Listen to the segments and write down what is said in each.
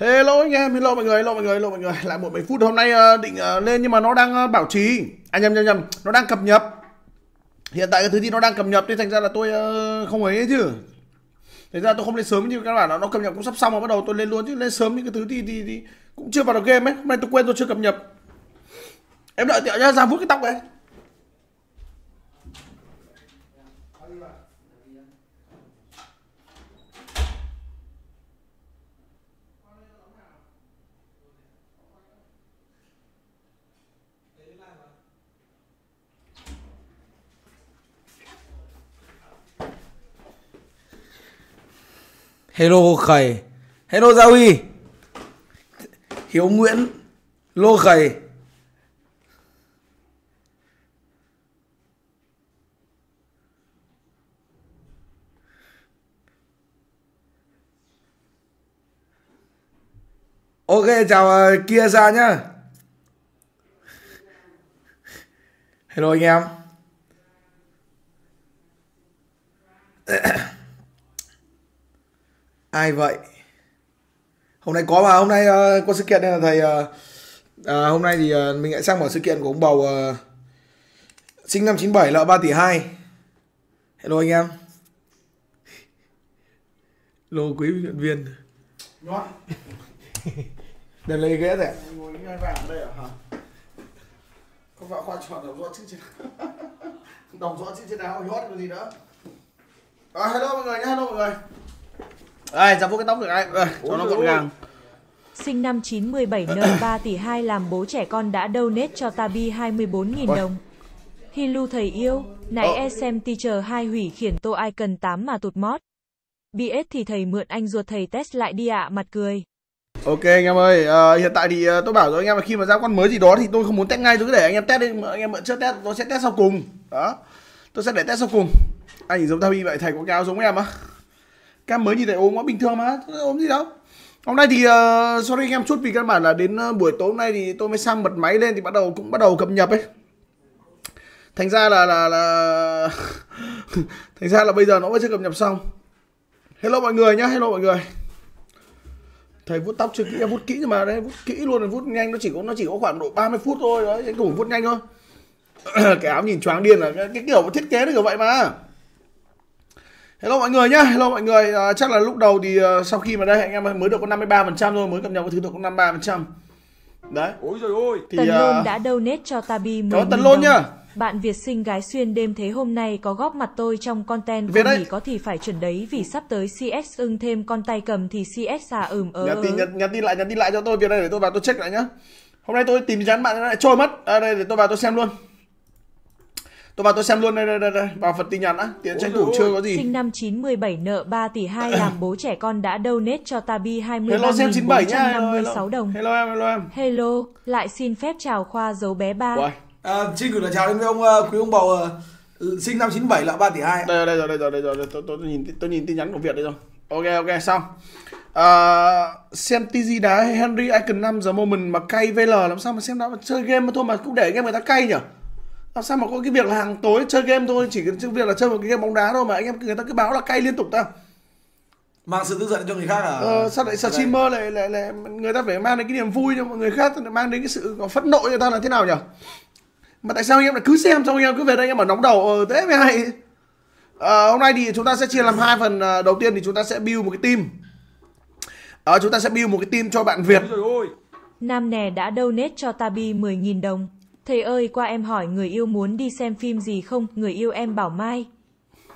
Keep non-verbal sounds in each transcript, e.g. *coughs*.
Hello anh em, hello mọi người, hello mọi người, hello mọi người. Lại một mấy phút hôm nay ờ, định ờ, lên nhưng mà nó đang ờ, bảo trì. À nhầm nhầm nhầm, nó đang cập nhật. Hiện tại cái thứ gì nó đang cập nhật nên thành ra là tôi không ấy chứ. Thành ra tôi không lên sớm như các bạn nó nó cập nhật cũng sắp xong rồi bắt đầu tôi lên luôn chứ lên sớm những cái thứ thì, thì, thì cũng chưa vào được game ấy. Hôm nay tôi quên tôi chưa cập nhật. Em đợi tẹo nhá, ra vuốt cái tóc ấy. Hello khầy Hello Gia Huy Hiếu Nguyễn Lô khầy Ok chào uh, kia ra nhá. Hello anh em ai vậy hôm nay có mà hôm nay uh, có sự kiện nên là thầy uh, uh, hôm nay thì uh, mình lại sang mở sự kiện của ông bầu uh, sinh năm 97 lợ 3 tỷ 2 hello anh em lô quý luyện viên Nhót. *laughs* để lấy ghế rẻ Ngồi ngay vàng ở đây à hả? Không phải khoa chọn đọc rõ chữ trên *laughs* đọc rõ chữ trên áo nhót cái gì nữa. À, hello mọi người nhé, hello mọi người. Đây, ra vuốt cái tóc được anh. Đây, cho nó gọn gàng. Sinh năm 917 nợ *coughs* 3 tỷ 2 làm bố trẻ con đã donate cho Tabi 24.000 Ôi. đồng. Hello thầy yêu, nãy Ờ. SM teacher 2 hủy khiển tô icon 8 mà tụt mót. BS thì thầy mượn anh ruột thầy test lại đi ạ mặt cười. Ok anh em ơi, ờ, hiện tại thì ờ, tôi bảo rồi anh em là khi mà ra con mới gì đó thì tôi không muốn test ngay, tôi cứ để anh em test đi, anh em mượn trước test, tôi sẽ test sau cùng. Đó. Tôi sẽ để test sau cùng. Anh nhìn giống Tabi vậy, thầy có áo giống em á. Cam mới nhìn thấy ốm quá bình thường mà, ốm gì đâu. Hôm nay thì uh, sorry anh em chút vì căn bản là đến ờ, buổi tối hôm nay thì tôi mới sang bật máy lên thì bắt đầu cũng bắt đầu cập nhật ấy. Thành ra là là là *laughs* thành ra là bây giờ nó mới chưa cập nhật xong. Hello mọi người nhá, hello mọi người thầy vuốt tóc chưa kỹ em vuốt kỹ nhưng mà đây vuốt kỹ luôn vuốt nhanh nó chỉ có nó chỉ có khoảng độ 30 phút thôi đấy anh cũng vuốt nhanh thôi *clears throat* cái áo nhìn choáng điên là cái, cái kiểu thiết kế nó kiểu vậy mà hello mọi người nhá hello mọi người. À, chắc là lúc đầu thì à, sau khi mà đây anh em mới được có 53 phần trăm thôi mới cập nhật cái thứ được có 53 phần trăm. Đấy. Ôi rồi ôi thì Tần à, Lôn đã donate cho Tabi 10.000 cảm ơn Tần đồng. Lôn nhá. Bạn Việt sinh gái xuyên đêm thế hôm nay có góp mặt tôi trong content Việt nghỉ có thì phải chuẩn đấy vì sắp tới CS ưng thêm con tay cầm thì CS à ừm ớ nhắn tin nhắn, nhắn tin lại nhắn tin lại cho tôi việc đây để tôi vào tôi check lại nhá. Hôm nay tôi tìm nhắn bạn nó lại trôi mất. À, đây để tôi vào tôi xem luôn tôi vào tôi xem luôn đây đây đây, đây. vào phần tin nhắn á tiền tranh thủ chưa có gì? Sinh năm 917 nợ 3 tỷ 2 làm bố trẻ con đã donate cho Tabi hello xem 97 nhá hello, 23.456 hello. đồng. hello. Em hello em. Hello, lại xin phép chào khoa dấu bé ba. À, xin gửi lời chào đến với ông uh, quý ông bầu uh, sinh năm 97 lợ 3 tỷ 2 đây rồi đây rồi đây rồi đây rồi tôi, tôi, tôi nhìn tôi nhìn tin nhắn của Việt đây rồi. Ok ok xong. À, xem TG đá Henry Icon 5 giờ moment mà cay VL làm sao mà xem đó mà chơi game mà thôi mà cũng để game người ta cay nhỉ làm sao mà có cái việc là hàng tối chơi game thôi chỉ cái việc là chơi một cái game bóng đá thôi mà anh em người ta cứ báo là cay liên tục ta. Mang sự tức giận cho người khác à? Ờ, sao lại streamer lại, lại lại người ta phải mang đến cái niềm vui cho mọi người khác lại mang đến cái sự phẫn nộ cho ta là thế nào nhỉ? Mà tại sao anh em lại cứ xem xong anh em cứ về đây anh em bảo nóng đầu ờ thế mới hay. Ờ, hôm nay thì chúng ta sẽ chia làm hai phần Ờ, đầu tiên thì chúng ta sẽ build một cái team. Ờ, chúng ta sẽ build một cái team cho bạn Việt. Nam nè đã donate cho Tabi 10.000 đồng. Thầy ơi, qua em hỏi người yêu muốn đi xem phim gì không? Người yêu em bảo Mai.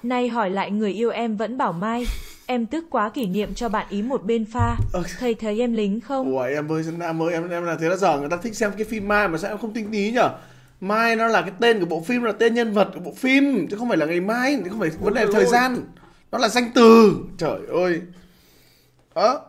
Nay hỏi lại người yêu em vẫn bảo Mai. Em tức quá kỷ niệm cho bạn ý một bên pha. Thầy thấy em lính không? Ủa em ơi nam ơi em em là thế là giờ người ta thích xem cái phim Mai mà sao em không tinh tí nhở Mai nó là cái tên của bộ phim là tên nhân vật của bộ phim chứ không phải là ngày mai chứ không phải vấn đề thời gian nó là danh từ trời ơi đó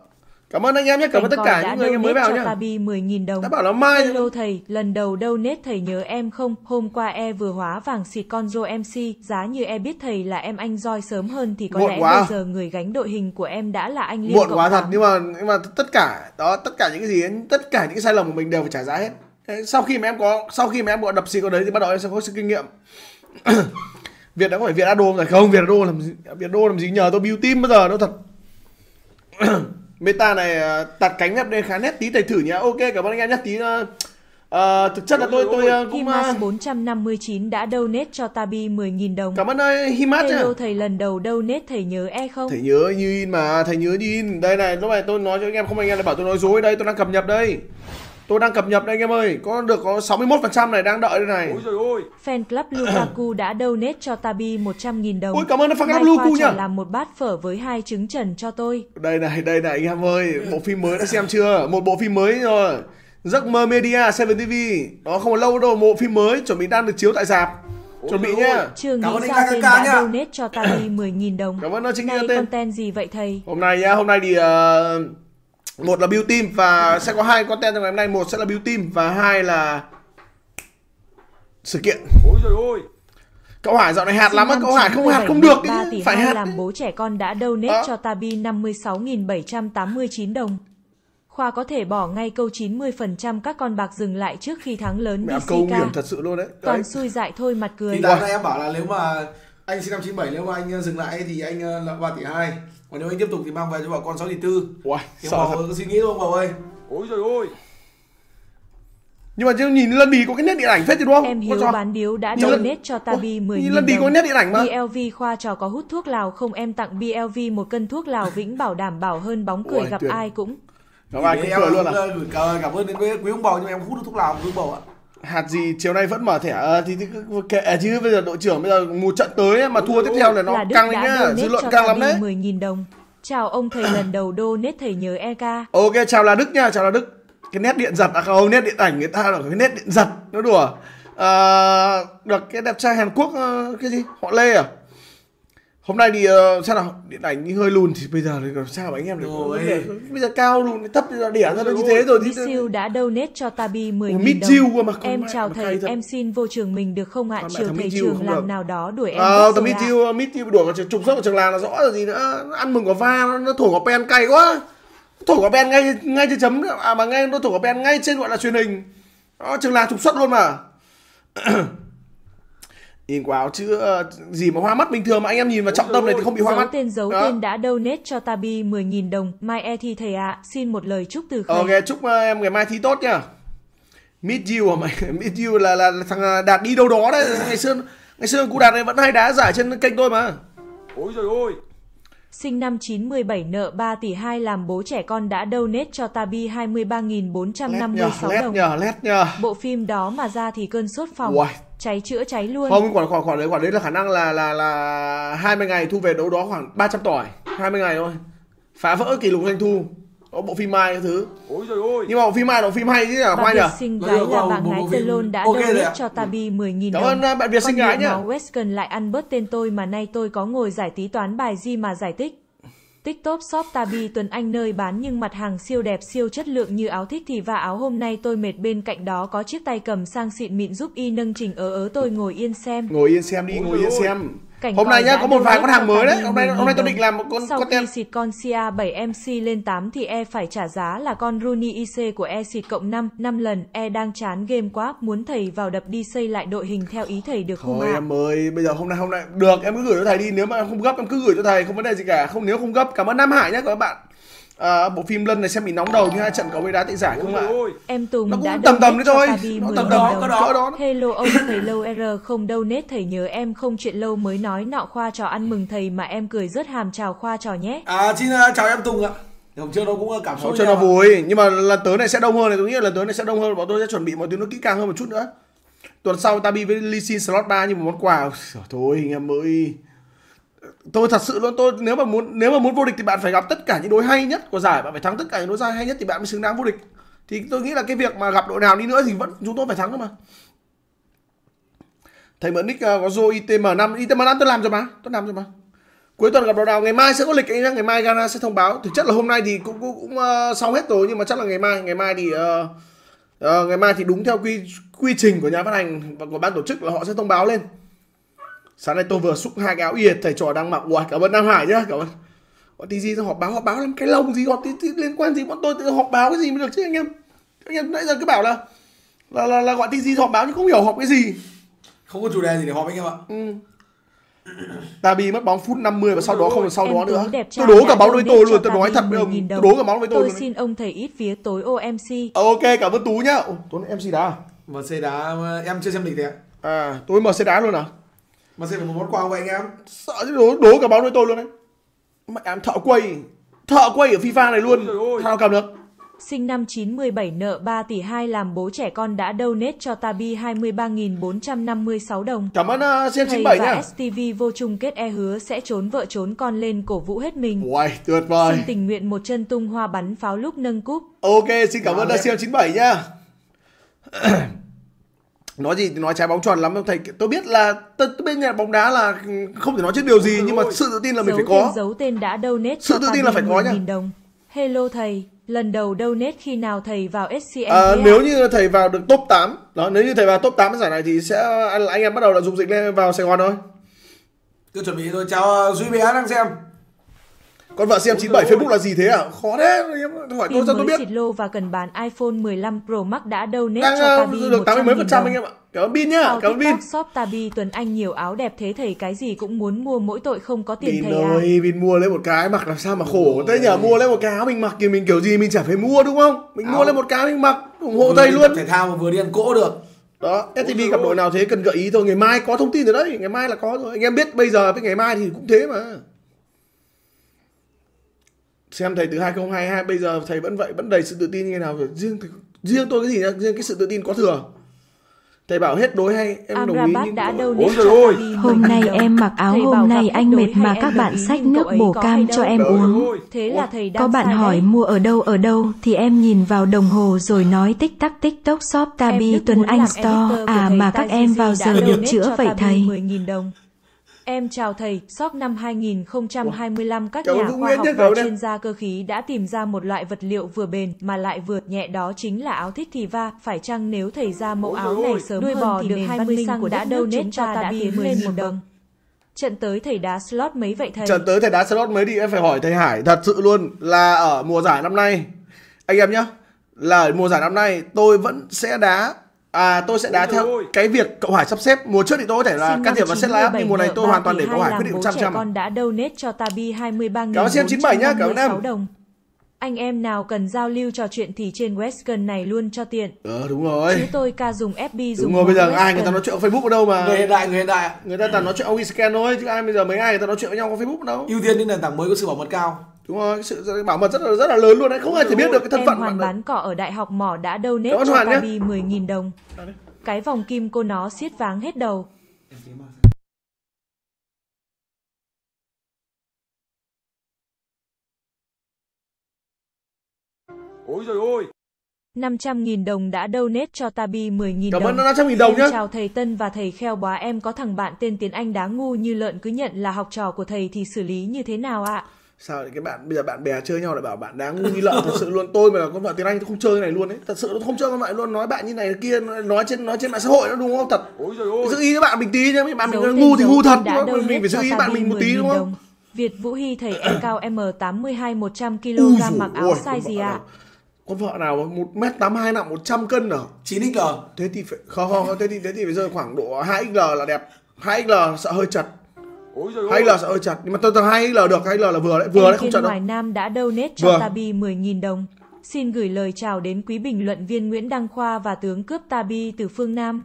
cảm ơn anh em nhé cảm ơn tất Cảnh cả những người em mới vào nhé Tabi 10.000 đồng. đã bảo là mai Hello thầy, lần đầu donate thầy nhớ em không? Hôm qua e vừa hóa vàng xịt con rô MC, giá như e biết thầy là em anh roi sớm hơn thì có Muộn lẽ quá. bây giờ người gánh đội hình của em đã là anh Liên muộn quá thật nhưng mà nhưng mà tất cả đó tất cả những cái gì tất cả những cái sai lầm của mình đều phải trả giá hết. Sau khi mà em có sau khi mà em có đập xịt vào đấy thì bắt đầu em sẽ có sự kinh nghiệm. *coughs* Việt đã có phải Việt Ado rồi? Không Việt Ado làm gì Việt Ado làm gì nhờ tôi build team bây giờ đâu thật *coughs* meta này à, tạt cánh ngập lên khá nét tí thầy thử nhá. Ok cảm ơn anh em nhé tí uh, uh, thực chất là tôi tôi uh, cũng Himas uh, 459 đã donate cho Tabi 10.000 đồng. cảm ơn himat nhá. Hello thầy lần đầu donate thầy nhớ e không? thầy nhớ như in mà thầy nhớ như in đây này lúc này tôi nói cho anh em không anh em lại bảo tôi nói dối. Đây tôi đang cập nhật đây tôi đang cập nhật đây anh em ơi có được có 61 phần trăm này đang đợi đây này Ôi trời ơi Fan club Lukaku *coughs* đã donate cho Tabi 100.000 đồng. Ôi, cảm ơn fan club Lukaku trở làm một bát phở với hai trứng trần cho tôi. đây này đây này anh em ơi bộ phim mới đã xem chưa một bộ phim mới rồi giấc mơ media 7 tv đó không còn lâu đâu một bộ phim mới chuẩn bị đang được chiếu tại rạp chuẩn bị nhá Chưa Cảm ơn anh tên đã nhá. donate cho Tabi *coughs* 10.000 đồng. cảm ơn nó chính là tên content gì vậy thầy? hôm nay nhá hôm nay thì ờ, một là build team và sẽ có hai content trong ngày hôm nay một sẽ là build team và hai là sự kiện Ôi trời ơi cậu hải dạo này hạt lắm á cậu hải không 97 hạt không được tỷ phải hai hạt làm bố trẻ con đã donate Ờ. cho Tabi 56.789 đồng. Khoa có thể bỏ ngay câu 90% các con bạc dừng lại trước khi thắng lớn mẹ câu nguy hiểm DCK. thật sự luôn đấy, đấy. Toàn xui dại thôi mặt cười. Thì đáng em bảo là nếu mà anh sinh năm 97 nếu mà anh dừng lại thì anh ờ, là 3 tỷ 2 Còn nếu anh tiếp tục thì mang về cho bà con 6 tỷ 4 Uầy, Thì sợ bảo thật. có suy nghĩ không bảo ơi. Ôi trời ơi. Nhưng mà chứ nhìn lần đi có cái nét điện ảnh phết chứ đúng không? Em Hiếu bán điếu đã Nhìn lần- donate cho Tabi 10.000 nhìn lần đi có nét điện ảnh mà. BLV khoa trò có hút thuốc lào không? Em tặng BLV một cân thuốc lào vĩnh bảo đảm bảo hơn bóng cười Ôi, gặp tuyệt. ai cũng. Bạn Thì cũng em cười luôn à? ờ, cảm, cảm ơn đến với quý ông bầu nhưng mà em hút được thuốc lào quý ông bầu ạ hạt gì chiều nay vẫn mở thẻ? Ờ, thì, thì cứ kệ. Chứ bây giờ đội trưởng bây giờ một trận tới mà thua tiếp theo là nó là Đức căng đã nhá. dư luận căng lắm đấy. 10.000 đồng. Chào ông thầy *coughs* lần đầu donate thầy nhớ EK. ok chào là đức nha chào là đức. Cái nét điện giật à không nét điện ảnh người ta là cái nét điện giật. Nó đùa. Ờ, được cái đẹp trai Hàn Quốc ờ, cái gì? Họ Lê à hôm nay thì ờ, sao nào điện ảnh như hơi lùn thì bây giờ thì làm sao mà anh em được bây giờ cao lùn thấp bây giờ đẻ ra nó như thế rồi thì Siêu đã donate cho Tabi Ủa, 10.000 Mít đồng. Mà, con em mẹ chào mà thầy, em xin vô trường mình được không ạ? Chiều thầy trường làm nào đó đuổi em. Ờ, rồi Mít ạ. Diêu, Mít Diêu đuổi vào trục xuất của trường làng là rõ rồi gì nữa. Nó Ăn mừng quả va, nó, nó thổi quả pen cay quá. Thổi quả pen ngay ngay trên chấm, à mà ngay nó thổi quả pen ngay trên gọi là truyền hình. Đó, trường làng trục xuất luôn mà. *clears throat* nhìn quả áo chứ ờ, gì mà hoa mắt bình thường mà anh em nhìn vào trọng tâm này thì không bị hoa Giấu mắt. tên giấu Đó. tên đã donate cho Tabi 10.000 đồng. Mai e thi thầy ạ, xin một lời chúc từ khánh. Ok, chúc ờ, em ngày mai thi tốt nhá. Meet you à mày, *laughs* Meet you là, là, là thằng ờ, Đạt đi đâu đó đấy. Ngày xưa ngày xưa cụ Đạt này vẫn hay đá giải trên kênh tôi mà. Ôi trời ơi Sinh năm 917 nợ 3 tỷ 2 làm bố trẻ con đã donate cho Tabi Lét 23.456 nhờ, lét đồng. nhờ, lét nhờ. Bộ phim đó mà ra thì cơn sốt phòng. Uầy. Cháy chữa cháy luôn. Không, khoản khoản khoản đấy khoản đấy là khả năng là là là 20 ngày thu về đâu đó khoảng 300 tỏi, 20 ngày thôi. Phá vỡ kỷ lục doanh thu. Có bộ phim Mai cái thứ. Ôi trời ơi Nhưng mà bộ phim Mai là bộ phim hay chứ là khoai Việt nhỉ? sinh Nó gái là bà gái phim Lôn đã ok rồi donate cho Tabi 10.000 Cảm đồng. ơn, à, bạn Việt sinh gái nhá. Western lại ăn bớt tên tôi mà nay tôi có ngồi giải tí toán bài gì mà giải tích. TikTok shop Tabi Tuấn Anh nơi bán nhưng mặt hàng siêu đẹp siêu chất lượng như áo thích thì và áo hôm nay tôi mệt bên cạnh đó có chiếc tay cầm sang xịn mịn giúp y nâng trình ớ ớ tôi ngồi yên xem. Ngồi yên xem đi, ngồi yên xem. Cảnh Hôm nay nhá, có một vài con hàng mới đấy. Hôm nay 10.000 hôm nay tôi định làm một con Sau content khi xịt con CA7 MC lên 8 thì E phải trả giá là con Rooney IC của E xịt cộng 5, 5 lần. E đang chán game quá, muốn thầy vào đập đi xây lại đội hình theo ý thầy được không ạ? em ơi, bây giờ hôm nay hôm nay được em cứ gửi cho thầy đi, nếu mà em không gấp em cứ gửi cho thầy, không vấn đề gì cả. Không nếu không gấp, cảm ơn Nam Hải nhé các bạn. À, bộ phim lần này xem bị nóng đầu như hai trận cầu với đá tị giải không ạ? Em Tùng Nó cũng đã tầm tầm đấy thôi. Nó 10.000 tầm tầm có đó. đó. Hello ông thầy lâu R không donate thầy nhớ em không chuyện lâu mới nói nọ khoa trò ăn mừng thầy mà em cười rớt hàm chào khoa trò nhé. À xin ờ, chào em Tùng ạ Hôm trước nó cũng ờ, cảm xúc cho nó vui, nhưng mà lần tới này sẽ đông hơn này, tôi nghĩ là lần tới này sẽ đông hơn, bọn tôi sẽ chuẩn bị mọi thứ nó kỹ càng hơn một chút nữa. Tuần sau ta đi với Lee Sin slot 3 như một món quà. Ôi, Thôi anh em ơi. Tôi thật sự luôn tôi nếu mà muốn nếu mà muốn vô địch thì bạn phải gặp tất cả những đối hay nhất của giải, bạn phải thắng tất cả những đối ra hay nhất thì bạn mới xứng đáng vô địch. Thì tôi nghĩ là cái việc mà gặp đội nào đi nữa thì vẫn chúng tôi phải thắng thôi mà. Thầy mượn nick ờ, có Zo ITM5, ITM5 tôi làm rồi mà, tôi làm rồi mà. Cuối tuần gặp đội nào ngày mai sẽ có lịch anh nhá, ngày mai Ghana sẽ thông báo. Thực chất là hôm nay thì cũng cũng, cũng ờ, uh, xong hết rồi nhưng mà chắc là ngày mai, ngày mai thì uh, uh, ngày mai thì đúng theo quy quy trình của nhà phát hành và của ban tổ chức là họ sẽ thông báo lên. Sáng nay tôi vừa xúc hai cái áo yệt thầy trò đang mặc. Uầy, cảm ơn Nam Hải nhá, cảm ơn. Bọn tí gì họp báo họp báo làm cái lông gì họp tí, tí liên quan gì bọn tôi tự họp báo cái gì mới được chứ anh em. Anh em nãy giờ cứ bảo là là là, là gọi tí gì họp báo nhưng không hiểu họp cái gì. Không có chủ đề gì để họp anh em ạ Ừ. Tabi mất bóng phút 50 và sau đó không được sau đó nữa tôi đố cả bóng với tôi luôn tôi nói thật với 10.000 ông tôi đố cả bóng với tôi Tôi luôn xin ông thầy ít phía tối OMC. ok cảm ơn tú nhá Ồ, tuấn mc đá à? MC đá em chưa xem lịch đấy ạ. à tôi mc đá luôn à MC là một món quà của anh em. sợ chứ đố, đố cả bóng với tôi luôn đấy mẹ em thợ quay thợ quay ở FIFA này luôn sao cầm được Sinh năm 97 nợ 3 tỷ 2 làm bố trẻ con đã donate cho Tabi 23.456 đồng. cảm ơn uh, Thầy CM97 và nhá STV vô chung kết e hứa sẽ trốn vợ trốn con lên cổ vũ hết mình. Uầy, tuyệt vời Xin tình nguyện một chân tung hoa bắn pháo lúc nâng cúp. Ok, xin cảm ơn Đó, CM97 nhá. *clears throat* nói gì thì nói trái bóng tròn lắm thầy tôi biết là tôi, tôi biết nhà bóng đá là không thể nói trước điều gì nhưng mà sự tự tin là mình Giấu phải tên có giấu tên đã donate Sự tự tin là phải có nhá. 10.000 đồng. Hello thầy, lần đầu donate khi nào thầy vào SCM à, nếu như thầy vào được top 8 đó nếu như thầy vào top 8 cái giải này thì sẽ anh, anh em bắt đầu là dục dịch lên vào Sài Gòn thôi Cứ chuẩn bị thôi. Chào Duy bé đang xem. Còn vợ CM97 Facebook là gì thế à khó thế em hỏi tôi sao tôi biết. xịt lô và cần bán iPhone 15 Pro Max đã donate đang cho uh, Tabi được 80 mấy phần trăm 100.000 anh em ạ. Cảm ơn Bin nhá Sau cảm ơn Bin. shop Tabi Tuấn Anh nhiều áo đẹp thế thầy cái gì cũng muốn mua mỗi tội không có tiền Bin thầy à. ơi, Bin mua lên một cái mặc làm sao mà khổ Thế nhờ mua lên một cái áo mình mặc thì mình kiểu gì mình chả phải mua đúng không? Mình mua lên một cái mình mặc ủng hộ Vừa thầy luôn. thể thao mà vừa đi ăn cỗ được. Đó, STV gặp đội nào thế cần gợi ý thôi Ngày mai có thông tin rồi đấy, ngày mai là có rồi. Anh em biết bây giờ với ngày mai thì cũng thế mà Xem thầy từ 2022 bây giờ thầy vẫn vậy, vẫn đầy sự tự tin như thế nào Riêng riêng tôi cái gì nhá, riêng cái sự tự tin có thừa Thầy bảo hết đối hay em đồng ý Amrabat nhưng đã donate Ôi ơi. Tabi Hôm 10.000 nay em mặc áo hôm nay anh mệt mà các bạn xách nước bổ cam cho đâu. em uống. Thế là thầy Có bạn hỏi đấy. mua ở đâu ở đâu thì em nhìn vào đồng hồ rồi nói tích tắc tiktok shop Em Tabi Tuấn Anh Store à mà các em vào giờ được chữa vậy thầy. 10.000 đồng. Em chào thầy, shop năm 2025 các ơn nhà khoa học và chuyên gia cơ khí đã tìm ra một loại vật liệu vừa bền mà lại vừa nhẹ đó chính là áo thích thì va. Phải chăng nếu thầy ra mẫu Ôi áo này sớm Đuôi hơn bò thì được nền 20 văn minh xăng của đã chúng cho ta đã tiến lên một bậc. Trận tới thầy đá slot mấy vậy thầy? Trận tới thầy đá slot mới thì em phải hỏi thầy Hải thật sự luôn là ở mùa giải năm nay anh em nhá là ở mùa giải năm nay tôi vẫn sẽ đá à tôi sẽ đá theo cái việc cậu Hải sắp xếp mùa trước thì tôi có thể là can thiệp vào set line up 97 nhưng mùa này tôi hoàn toàn 3 để cậu Hải 2 quyết định làm 100 bố trẻ trăm con đã donate cho Tabi 23 Cảm ơn CM 97 nhá, cảm ơn em. đồng. Anh em nào cần giao lưu trò chuyện thì trên Westgun này luôn cho tiện. ờ đúng Chứ rồi tôi ca dùng FB dùng đúng rồi bây giờ một ai người ta Westgun. nói chuyện qua Facebook ở đâu mà Người hiện đại, người hiện đại. ạ. người ta toàn nói chuyện qua scan thôi chứ ai bây giờ mấy ai người ta nói chuyện với nhau qua Facebook đâu Ưu tiên những nền tảng mới có sự bảo mật cao. Đúng rồi cái sự bảo mật rất là rất là lớn luôn đấy không ai thể biết được cái thân Em phận hoàn bán cỏ ở Đại học Mỏ đã donate Cảm ơn cho nhé. Tabi 10.000 đồng. Cái vòng kim cô nó siết váng hết đầu. Ôi giời ơi. 500.000 đồng đã donate cho Tabi 10.000 cảm đồng. ơn 500.000 đồng nhá chào thầy Tân và thầy Kheo bóa em có thằng bạn tên Tiến Anh đá ngu như lợn cứ nhận là học trò của thầy thì xử lý như thế nào ạ? Sao cái bạn bây giờ bạn bè chơi nhau lại bảo bạn đáng ngu như lợn thật sự luôn. Tôi mà là con vợ tiếng anh tôi không chơi cái này luôn đấy thật sự tôi không chơi con vợ luôn. Nói bạn như này kia nói trên nói trên mạng xã hội nó đúng không? Thật. Ôi giời ơi. giữ ý với bạn mình tí nhá. Bạn mình ngu thì ngu thật đã đúng không? donate mình phải giữ ý bạn mình một tí 10.000 đúng không. Việt Vũ Hy thầy em *coughs* cao M82 100 Ui kg dồi mặc áo size gì ạ? con vợ nào một m tám hai nặng 100 cân à? 9XL. thế thì phải không không thế thì thế thì phải rơi khoảng độ 2 xl là đẹp. 2 xl sợ hơi chật Ôi giời 2 ơi. chật nhưng mà tôi tôi 2 xl được 2 xl là vừa đấy vừa Em đấy không đâu Hoài Nam đã donate cho Vừa. Tabi 10.000 đồng. Xin gửi lời chào đến quý bình luận viên Nguyễn Đăng Khoa và tướng cướp Tabi từ phương Nam.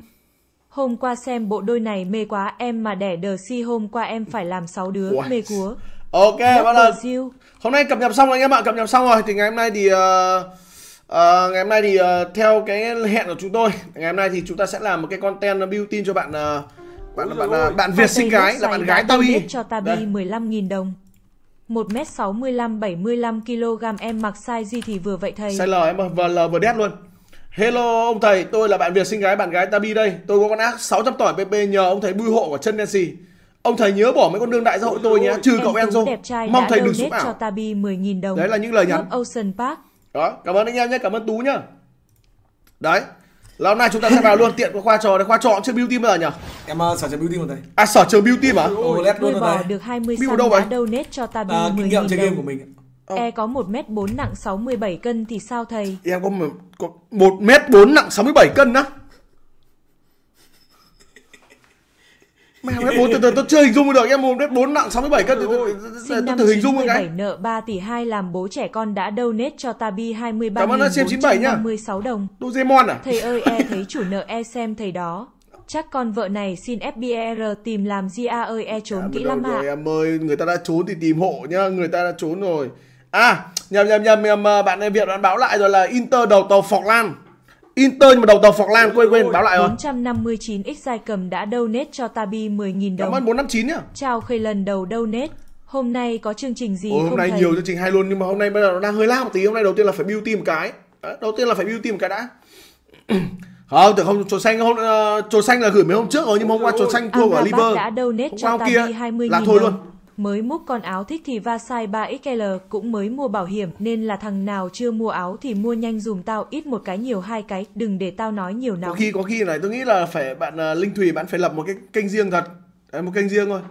Hôm qua xem bộ đôi này mê quá em mà đẻ đờ si hôm qua em phải làm 6 đứa Uầy. mê cúa. ok bắt đầu hôm nay cập nhật xong rồi anh em ạ cập nhật xong rồi thì ngày hôm nay thì ờ, ờ, ngày hôm nay thì ờ, theo cái hẹn của chúng tôi ngày hôm nay thì chúng ta sẽ làm một cái content beauty cho bạn ờ, bạn Ôi bạn ờ, ôi. bạn Việt sinh gái là bạn gái Tabi cho Tabi Đây. 15.000 đồng. 1m65 75 kg em mặc size gì thì vừa vậy thầy. Sai L em ơi, và L vừa đét luôn. Hello ông thầy, tôi là bạn Việt sinh gái bạn gái Tabi đây. Tôi có con ác 600 tỏi PP nhờ ông thầy bui hộ của chân xì. Ông thầy nhớ bỏ mấy con đương đại xã hội tôi nhé, trừ Em cậu Enzo. đẹp trai Mong thầy đừng donate sụp cho ảo. Tabi 10.000 đồng. Đấy là những lời nhắn. Ocean Park. Đó, cảm ơn anh em nhé, cảm ơn Tú nhá. Đấy. Là hôm nay chúng ta sẽ vào luôn tiện của khoa trò này, khoa trò cũng chưa beauty bao giờ nhỉ? Em uh, sở trường beauty một thầy. À sở trường beauty mà. Ô, led Đuôi luôn rồi đây. được 20 Bill xăng đâu vậy? donate cho Tabi À, kinh nghiệm 10.000 chơi game của mình. E có 1m4 nặng 67 cân thì sao thầy? Em có một, có 1m4 nặng 67 cân á. Mẹ mét bốn từ từ tôi chưa hình dung được em một mét bốn nặng 67 cân Ôi tôi, thử hình dung một 97 cái nợ 3 tỷ 2 làm bố trẻ con đã donate cho Tabi 23 Cảm ơn anh xem 97 nhá. 456 đồng. Doraemon à Thầy ơi e *laughs* thấy chủ nợ e xem thầy đó. Chắc con vợ này xin FBR tìm làm gì a ơi e trốn À, kỹ lắm ạ. rồi em ơi người ta đã trốn thì tìm hộ nhá người ta đã trốn rồi à nhầm nhầm nhầm nhầm à, bạn việt bạn báo lại rồi là inter đầu tàu phọc lan inter nhưng mà đầu tàu phọc lan quên quên báo lại rồi 459x dài cầm đã donate cho Tabi 10.000 cảm đồng. ơn 459 nhá Chào khơi lần đầu donate. Hôm nay có chương trình gì Ôi, hôm không nay thầy? nhiều chương trình hay luôn nhưng mà hôm nay bây giờ nó đang hơi lag một tí hôm nay đầu tiên là phải build team một cái Đấy, đầu tiên là phải build team một cái đã *clears throat* không tưởng không trồi xanh hôm uh, trồi xanh là gửi mấy hôm trước rồi nhưng mà hôm qua trồi xanh thua của liver đã donate Hôm cho hôm Tabi kia 20.000 là thôi đồng. luôn Mới múc con áo thích thì Vasai 3XL cũng mới mua bảo hiểm. Nên là thằng nào chưa mua áo thì mua nhanh dùm tao ít một cái nhiều hai cái đừng để tao nói nhiều có nóng. khi có khi này tôi nghĩ là phải bạn uh, linh thủy bạn phải lập một cái kênh riêng thật. Đấy, một kênh riêng thôi.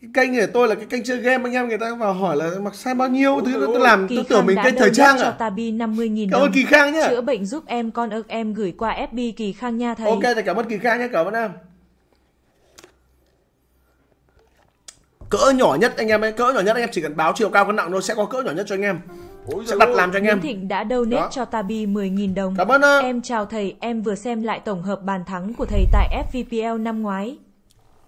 Cái kênh của tôi là cái kênh chơi game anh em người ta vào hỏi là mặc size bao nhiêu thứ tôi làm Kỳ tôi tưởng mình kênh thời trang cho à? Tabi 50.000 cảm ơn kỳ khang nhá. Chữa bệnh giúp em con ức em gửi qua FB Kỳ Khang nha thầy. ok thì cảm ơn kỳ khang nhé cảm ơn em cỡ nhỏ nhất anh em ấy cỡ nhỏ nhất anh em chỉ cần báo chiều cao cân nặng thôi sẽ có cỡ nhỏ nhất cho anh em Ôi sẽ đặt làm cho anh em Thịnh đã donate Đó. cho Tabi 10.000 đồng. cảm ơn Em chào thầy, em vừa xem lại tổng hợp bàn thắng của thầy tại FVPL năm ngoái.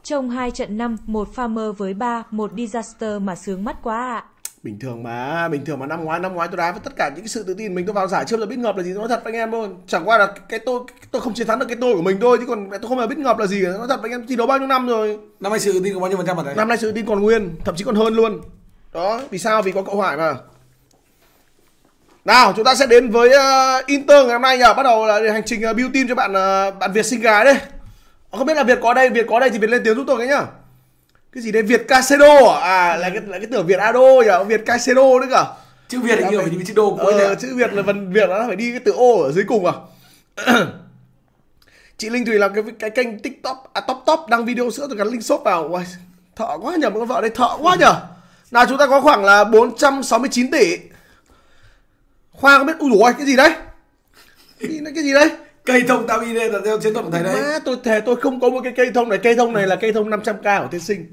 Trong hai trận năm, một farmer với ba, một disaster mà sướng mắt quá ạ. Bình thường mà bình thường mà năm ngoái năm ngoái tôi đá với tất cả những cái sự tự tin mình tôi vào giải chưa bao giờ biết ngập là gì nói thật với anh em luôn. Chẳng qua là cái tôi tôi không chiến thắng được cái tôi của mình thôi chứ còn tôi không giờ biết ngập là gì nói thật với anh em thi đấu bao nhiêu năm rồi? Năm nay sự tin có bao nhiêu phần trăm ở đấy năm nay sự tự tin còn nguyên thậm chí còn hơn luôn. Đó vì sao? Vì có cậu Hoài mà. Nào chúng ta sẽ đến với uh, Inter ngày hôm nay nhờ. Bắt đầu là hành trình uh, build team cho bạn uh, bạn Việt sinh gái đây. Không biết là Việt có đây Việt có đây thì Việt lên tiếng giúp tôi cái nhá cái gì đây Việt Casedo à, à là cái là cái tưởng Việt Ado nhỉ? Việt Casedo nữa cả chữ việt thì nhiều phải đi chữ đô cuối ờ, đấy chữ Việt là phần Việt nó phải đi cái từ ô ở dưới cùng à. *clears throat* Chị Linh Thùy làm cái cái kênh TikTok à, top top đăng video sữa tôi gắn link shop vào. Uầy, thợ quá nhờ con vợ đây thợ quá nhờ nào chúng ta có khoảng là 469 tỷ. Khoa có biết ui dồi cái gì đấy? Cái, cái gì đấy cây thông tao đi đây là theo chiến thuật của thầy đấy. Má, tôi thề tôi không có một cái cây thông này. Cây thông này là cây thông 500k ở tiên sinh.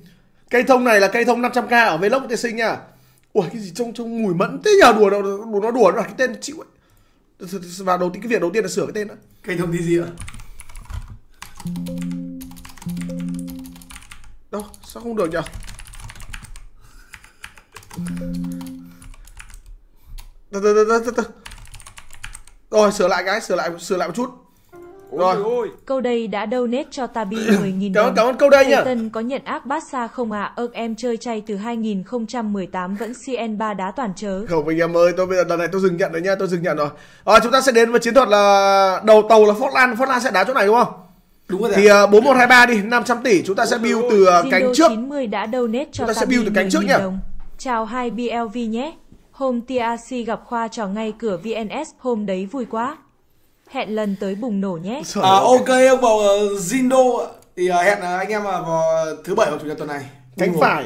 Cây thông này là cây thông 500k ở vlog của tiên sinh nha. Ui cái gì trông trông mùi mẫn thế nhờ. Đùa đâu đùa nó đùa nó là cái tên chịu ấy. Và đầu tiên cái việc đầu tiên là sửa cái tên đó. Cây thông thì gì ạ? Đâu sao không được từ từ từ từ từ từ rồi sửa lại cái sửa lại sửa lại một chút Ôi Rồi. giời ơi. Câu đây đã donate cho Tabi *coughs* 10.000 cảm ơn đồng. cảm ơn câu đây nhá Tân có nhận ác bát xa không ạ? À? Ơ em chơi chay từ 2018 vẫn CN3 đá toàn chớ. không anh em ơi tôi bây giờ lần này tôi dừng nhận rồi nha tôi dừng nhận rồi à, chúng ta sẽ đến với chiến thuật là đầu tàu là Fortland Fortland sẽ đá chỗ này đúng không đúng rồi thì uh, 4123 đi 500 tỷ chúng ta sẽ build từ uh, cánh Zindo trước 90 đã donate cho Chúng ta sẽ build từ cánh trước 10.000 nha. đồng. Chào hai BLV nhé. Hôm TRC gặp Khoa trò ngay cửa VNS, hôm đấy vui quá. Hẹn lần tới bùng nổ nhé. À, ok ông vào uh, Zindo ạ. thì uh, hẹn uh, anh em uh, vào thứ bảy hoặc chủ nhật tuần này cánh Cùng phải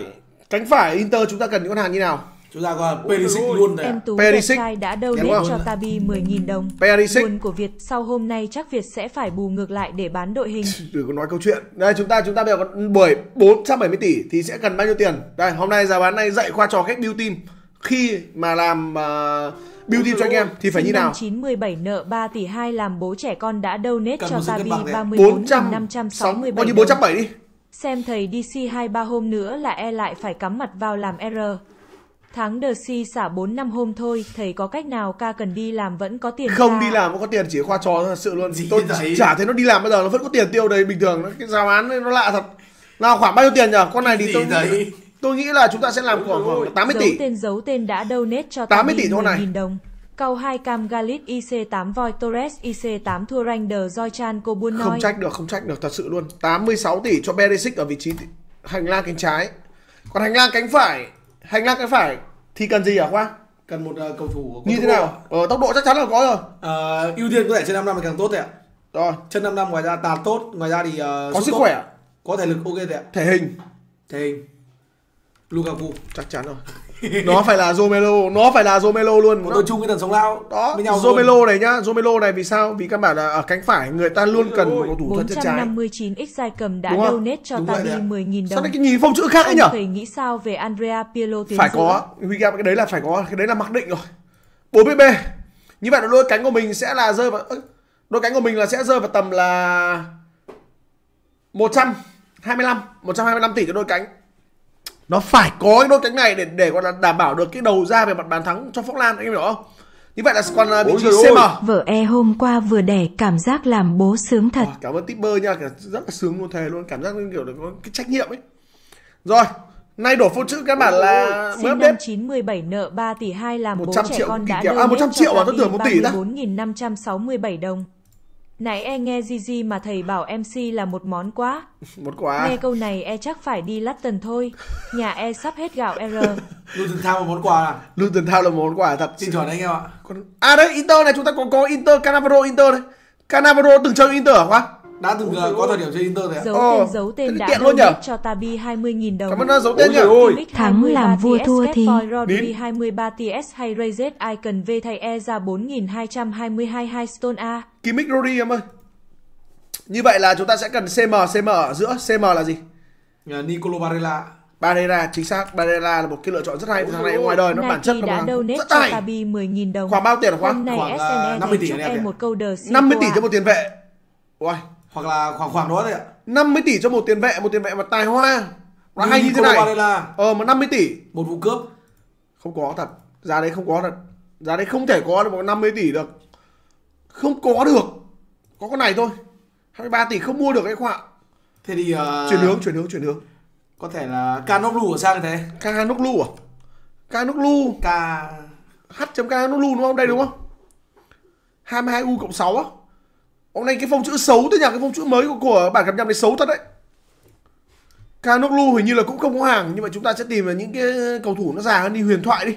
cánh phải Inter chúng ta cần những con hàng như nào chúng ta có Perisic luôn đấy ạ. Em Tú Perisic. đã Đúng donate không? cho Tabi 10.000 đồng. Perisic. Nguồn của Việt sau hôm nay chắc Việt sẽ phải bù ngược lại để bán đội hình. đừng có nói câu chuyện đây chúng ta chúng ta bây giờ có bởi 470 tỷ thì sẽ cần bao nhiêu tiền đây hôm nay giá bán này dạy khoa trò cách build team khi mà làm uh, build team cho anh em thì phải như nào 97 nợ 3 tỷ 2 làm bố trẻ con đã donate Cần cho Tabi cân bằng đấy. 34 400 567 bao nhiêu đồng. 470 đi Xem thầy DC 23 hôm nữa là e lại phải cắm mặt vào làm R. Tháng đờ si xả 4 năm hôm thôi, thầy có cách nào ca cần đi làm vẫn có tiền không ca? đi làm cũng có tiền chỉ khoa trò thôi, thật sự luôn Gì tôi vậy? chả thấy nó đi làm bây giờ nó vẫn có tiền tiêu đầy bình thường nó cái giá bán ấy, nó lạ thật nào khoảng bao nhiêu tiền nhỉ con này thì Gì tôi đấy? Tôi nghĩ là chúng ta sẽ làm khoảng, khoảng 80 Giấu tỷ. tên giấu tên đã donate cho 80 Tabi tỷ thôi này. 10.000 đồng. Cầu 2 cam Galit IC8 Voi Torres IC8 thua Ranger Joychan cô buôn không trách được không trách được thật sự luôn. 86 tỷ cho Perisic ở vị trí hành lang cánh trái. Còn hành lang cánh phải hành lang cánh phải thì cần gì hả khoa? Cần một uh, cầu thủ có như thế nào? Ờ, tốc độ chắc chắn là có rồi. Ờ, ưu tiên có thể trên 5 năm thì càng tốt đấy ạ. Rồi. Chân 5 năm ngoài ra tạt tốt ngoài ra thì uh, có sức tốt. khỏe có thể lực ok đấy ạ. Thể hình. Thể hình Lukaku. Chắc chắn rồi. Nó phải là Romelo nó phải là Romelo luôn. Bọn tôi chung cái tần sống lao. Đó với nhau Romelo này nhá Romelo này vì sao? Vì căn bản là ở cánh phải người ta luôn cần một cầu thủ thân chân trái. 459x dài cầm đã donate cho Tabi đấy ạ. 10.000 sao đồng. lại cái nhìn phong chữ khác ấy nhở? Thầy nghĩ sao về Andrea Pirlo phải giữa? có William cái đấy là phải có cái đấy là mặc định rồi. 4 b như vậy là đôi cánh của mình sẽ là rơi vào đôi cánh của mình là sẽ rơi vào tầm là 125 125 tỷ cho đôi cánh nó phải có cái đôi cánh này để để gọi là đảm bảo được cái đầu ra về mặt bàn thắng cho Phúc Lan anh em hiểu không như vậy là còn là vị Ôi trí CM. Vợ e hôm qua vừa đẻ cảm giác làm bố sướng thật. Ờ, cảm ơn tipper nha rất là sướng luôn thề luôn cảm giác như kiểu là có cái trách nhiệm ấy rồi nay đổ phô chữ căn bản là mới update 97 nợ 3 tỷ 2 làm bố 100 trẻ triệu con đã. À, donate 100 cho triệu à? Tôi tưởng 1 tỷ ta. 34.567 đồng. Nãy e nghe Gigi mà thầy bảo MC là một món quá. *laughs* một quả Nghe câu này e chắc phải đi London thôi. Nhà e sắp hết gạo R. Luton Town một món quà à Luton Town là một món quà thật Xin chuẩn anh em ạ à đấy Inter này chúng ta còn có Inter Cannavaro Inter này Cannavaro từng chơi Inter hả Khoa Đã từng ờ, có thời điểm chơi Inter rồi ạ. Giấu tên giấu thế tên đã tiện luôn donate cho Tabi 20.000 đồng. cảm ơn nó giấu tên Ôi. Mick Thắng 23 làm vua thua thì- Rodri Đến. 23 TS hay Rayz Icon V thay E ra 4222 hai Stone A. Kimmich Rory em ơi. Như vậy là chúng ta sẽ cần CM CM ở giữa. CM là gì? Nicolo Barella. Barella chính xác. Barella là một cái lựa chọn rất hay. Thằng này ngoài đời nó bản chất nó đã rất hay. Tabi 10.000 đồng. khoảng bao tiền Khoảng, à, 50 tỷ em nhỉ? một câu đờ 50 tỷ cho một tiền vệ. Ui, Hoặc là khoảng khoảng đó thôi ạ. 50 tỷ cho một tiền vệ một tiền vệ mà tài hoa. Nó hay như thế này. Barella ờ mà 50 tỷ. Một vụ cướp. Không có thật. Giá đấy không có thật. Giá đấy không thể có được một 50 tỷ được. Không có được. Có con này thôi. 23 tỷ không mua được cái khoạ. Thế thì ờ, chuyển hướng chuyển hướng chuyển hướng. Có thể là Canoglu ở sang thế. K nước lu à? K nước lu K H.K nước lu đúng không? Đây đúng không? 22 U cộng 6 á Hôm nay cái phông chữ xấu thế nhỉ? Cái phông chữ mới của, của bản cập nhật này xấu thật đấy. K nước lu hình như là cũng không có hàng Nhưng mà chúng ta sẽ tìm là những cái cầu thủ nó già hơn đi huyền thoại đi.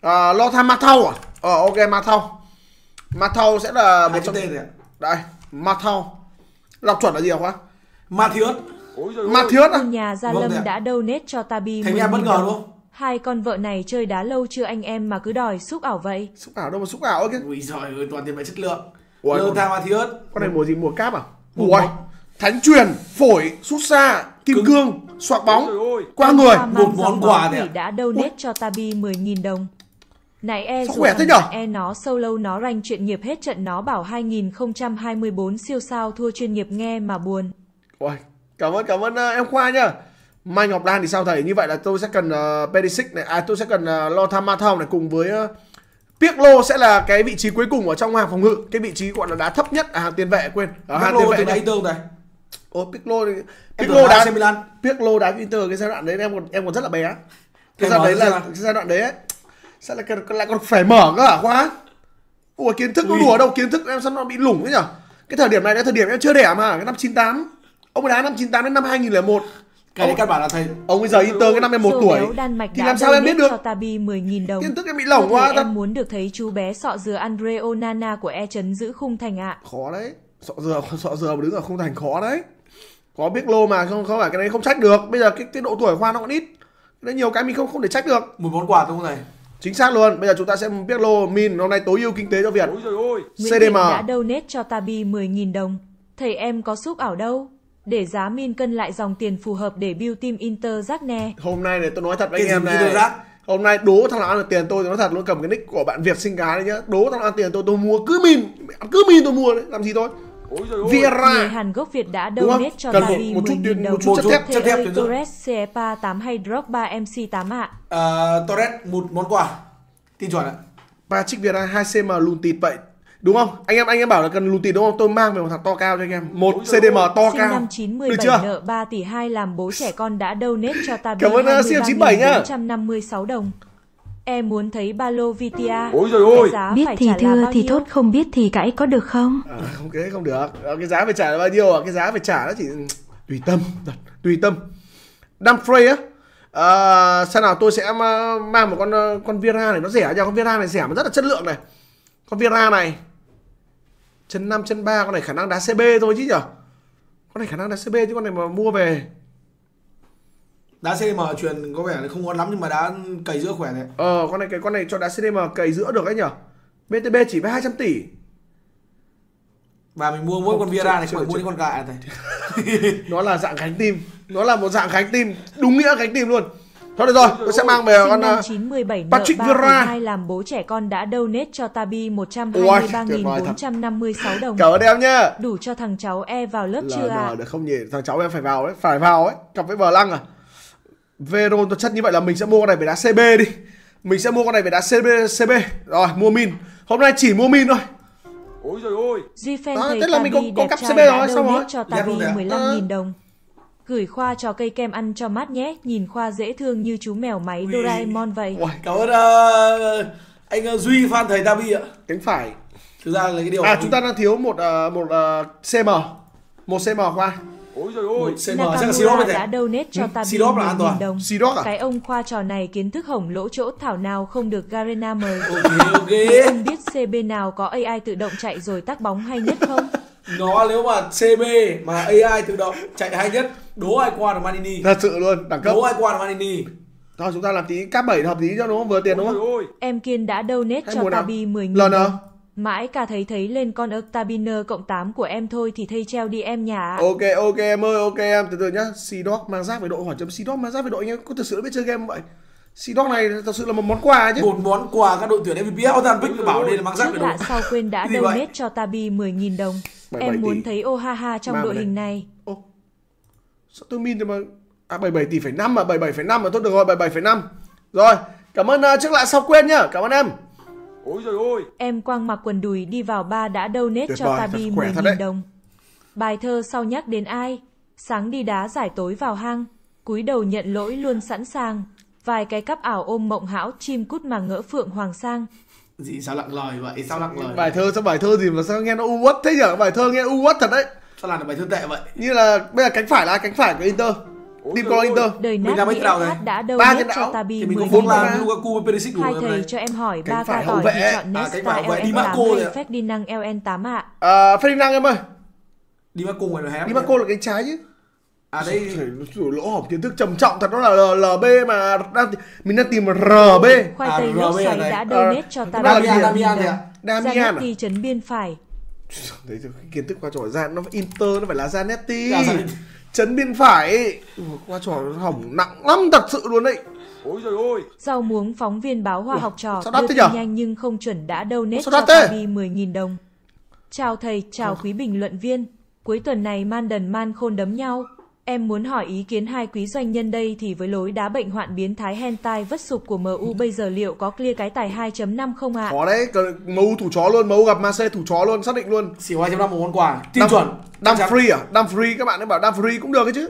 À, Lo tham Mathau à? Ờ ok Mathau Mathau sẽ là một trong tên ạ. Đây Mathau Đọc chuẩn là gì hả Khoa? Mathius. Ôi giời ơi. Mathius Ông nhà Gia Vâng Lâm đã donate cho Tabi Thành em bất 10.000 ngờ đúng không? Hai con vợ này chơi đá lâu chưa anh em mà cứ đòi xúc ảo vậy. Xúc ảo đâu mà xúc ảo ok Ui giời ơi toàn tiền vệ chất lượng Ui, Lơ con- tham Mathius Con này mùa gì mùa cáp à? Mùa thánh truyền, phổi, sút xa, kim Cứng. cương, soạc bóng, Ôi qua người. Một món quà quỷ ạ. đã donate cho Tabi 10.000 đồng. Nãy e Sao khỏe thế nhở? e nó solo nó ranh chuyện nghiệp hết trận nó bảo 2024 siêu sao thua chuyên nghiệp nghe mà buồn. Ui, cảm ơn cảm ơn ờ, em Khoa nhá. Mai Ngọc Lan thì sao thầy? Như vậy là tôi sẽ cần uh, Perisic này, à tôi sẽ cần uh, Lothar Matthaus này cùng với uh, Pirlo sẽ là cái vị trí cuối cùng ở trong hàng phòng ngự, cái vị trí gọi là đá thấp nhất à hàng tiền vệ quên. Ở hàng tiền vệ nhá. Inter này Ô Pirlo thì Pirlo đá Milan Pirlo đá Inter cái giai đoạn đấy em còn em còn rất là bé. Cái giai đoạn đấy là cái giai đoạn đấy ấy, sao lại còn lại còn phải mở cơ hả Khoa? Ủa kiến thức nó đùa đâu, kiến thức em sao nó bị lủng thế nhở? Cái thời điểm này là thời điểm em chưa đẻ mà, cái năm 98. Ông ấy đá năm 98 đến năm 2001. Cái đấy căn bản là thầy Ông bây giờ Inter cái năm em 1 Siêu tuổi. Đan Mạch Thì đã làm sao em biết được? cho Tabi 10.000 đồng. Kiến thức em bị lỏng quá em muốn được thấy chú bé sọ dừa Andre Onana của e chấn giữ khung thành ạ. Khó đấy. Sọ dừa *laughs* sọ dừa mà đứng ở không thành khó đấy. Có biết lô mà không không phải cái đấy không trách được. Bây giờ cái cái độ tuổi khoa nó còn ít. Đấy nhiều cái mình không không thể trách được. một món quà không thầy Chính xác luôn. Bây giờ chúng ta sẽ biết lô min hôm nay tối ưu kinh tế cho Việt. Ôi giời ơi. CDM. Đã donate cho Tabi 10.000 đồng. Thầy em có xúc ảo đâu? Để giá min cân lại dòng tiền phù hợp để build team Inter rác nè. Hôm nay này tôi nói thật với anh em này. rác? Hôm nay đố thằng nào ăn được tiền tôi tôi nói thật luôn cầm cái nick của bạn Việt sinh gái đấy nhá. Đố thằng nào ăn tiền tôi tôi mua cứ min, cứ min tôi mua đấy, làm gì thôi. Ôi giời ơi. Người Vieira. Hàn gốc Việt đã donate cho Cần một- Tabi một chút 10.000 tiền- đồng. một chút chất thép, chất thép. Torres, CEPA 8 hay Drogba MC8 ạ. Ờ, Torres một món quà tin chuẩn ạ Patrick Vieira 2cm lùn tịt vậy. Đúng không? Anh em anh em bảo là cần lùn tịt đúng không? Tôi mang về một thằng to cao cho anh em. Một Ôi CDM to Sinh cao. năm Được 97 chưa? nợ 3 tỷ 2 làm bố trẻ con đã donate cho Tabi Cảm ơn, uh, siêu 97 nhá. 456 đồng. Em muốn thấy Balo Vitia. Ôi giời ơi. Cái giá Biết phải thì thưa thì nhiêu? thốt không biết thì cãi có được không? À, không cái đấy không được. Ờ, cái giá phải trả là bao nhiêu à? Cái giá phải trả nó chỉ tùy tâm, tùy tâm. Dumfries á. À, xem nào tôi sẽ ma- mang một con ờ, con Vieira này nó rẻ nha, con Vieira này rẻ mà rất là chất lượng này. Con Vieira này chân 5 chân 3 con này khả năng đá CB thôi chứ nhở. Con này khả năng đá CB chứ con này mà mua về. Đá CDM truyền có vẻ là không ngon lắm nhưng mà đá cày giữa khỏe này. Ờ con này cái con này cho đá CDM cày giữa được ấy nhở? BTB chỉ với 200 tỷ. Và mình mua mỗi con Viera này không phải mua những con gà này *laughs* Nó là dạng cánh tim. Nó là một dạng cánh tim Đúng nghĩa cánh tim luôn Thôi được rồi tôi sẽ mang về Sinh con năm uh, 917 nợ Patrick Vieira. 3,2 làm bố trẻ con đã donate cho Tabi Ôi, tuyệt vời thật. 123.456 đồng. Cảm ơn em nhá Đủ cho thằng cháu E vào lớp chưa ạ? LN được không nhỉ Thằng cháu em phải vào đấy Phải vào ấy Cặp với bờ lăng à Veron thực chất như vậy là mình sẽ mua con này về đá CB đi Mình sẽ mua con này về đá CB, CB. Rồi mua min Hôm nay chỉ mua min thôi Ôi trời ơi Duy fan thấy là mình có- có cặp CB đã rồi, xong rồi. cho Tabi luôn đấy ạ. 15.000 đồng. Gửi Khoa cho cây kem ăn cho mát nhé. Nhìn Khoa dễ thương như chú mèo máy Doraemon vậy. Ui, cảm ơn ờ, anh ờ, Duy fan thầy Tabi ạ cánh phải thực ra là cái điều À chúng ta đang thiếu một uh, một uh, CM Một CM qua Ôi trời một ơi CM chắc là Sirop Nakamura này đã donate cho Ừ, Tabi Sirop là an 10.000 toàn. đồng. Sidoc à Cái ông Khoa trò này kiến thức hỏng lỗ chỗ thảo nào không được Garena mời. ok ok Anh biết CB nào có AI tự động chạy rồi tắt bóng hay nhất không? *laughs* nó nếu mà CB mà AI tự động chạy hay nhất đố ai qua được Manini? Thật sự luôn đẳng cấp. Đố ai qua được Manini? Thôi chúng ta làm tí K7 hợp lý cho nó vừa tiền đúng Ôi không ơi Em Kiên đã donate Hay cho? Tabi 10.000 Lần nào? đồng. Mãi cả thấy thấy lên con Octabiner cộng 8 của em thôi thì thây treo đi em nhà. Ạ. Ok ok em ơi ok em. Từ từ nhá. Sidoc mang giáp về đội hỏi chấm. Sidoc mang giáp về đội anh em. Có thực sự biết chơi game không vậy? Sidoc này thật sự là một món quà chứ. Một món quà các đội tuyển MVP Ozan bảo đây là mang giáp về lạ đội. sau quên đã donate cho Tabi 10.000 đồng. Bảy bảy Em muốn thấy ô ha ha trong đội hình này. Sao tôi min thì mà À 77 tỷ phải 5 mà 77,5 mà thôi được rồi 77,5 Rồi cảm ơn uh, trước lạ sau quên nhá Cảm ơn em Ôi trời ơi Em quang mặc quần đùi đi vào ba đã donate Tuyệt cho vời, Tabi thật khỏe thật đấy. 10.000 đồng. Bài thơ sau nhắc đến ai? Sáng đi đá giải tối vào hang, cúi đầu nhận lỗi luôn sẵn sàng. Vài cái cắp ảo ôm mộng hão chim cút mà ngỡ phượng hoàng sang. gì sao lặng lời vậy sao lặng lời Bài thơ sao bài thơ gì mà sao nghe nó u uất thế nhở Bài thơ nghe u uất thật đấy sao làm được bài thơ tệ vậy Như là bây giờ cánh phải là ai? cánh phải của Inter Team ơi. Inter Đời Mình làm mấy cái đạo này? đã Ba cái cho đạo. Thì mình có 10.000 bốn là Lukaku với Perisic Hai thầy cho em hỏi ba phải ca hậu tỏi thì vệ. chọn À, cánh Nesta phải hậu vệ, Di LN8 Marco rồi ạ. Ferdinand LN8 ạ. à, Ferdinand em ơi đi mất cùng rồi hé Đi Marco là cánh trái chứ à đây Trời, lỗ hổng kiến thức trầm trọng thật đó là LB mà đang mình đang tìm RB Khoai À, tây RB lốp xoáy đã donate cho 10.000 gì ạ? đồng. Damian à? Zanetti chấn biên phải. *laughs* Đấy kiến thức qua trò ra nó Inter nó phải là Zanetti chấn biên phải qua trò hỏng nặng lắm thật sự luôn đấy Ôi trời ơi Rau muống phóng viên báo hoa Ủa, học trò sao đắt đưa thế tin nhanh nhưng không chuẩn đã donate Sao cho? Tabi 10.000 đồng. Chào thầy, chào quý bình luận viên. Cuối tuần này man đần man khôn đấm nhau. Em muốn hỏi ý kiến hai quý doanh nhân đây thì với lối đá bệnh hoạn biến thái hentai vất sụp của MU bây giờ liệu có clear cái tài 2.5 không ạ? khó đấy Cờ- MU thủ chó luôn MU gặp Marseille thủ chó luôn xác định luôn. Xỉu 2.5 một món quà tin chuẩn. Đam chắn. free à? Đam free các bạn ấy bảo Đam free cũng được ấy chứ.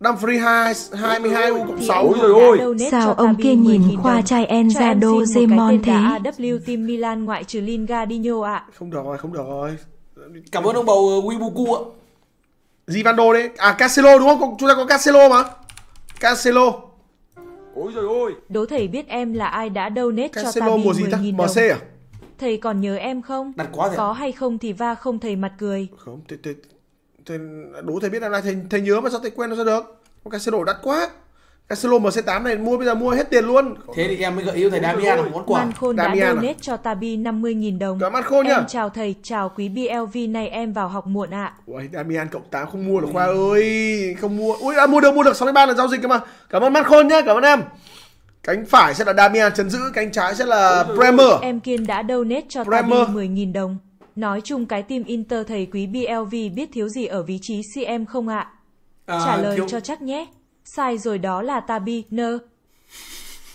Đam free 2 22 U cộng Thì 6 anh Ôi Sao ông kia nhìn 10.000 khoa trai một cái Zemon thế? AW Team Milan ngoại trừ Lingardinho ạ. không được rồi không được rồi. Cảm ơn ông bầu Wibuku ạ Givando đấy. À Cancelo đúng không? Chúng ta có Cancelo mà. Cancelo. Ôi trời ơi. Đố thầy biết em là ai đã donate cho Cancelo Tabi mùa gì ta? 10.000 đồng. MC à? Thầy còn nhớ em không? đặt quá rồi Có hay không thì va không thầy mặt cười. không thầy, thầy, thầy đố thầy biết là thầy, thầy nhớ mà sao thầy quên nó ra được? Cancelo đắt quá Cancelo MC8 này mua bây giờ mua hết tiền luôn thế thì em mới gợi ý thầy Damian là một món quà Man Khôn đã Damian à? donate cho Tabi 50.000 đồng. Cảm ơn Khôn nhá. Em chào thầy, chào quý BLV này em vào học muộn ạ. Ui, Damian cộng 8 không mua được Khoa ơi Không mua Ui à, mua được mua được 63 lần giao dịch cơ mà Cảm ơn Mắt Khôn nhá Cảm ơn em Cánh phải sẽ là Damian chấn giữ Cánh trái sẽ là Bremer Em Kiên đã donate cho Bremer. Tabi 10.000 đồng. Nói chung cái team Inter thầy quý BLV biết thiếu gì ở vị trí CM không ạ? À, Trả lời thiếu- cho chắc nhé. Sai rồi đó là Tabi, nơ.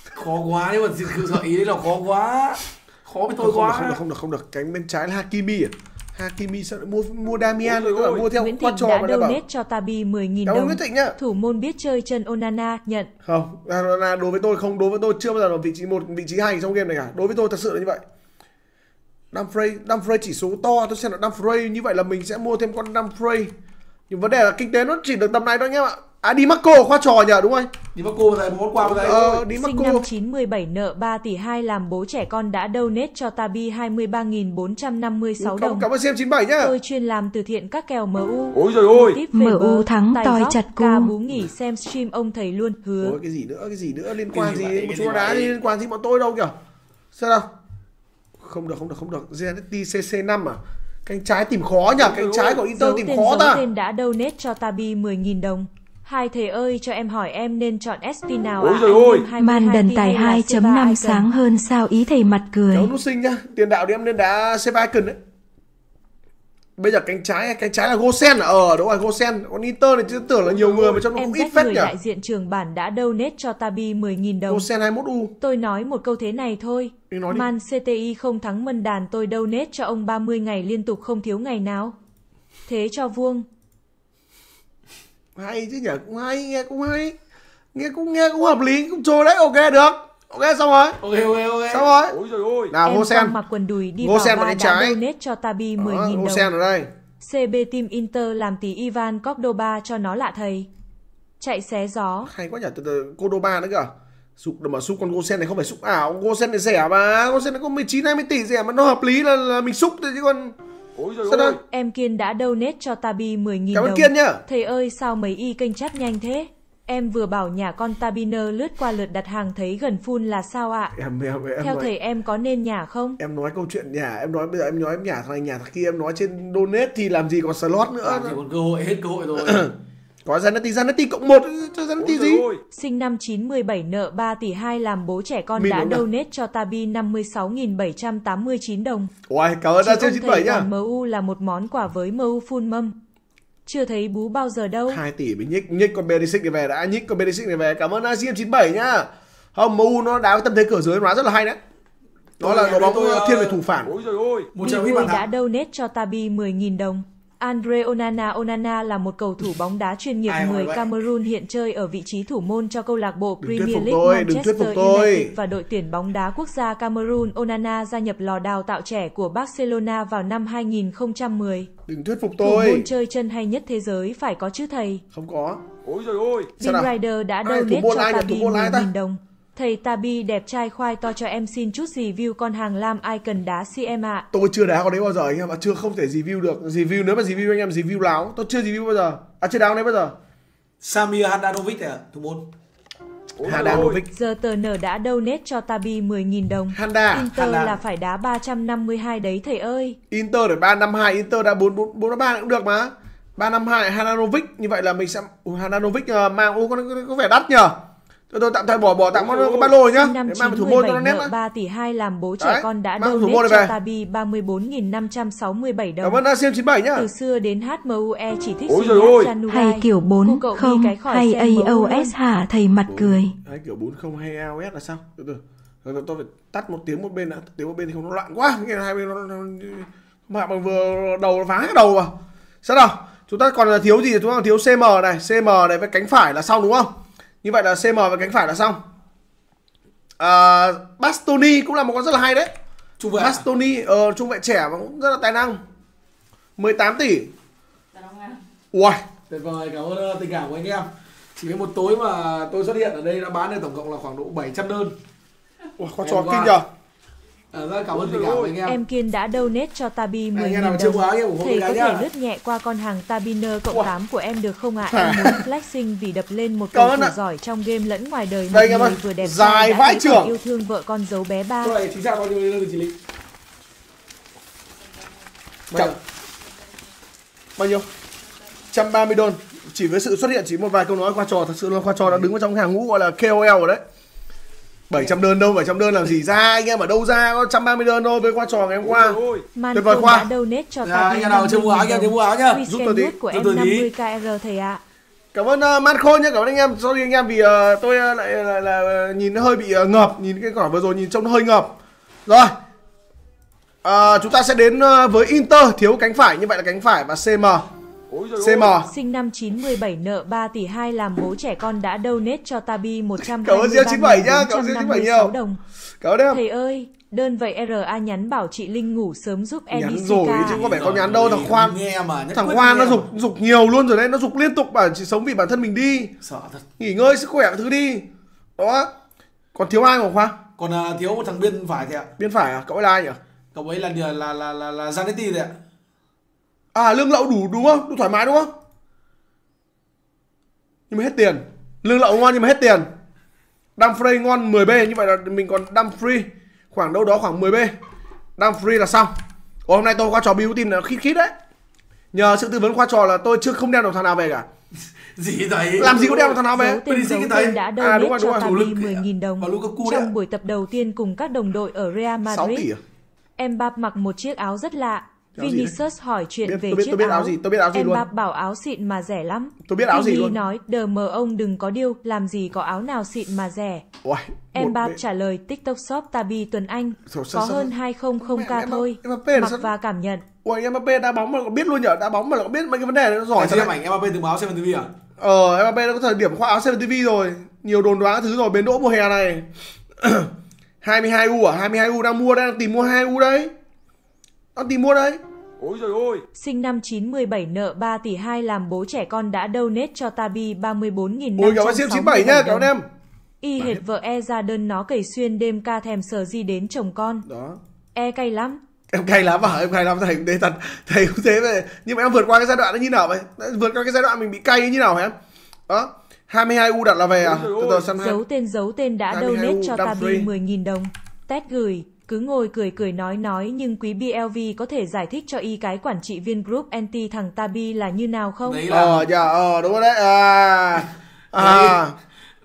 khó quá nếu mà sự gợi ý đấy là khó quá. Khó với tôi không, quá. được, không được không được không được. Cánh bên trái là Hakimi à? Hakimi sao lại mua mua Damian rồi giời các bạn ơi. mua theo Nguyễn Thịnh trò đã đã bảo. donate cho Tabi 10.000 Cảm ơn đồng. Nguyễn Thịnh nhá. Thủ môn biết chơi chân Onana nhận. Không Arona đối với tôi không Đối với tôi chưa bao giờ là vị trí một vị trí hai trong game này cả. Đối với tôi thật sự là như vậy. Dumfries Dumfries chỉ số to tôi xem là Dumfries như vậy là mình sẽ mua thêm con Dumfries. Nhưng vấn đề là kinh tế nó chỉ được tầm này thôi anh em ạ À Di Marco khoa trò nhờ đúng không? đi vào cô thầy một qua thầy Ờ Di Sinh Marco. năm 917 nợ 3 tỷ 2 làm bố trẻ con đã donate cho Tabi 23.456 Cảm, đồng. cảm ơn xem 97 nhá. Tôi chuyên làm từ thiện các kèo MU. Ôi giời ơi. MU thắng tài toi chặt cu. Ca bú nghỉ xem stream ông thầy luôn hứa. Ôi cái gì nữa, cái gì nữa liên quan gì một chú đá gì liên quan gì bọn tôi đâu kìa. Sao đâu? Không được, không được, không được. ZT CC5 à? Cánh trái tìm khó nhỉ, cánh trái của Inter tìm khó ta. tên đã donate cho Tabi 10.000 đồng. Hai thầy ơi cho em hỏi em nên chọn SP nào Ôi ạ? ơi. em 22 Màn đần tài hay là Seva 2.5 Icon? sáng hơn sao ý thầy mặt cười. Kéo nút sinh nhá. Tiền đạo thì em nên đá Seba Icon đấy. Bây giờ cánh trái, cánh trái là Gosen à? Ờ đúng rồi Gosen. Còn Inter này chứ tưởng là nhiều người mà trong nó Em cũng ít phết người nhỉ. đại diện trường bản đã donate cho Tabi 10.000 đồng. Gosen 21U. Tôi nói một câu thế này thôi. Đi nói đi. Man CTI không thắng mân đàn tôi donate cho ông 30 ngày liên tục không thiếu ngày nào. Thế cho vuông. Hay chứ nhỉ? Cũng hay nghe cũng hay. Nghe cũng nghe cũng hợp lý cũng trôi đấy ok được. Ok xong rồi. Ok ok ok. Xong rồi. Ôi giời ơi. nào em ngô sen mặc quần đùi đi Ngô vào Sen cánh trái. donate cho Tabi Đó, 10.000 ngô đồng. sen ở đây. CB Team Inter làm tí Ivan Cordoba cho nó lạ thầy. Chạy xé gió. hay quá nhỉ từ từ Cordoba nữa kìa sụp mà sụp con Gosen này không phải sụp. Ảo Gosen này rẻ mà. Gosen này có 19 20 tỷ rẻ mà nó hợp lý là, là mình xúc thôi chứ còn Ôi sao ơi. Em Kiên đã donate cho Tabi 10.000 cảm đồng. ơn Kiên nhá Thầy ơi sao mấy y kênh chat nhanh thế? Em vừa bảo nhà con Tabiner lướt qua lượt đặt hàng thấy gần full là sao ạ? em em em Theo nói, thầy em có nên nhà không? em nói câu chuyện nhà em nói bây giờ em nói em nhà thằng này nhà thằng kia em nói trên donate thì làm gì còn slot nữa à, chỉ còn cơ hội hết cơ hội rồi *clears throat* có Zanetti Zanetti cộng một cho Zanetti gì. Sinh năm 917 nợ 3 tỷ 2 làm bố trẻ con Mình đã donate cho Tabi 56.789 đồng. Ôi cảm ơn trên thầy 97 nhá MU là một món quà với MU full mâm. Chưa thấy bú bao giờ đâu. 2 tỷ mới nhích nhích con Berisic này về đã nhích con Berisic này về cảm ơn ASEAN 97 nhá không MU nó đá cái tâm thế cửa dưới nó rất là hay đấy nó Tôi là đội bóng tôi, ờ, thiên về thủ phản Ôi giời ơi. một trận đã donate cho Tabi 10.000 đồng. Andre Onana Onana là một cầu thủ bóng đá chuyên nghiệp Ai người? Cameroon hiện chơi ở vị trí thủ môn cho câu lạc bộ Đừng Premier League tôi, Manchester phục tôi. United và đội tuyển bóng đá quốc gia Cameroon. Onana gia nhập lò đào tạo trẻ của Barcelona vào năm 2010. đừng thuyết phục Thủ tôi môn chơi chân hay nhất thế giới phải có chứ thầy. không có Ôi giời ơi. Vin Rider đã donate thủ cho? Tabi Thủ môn ai ta? 10.000 đồng. Thầy Tabi đẹp trai khoai to cho em xin chút review con hàng lam ai cần đá CM ạ. tôi chưa đá con đấy bao giờ anh em ạ chưa không thể review được review nếu mà review anh em review láo tôi chưa review bao giờ à chưa đá con đấy bao giờ Samir Handanovic à thủ môn. Hadanovic Giờ tờ nở đã donate cho Tabi 10.000 đồng. Handa Inter Handa. là phải đá 352 đấy thầy ơi. Inter để 352 Inter đã 4 4 4 cũng được mà 352 Handanovic như vậy là mình sẽ Handanovic uh, mang ô, có, có, có vẻ đắt nhờ tôi, tôi tạm thời bỏ bỏ tạm con con ba lô nhá để mang thủ môn cho nó 917 nét nữa 3 tỷ 2 làm bố trẻ Đấy, con đã donate này cho. Tabi 34.567 đồng. cảm ơn ASEAN 97 nhá Từ xưa đến HMUE chỉ thích Ôi ơi. Janurai. Hay kiểu Cô 4 cậu ghi không hay. AOS hả thầy mặt cười. Đấy, kiểu 40 hay AOS là sao? Từ từ. Rồi, rồi tôi phải tắt một tiếng một bên đã. Tiếng một bên thì không nó loạn quá. Nghe hai bên nó, mà bằng vừa đầu nó phá cái đầu vào. Sao nào? Chúng ta còn là thiếu gì? Chúng ta còn thiếu CM này, CM này với cánh phải là xong đúng không? Như vậy là CM với cánh phải là xong. À, Bastoni cũng là một con rất là hay đấy. trung vệ à? Bastoni ờ, trung vệ trẻ mà cũng rất là tài năng. 18 tỷ. Ui, tuyệt vời cảm ơn ờ, tình cảm của anh em chỉ với một tối mà tôi xuất hiện ở đây đã bán được tổng cộng là khoảng độ 700 đơn con Em trò kinh nhờ. À, rất là cảm ơn tình cảm anh em Em Kiên đã donate cho Tabi Anh em nào 10.000 chưa đồng. hộ Thầy có nhá. thể lướt nhẹ qua con hàng Tabiner cộng Wow. 8 của em được không ạ? Em *laughs* muốn flexing vì đập lên một cầu thủ giỏi trong game lẫn ngoài đời. Một Đây anh em người ơi, vừa đẹp dài trai đã vãi thấy chưởng. yêu thương vợ con giấu bé ba. Này chính xác bao nhiêu đơn chị Linh Chậm. Bao nhiêu? 130 đô Chỉ với sự xuất hiện chỉ một vài câu nói qua trò Thật sự là qua trò đã đứng vào trong hàng ngũ gọi là KOL rồi đấy 700 đơn đâu 700 đơn làm gì ra? Anh em ở đâu ra? Có 130 đơn thôi với qua trò ngày hôm qua. Tuyệt vời Khoa. donate cho Dạ, Tabi anh em nào chưa mua áo em chưa mua áo nhá. Giúp tôi tí, nút của giúp em tôi tí. 50 KR thầy ạ. Cảm ơn uh, Man Khôi nhé Cảm ơn anh em. Sorry anh em vì uh, tôi uh, lại là, là nhìn nó hơi bị uh, ngợp. Nhìn cái quả vừa rồi nhìn trông nó hơi ngợp. Rồi. Ờ, Chúng ta sẽ đến uh, với Inter. Thiếu cánh phải. Như vậy là cánh phải và CM CM ơi. Sinh năm 917 nợ 3 tỷ 2 làm bố trẻ con đã donate cho Tabi Cảm ơn Diệp 97 nhá, cảm ơn Diệp 97 nhiều. 123.156 đồng. Cảm ơn em. Thầy ơi, Đơn vậy RA nhắn bảo chị Linh ngủ sớm giúp nhắn EDCK. rồi chứ có vẻ có nhắn đâu thằng khoan. nghe mà nhất thằng khoan nó dục dục nhiều luôn rồi đấy nó dục liên tục bảo chỉ sống vì bản thân mình đi. Sợ thật. Nghỉ ngơi sức khỏe thứ đi. Đó. Còn thiếu ai không khoan? Còn à, thiếu một thằng biên phải thì ạ. Bên phải à? Cậu ấy là ai nhỉ? Cậu ấy là là là là là, Zanetti rồi ạ à lương lậu đủ đúng không? Đủ thoải mái đúng không? Nhưng mà hết tiền. Lương lậu ngon nhưng mà hết tiền. Dumfries ngon 10B như vậy là mình còn Dumfries khoảng đâu đó khoảng 10B Dumfries là xong. Ồ, hôm nay tôi qua trò biếu tin là khít khít đấy. Nhờ sự tư vấn qua trò là tôi chưa không đem được thằng nào về cả. Gì đấy làm gì có đem được thằng nào về? Pulisic dấu cái tên đã À, donate đúng rồi, đúng cho lực 10.000 đồng. đấy. Trong buổi tập đầu tiên cùng các đồng đội ở Real 6 Madrid, tỷ à? em Bap mặc một chiếc áo rất lạ. Áo gì? Vinicius hỏi chuyện Biết- về tôi biết- chiếc tôi biết áo. áo gì, tôi biết áo gì em luôn. Bap bảo áo xịn mà rẻ lắm. Tôi biết áo gì Vini luôn. nói đờ mờ ông đừng có điêu, làm gì có áo nào xịn mà rẻ. Em Bap bệ- trả lời TikTok shop Tabi Tuấn Anh Thôi, sao- có sao- hơn 200k Em- thôi. em Mbappé Mặc sao- và cảm nhận. Ui Mbappé đá bóng mà còn biết luôn nhở đá bóng mà lại còn biết mấy cái vấn đề này nó giỏi xem đấy. ảnh Mbappé từng báo xem TV à Ờ Mbappé nó có thời điểm khoác áo 7 TV rồi Nhiều đồn đoán thứ rồi bến đỗ mùa hè này *clears throat* 22 U à 22 U đang mua đang tìm mua 2 U đấy Đang tìm mua đấy Ôi trời ơi. Sinh năm 917 nợ 3 tỷ 2 làm bố trẻ con đã donate cho Tabi 34.567 Ui cảm ơn siêu 97 nhá cảm ơn em. Y hệt vợ E ra đơn nó cày xuyên đêm ca thèm sờ gì đến chồng con. Đó. E cay lắm. Em cay lắm à em cay lắm thầy đây thật. Thầy cũng thế vậy Nhưng mà em vượt qua cái giai đoạn đó như nào vậy? Vượt qua cái giai đoạn mình bị cay như nào hả em? Đó 22 U đặt là về à? Ôi Từ từ xem Giấu tên giấu tên đã 22 donate cho Tabi free. 10.000 đồng. Tết gửi. Cứ ngồi cười cười nói nói nhưng quý BLV có thể giải thích cho y cái quản trị viên group anti thằng Tabi là như nào không? đấy là Ờ dạ ờ đúng rồi đấy. À. À,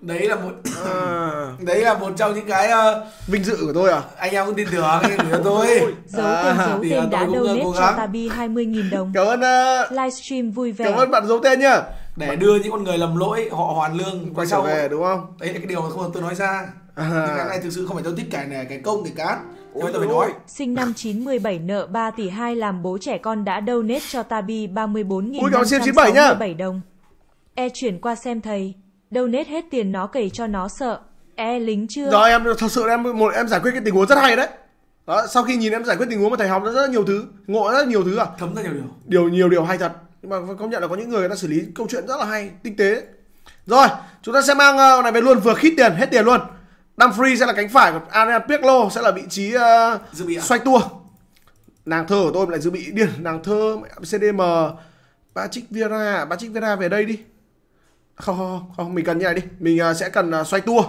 đấy là một à. *laughs* đấy là một trong những cái ờ, Vinh dự của tôi à? anh em cũng tin tưởng anh em cho tôi. Giấu À, tên giấu thì, tên à, đã donate cố cho. Tabi 20.000 đồng. Cảm ơn uh, Livestream vui vẻ. Cảm ơn bạn giấu tên nhá. Để đưa những con người lầm lỗi họ hoàn lương Quay trở về đúng không? Đấy là cái điều mà không tôi nói ra À. những cái này thực sự không phải tôi thích cái này cái công cái nhưng Ôi tôi phải nói Sinh năm 917 nợ 3 tỷ 2 làm bố trẻ con đã donate cho Tabi Ui, cảm ơn siêu 97 nhá. 34.567 đồng. E chuyển qua xem thầy. Donate hết tiền nó cầy cho nó sợ. E lính chưa? Rồi em thật sự em một em giải quyết cái tình huống rất hay đấy đó, sau khi nhìn em giải quyết tình huống mà thầy học nó rất là nhiều thứ ngộ rất là nhiều thứ à thấm ra nhiều điều điều nhiều điều hay thật nhưng mà công nhận là có những người người ta xử lý câu chuyện rất là hay tinh tế rồi chúng ta sẽ mang uh, này về luôn vừa khít tiền hết tiền luôn Dumfries sẽ là cánh phải còn Adrian Pirlo sẽ là vị trí uh, à? xoay tua. Nàng thơ của tôi lại dự bị điên nàng thơ CDM Patrick Vieira Patrick Vieira về đây đi. Không không không, mình cần như này đi. Mình uh, sẽ cần uh, xoay tua.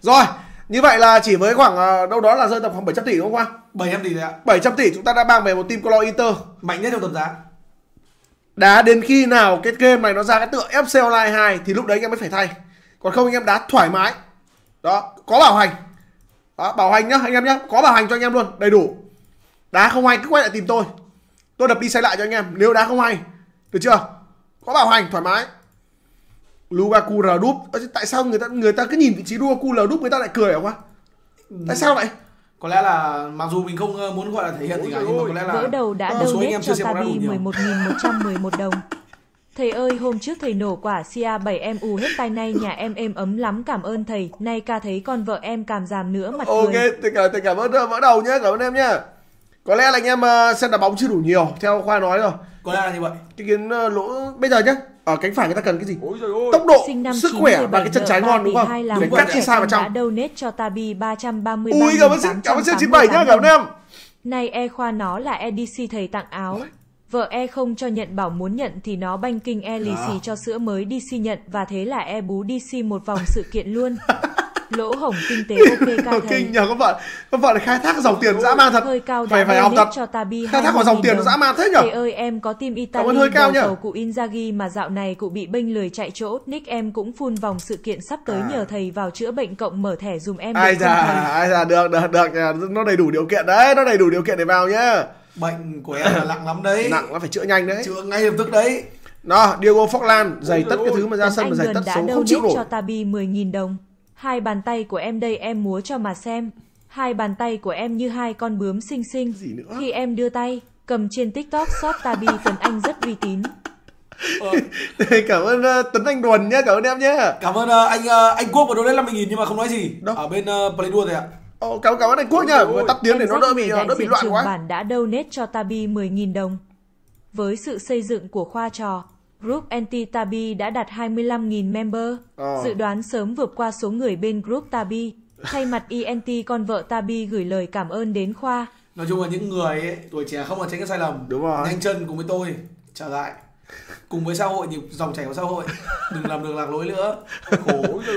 Rồi như vậy là chỉ với khoảng uh, đâu đó là rơi tầm khoảng 700 tỷ đúng không Quang? 700 tỷ đấy ạ. 700 tỷ chúng ta đã mang về một team color Inter. Mạnh nhất trong tầm giá. Đá đến khi nào cái game này nó ra cái tựa FC Online 2 thì lúc đấy anh em mới phải thay. Còn không anh em đá thoải mái đó có bảo hành. Đó bảo hành nhá anh em nhá. Có bảo hành cho anh em luôn đầy đủ. Đá không hay cứ quay lại tìm tôi. Tôi đập đi xây lại cho anh em nếu đá không hay. Được chưa? Có bảo hành thoải mái. Lukaku R đúp. Tại sao người ta người ta cứ nhìn vị trí Lukaku L đúp người ta lại cười hả quá tại sao vậy có lẽ là mặc dù mình không ờ, muốn gọi là thể hiện gì cả nhưng mà có lẽ là Vỡ đầu đã donate em cho chưa xem bóng đá đủ Tabi nhiều 11.111 đồng. Thầy ơi, hôm trước thầy nổ quả CA7 em ù hết tay nay nhà em êm ấm lắm cảm ơn thầy. Nay ca thấy con vợ em cảm giảm nữa mặt Ok, cười. thì cảm, thì cảm ơn vỡ đầu nhé, cảm ơn em nhé. Có lẽ là anh em uh, xem đá bóng chưa đủ nhiều, theo Khoa nói rồi. có lẽ là như vậy Cái kiến uh, lỗ bây giờ nhá, ở cánh phải người ta cần cái gì? Ôi trời ơi Tốc độ, Sinh năm sức khỏe và 917 cái chân trái ngon đúng 3 không? làm cắt chi sai vào trong. đã donate cho Tabi 333 Ui, cảm ơn xin, cảm ơn xin 97 nhá, cảm ơn em. Nay e khoa nó là EDC thầy tặng áo. Vợ e không cho nhận bảo muốn nhận thì nó banh kinh e lì xì cho sữa mới DC nhận và thế là e bú DC một vòng sự kiện luôn. *laughs* Lỗ hổng kinh tế ok ca thầy. Kinh nhờ các bạn, các bạn khai thác dòng tiền dã man thật. Hơi cao Phải phải học thật. cho Tabi Khai thác vào dòng 20.000 tiền dã man thế nhở? Thầy ơi em có team Italy hơi cao tàu cụ Inzaghi mà dạo này cụ bị bênh lười chạy chỗ. Nick em cũng phun vòng sự kiện sắp tới nhờ thầy vào chữa bệnh cộng mở thẻ dùm em Ai thầy? ai già được được được, nó đầy đủ điều kiện đấy, nó đầy đủ điều kiện để vào nhá. Bệnh của em là nặng lắm đấy Nặng nó phải chữa nhanh đấy. chữa ngay lập tức đấy Đó, Diego Forlan giày tất cái thứ mà ra sân mà giày tất xấu không chịu nổi. cho Tabi 10.000 đồng. Hai bàn tay của em đây em múa cho mà xem. Hai bàn tay của em như hai con bướm xinh xinh. Gì nữa? Khi em đưa tay, cầm trên TikTok shop Tabi *laughs* Tuấn Anh rất uy tín. Ờ, cảm ơn uh, Tuấn Anh Đuần nhé, cảm ơn em nhé. cảm ơn ờ, anh ờ, anh quốc và donate 50 nghìn nhưng mà không nói gì Đâu? ở bên uh, Play Đua rồi ạ Ồ, cảm cảm ơn anh Quốc nhá, tắt tiếng để nó đỡ bị đại đỡ bị loạn quá. bản đã donate cho Tabi 10.000 đồng. Với sự xây dựng của khoa trò, Group Anti Tabi đã đạt 25.000 member, Ờ. dự đoán sớm vượt qua số người bên Group Tabi. Thay mặt *laughs* ENT con vợ Tabi gửi lời cảm ơn đến khoa. nói chung là những người ấy, tuổi trẻ không còn tránh cái sai lầm Đúng rồi. nhanh chân cùng với tôi trở lại cùng với xã hội nhịp dòng chảy của xã hội đừng làm đường lạc lối nữa khổ *laughs* Ôi trời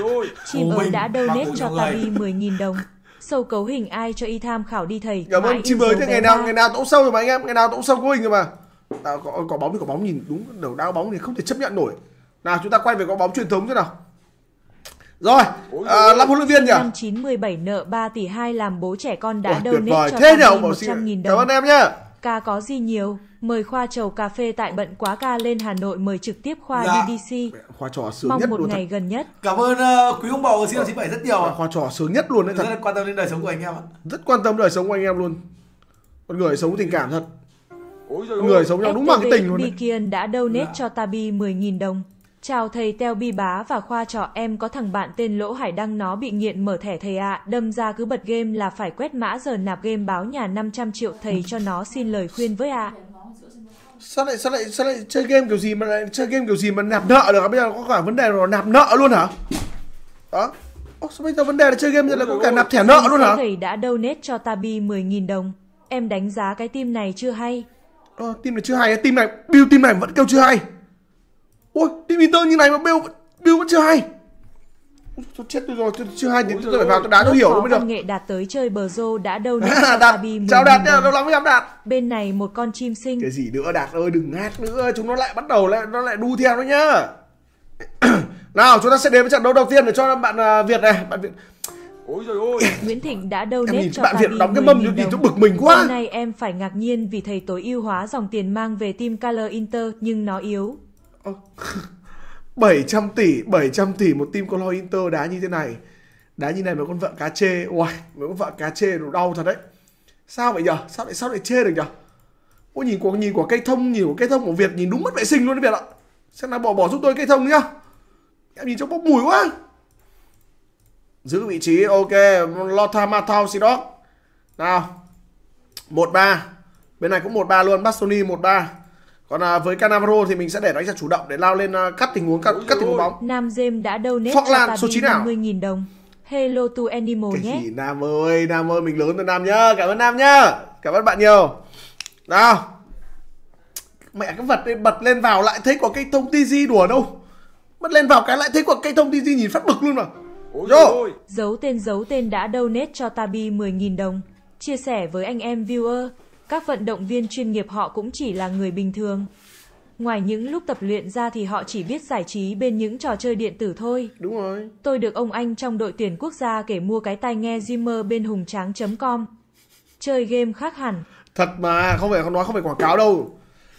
ơi. Đã donate cho. Tabi 10.000 đồng. Sâu cấu hình ai cho y tham khảo đi thầy. Cảm ơn chim dấu thế ngày nào ba. ngày nào tỗ sâu rồi mà anh em, ngày nào tỗ sâu có hình rồi mà. Nào, có, có bóng thì có bóng nhìn đúng đầu đá bóng thì không thể chấp nhận nổi. Nào chúng ta quay về có bóng truyền thống thế nào. Rồi, Ôi à, làm huấn luyện viên nhỉ? Năm 917 nợ 3 tỷ 2 làm bố trẻ con đã Ôi, donate cho Thế nhỉ Tabi ông bảo xin. 100.000 Cảm đồng. ơn em nhá. Ca có gì nhiều, mời khoa chầu cà phê tại bận quá ca lên Hà Nội mời trực tiếp khoa Dạ. đi DC. Khoa trò sướng Mong nhất một luôn ngày thật. gần nhất. cảm ơn ờ, quý ông bầu sinh năm 97 rất nhiều Khoa trò sướng nhất luôn đấy rất thật. là quan tâm đến đời sống của anh em ạ Rất quan tâm đời sống của anh em luôn. Con người sống tình cảm thật. Ôi Con người ơi. sống nhau đúng bằng cái tình luôn đấy. Bikian đã donate Dạ. cho Tabi 10.000 đồng. Chào thầy Teo Bi Bá và khoa trọ em có thằng bạn tên Lỗ Hải Đăng nó bị nghiện mở thẻ thầy ạ, đâm ra cứ bật game là phải quét mã giờ nạp game báo nhà 500 triệu thầy cho nó xin lời khuyên với ạ. Sao lại sao lại sao lại chơi game kiểu gì mà lại chơi game kiểu gì mà nạp nợ được? Bây giờ có cả vấn đề là nạp nợ luôn hả? Đó. Ô, sao bây giờ vấn đề là chơi game giờ là có cả nạp thẻ nợ luôn hả? Thầy đã donate cho Tabi 10.000 đồng. Em đánh giá cái team này chưa hay. Ờ, team này chưa hay, team này, build team này vẫn kêu chưa hay. Ôi, Inter như này mà build build vẫn chưa hay. Ôi, Tôi chết tôi rồi, tôi chưa hay thì tôi phải vào tôi đá cho hiểu mới được. nghệ đạt tới chơi bờ rô đã donate *laughs* À, cho đạt, Tabi 10.000 chào Đạt nhá, lâu lắm mới gặp Đạt. Bên này một con chim sinh. Cái gì nữa Đạt ơi đừng ngát nữa, chúng nó lại bắt đầu lại nó lại đu theo nó nhá. *clears throat* Nào, chúng ta sẽ đến với trận đấu đầu tiên để cho bạn à, Việt này, bạn Việt. Ôi trời ơi. *coughs* Nguyễn Thịnh đã donate nhìn cho bạn Việt đóng cái mâm 10.000 nhìn đồng. tôi bực mình quá. Hôm nay em phải ngạc nhiên vì thầy tối ưu hóa dòng tiền mang về team Color Inter nhưng nó yếu. 700 tỷ 700 tỷ một team Color Inter đá như thế này. Đá như này mà con vợ cá chê. Uầy mấy con vợ cá chê nó đau thật đấy. Sao vậy nhở? Sao lại sao lại chê được nhở? Ôi, nhìn của nhìn của cây thông, nhìn của cây thông của Việt nhìn đúng mất vệ sinh luôn đấy Việt ạ. Xem nào, bỏ bỏ giúp tôi cây thông nhá. Em nhìn trông bốc mùi quá. Giữ vị trí, ok. Lotha matau Matthaus đó. Nào. 1-3 bên này cũng 1-3 luôn. Bastoni 1-3 còn à, với Cannavaro thì mình sẽ để đánh ra chủ động để lao lên à, cắt tình huống cắt, cắt tình huống bóng Nam James đã donate Phóc cho Lan, số Tabi chín nào? 50.000 đồng. Hello to Animal cái nhé. gì Nam ơi Nam ơi mình lớn rồi Nam nhá cảm ơn Nam nhá cảm ơn bạn nhiều nào mẹ cái vật ấy bật lên vào lại thấy có cây thông TG đùa đâu bật lên vào cái lại thấy có cây thông TG nhìn phát bực luôn mà Ôi Yo. trời ơi. Giấu tên giấu tên đã donate cho Tabi 10.000 đồng. Chia sẻ với anh em viewer, các vận động viên chuyên nghiệp họ cũng chỉ là người bình thường. Ngoài những lúc tập luyện ra thì họ chỉ biết giải trí bên những trò chơi điện tử thôi. đúng rồi Tôi được ông anh trong đội tuyển quốc gia kể mua cái tai nghe Zimmer bên hùng tráng.com. Chơi game khác hẳn. thật mà không phải không nói không phải quảng cáo đâu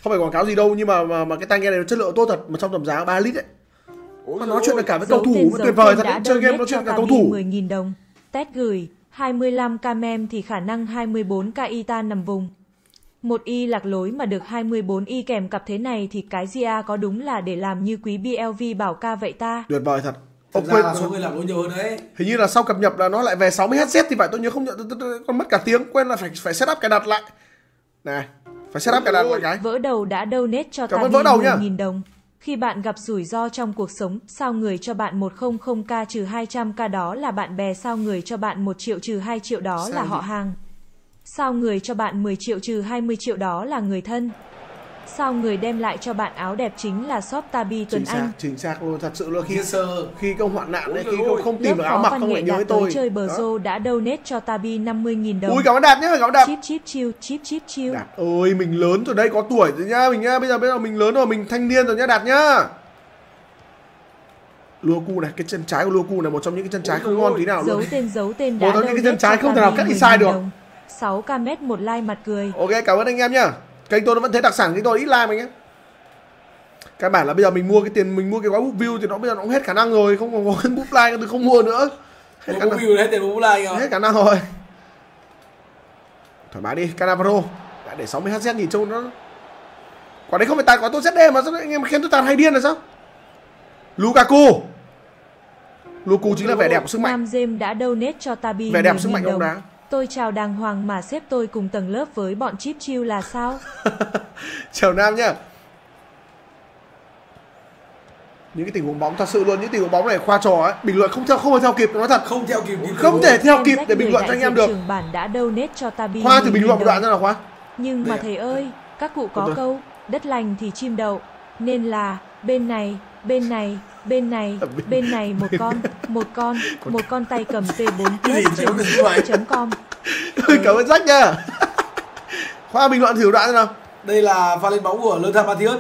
không phải quảng cáo gì đâu nhưng mà mà, mà cái tai nghe này nó chất lượng tốt thật mà trong tầm giá 3 lít ấy Ôi nó trời nói chuyện được cả với cầu thủ tuyệt vời thật chơi game nói chuyện cả cầu thủ 10.000 đồng. Test gửi, 25 km thì khả năng 24 KI ta nằm vùng. Một y lạc lối mà được 24 y kèm cặp thế này thì cái GA có đúng là để làm như quý BLV bảo ca vậy ta. tuyệt vời thật Ô, thực ra là số người làm lỗi nhiều hơn đấy hình như là sau cập nhật là nó lại về 60 Hz thì phải tôi nhớ không nhận còn mất cả tiếng quên là phải phải setup cài đặt lại này phải setup cài đặt lại cái Vỡ đầu đã donate cho Cảm Tabi vỡ đầu nhá. 10.000 đồng. Khi bạn gặp rủi ro trong cuộc sống, sao người cho bạn 100k trừ 200k đó là bạn bè, sao người cho bạn 1 triệu trừ 2 triệu đó Sao là họ hàng. Sao người cho bạn 10 triệu trừ 20 triệu đó là người thân. Sao người đem lại cho bạn áo đẹp chính là shop Tabi Tuấn chính xác Anh. chính xác luôn thật sự là khi Khi sơ khi công hoạn nạn đấy khi giời không, ơi. không Lớp tìm được áo mặc không lại nhớ tôi chơi bờ rô đã donate cho Tabi 50.000 đồng. ui cảm ơn đạt nhé cảm ơn đạt Chip chip chill, chip chip chill. đạt ơi mình lớn rồi đây có tuổi rồi nhá mình nhá bây giờ bây giờ mình lớn rồi mình thanh niên rồi nhá đạt nhá Lukaku này cái chân trái của Lukaku này một trong những cái chân trái Ôi không ngon tí nào Giấu luôn tên giấu tên Một đã trong những cái chân trái không thể nào cắt đi sai 10.000 được. Đồng. 6 km một like mặt cười. ok cảm ơn anh em nhá. Kênh tôi nó vẫn thấy đặc sản kênh tôi ít like mà nhé căn bản là bây giờ mình mua cái tiền mình mua cái gói book view thì nó bây giờ nó cũng hết khả năng rồi không còn *laughs* có book like tôi không mua nữa. Hết khả năng. view đấy tiền bút like không hết khả năng rồi. Thoải mái đi Cannavaro đã để 60 hz nhìn trông nó quả đấy không phải tài quả tôi ZD mà sao anh em khen tôi tàn hay điên là sao? Lukaku. Lukaku chính là vẻ đẹp của sức mạnh. Nam Dêm đã donate cho Tabi vẻ đẹp 10.000 sức mạnh bóng đồng. đá Tôi chào đàng hoàng mà xếp tôi cùng tầng lớp với bọn chip chill là sao? *laughs* chào nam nhá. Những cái tình huống bóng thật sự luôn những tình huống bóng này khoa trò ấy bình luận không theo không theo kịp nói thật. Không theo kịp không thể theo kịp để bình luận cho anh em được. Trường bản đã donate cho Tabi khoa thử bình 10.000 luận một đoạn ra nào khoa. Nhưng mà thầy ơi, các cụ có câu, đất lành thì chim đậu, nên là bên này, bên này, bên này, bên- này một *laughs* con, một con, một con tay cầm T4 Cái gì plus thế, com. *laughs* Cảm ơn rách nha. *laughs* Khoa bình luận thử đoạn ra nào. Đây là pha lên bóng của Lothar Matthäus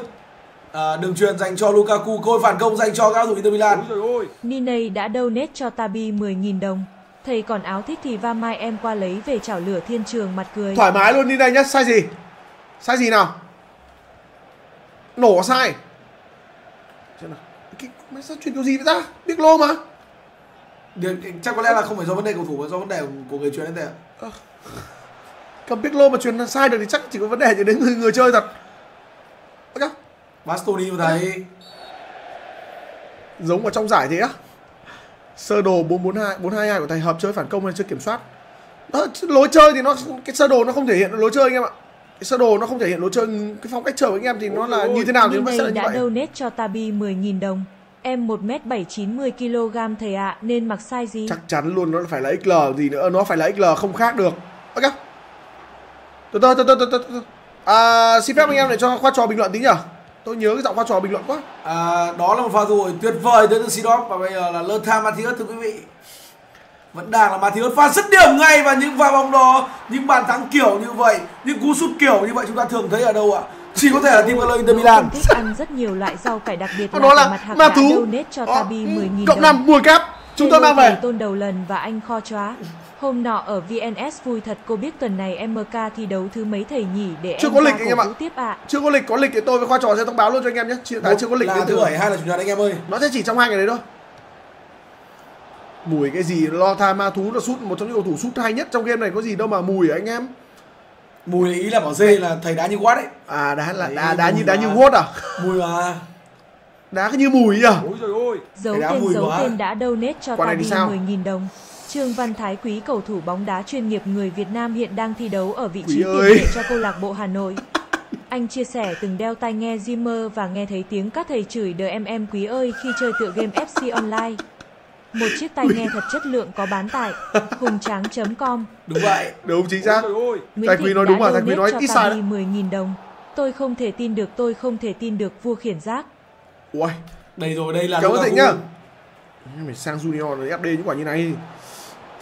à, đường truyền dành cho Lukaku cơ hội phản công dành cho các cầu thủ Inter Milan. Ôi. Niney đã donate cho Tabi 10.000 đồng. Thầy còn áo thích thì va mai em qua lấy về chảo lửa thiên trường mặt cười. thoải mái luôn đi đây nhá. Sai gì? Sai gì nào? Nổ sai mày sao truyền kiểu gì vậy ta? Biết lô mà. Điều, chắc có lẽ là không phải do vấn đề cầu thủ mà do vấn đề của người truyền đấy ạ. Cầm biết lô mà truyền sai được thì chắc chỉ có vấn đề chỉ đến người, người chơi thật. Ok Bastoni mà thấy. Giống ở trong giải thế á. Sơ đồ 442 422 của thầy hợp chơi phản công hay chơi kiểm soát. Đó, chứ lối chơi thì nó cái sơ đồ nó không thể hiện lối chơi anh em ạ. Cái sơ đồ nó không thể hiện lối chơi cái phong cách chơi của anh em thì nó là như thế nào thì nó sẽ là như đã vậy. donate cho Tabi 10.000 đồng. Em 1m7 90kg thầy ạ nên mặc size gì? chắc chắn luôn nó phải là XL gì nữa nó phải là XL không khác được. Ok. Từ từ từ từ từ từ từ. à, xin phép anh em để cho khoa trò bình luận tí nhở tôi nhớ cái giọng khoa trò bình luận quá. À, đó là một pha thủ tuyệt vời tới từ Sidorf và bây giờ là Lothar Matthäus thưa quý vị vẫn đang là Matthäus pha dứt điểm ngay và những pha bóng đó những bàn thắng kiểu như vậy những cú sút kiểu như vậy chúng ta thường thấy ở đâu ạ? Chỉ có thể là team color Inter Milan. Thích ăn rất nhiều loại rau cải đặc biệt nó là mặt ma thú donate cho Đó, Tabi 10.000 cộng đồng. năm mùi cáp chúng tôi mang về Tôn đầu lần và anh kho chóa. Hôm nọ ở VNS vui thật cô biết tuần này MK thi đấu thứ mấy thầy nhỉ? Để Chưa em có lịch anh em ạ. tiếp ạ. chưa có lịch có lịch thì tôi với khoa trò sẽ thông báo luôn cho anh em nhé. Hiện tại chưa có lịch là thứ từ bảy hai là chủ nhật anh em ơi? Nó sẽ chỉ trong hai ngày đấy thôi mùi cái gì lo tha ma thú là sút một trong những cầu thủ sút hay nhất trong game này có gì đâu mà mùi hả anh em mùi ý là bảo dê là thầy đá như quát đấy à đá là Đấy, đá, đá như đá như wốt à mùi mà đá như mùi nhỉ Ôi trời ơi. Dấu tên mùi dấu tên đã donate cho Quả này Tabi sao? 10.000 đồng. Trương Văn Thái quý cầu thủ bóng đá chuyên nghiệp người Việt Nam hiện đang thi đấu ở vị trí tiền vệ cho câu lạc bộ Hà Nội. Anh chia sẻ từng đeo tai nghe Zimmer và nghe thấy tiếng các thầy chửi đời em em quý ơi khi chơi tựa game FC Online. Một chiếc tai nghe thật chất lượng có bán tại hùng.com. đúng vậy đúng chính xác trời ơi. Nguyễn Thầy Quý nói đúng mà, thầy Quý nói cho ít sai Tabi 10.000 đồng. Tôi không thể tin được, tôi không thể tin được vua khiển giác. ui đây rồi đây là cảm ơn thịnh nhá mày sang Junior rồi FD những quả như này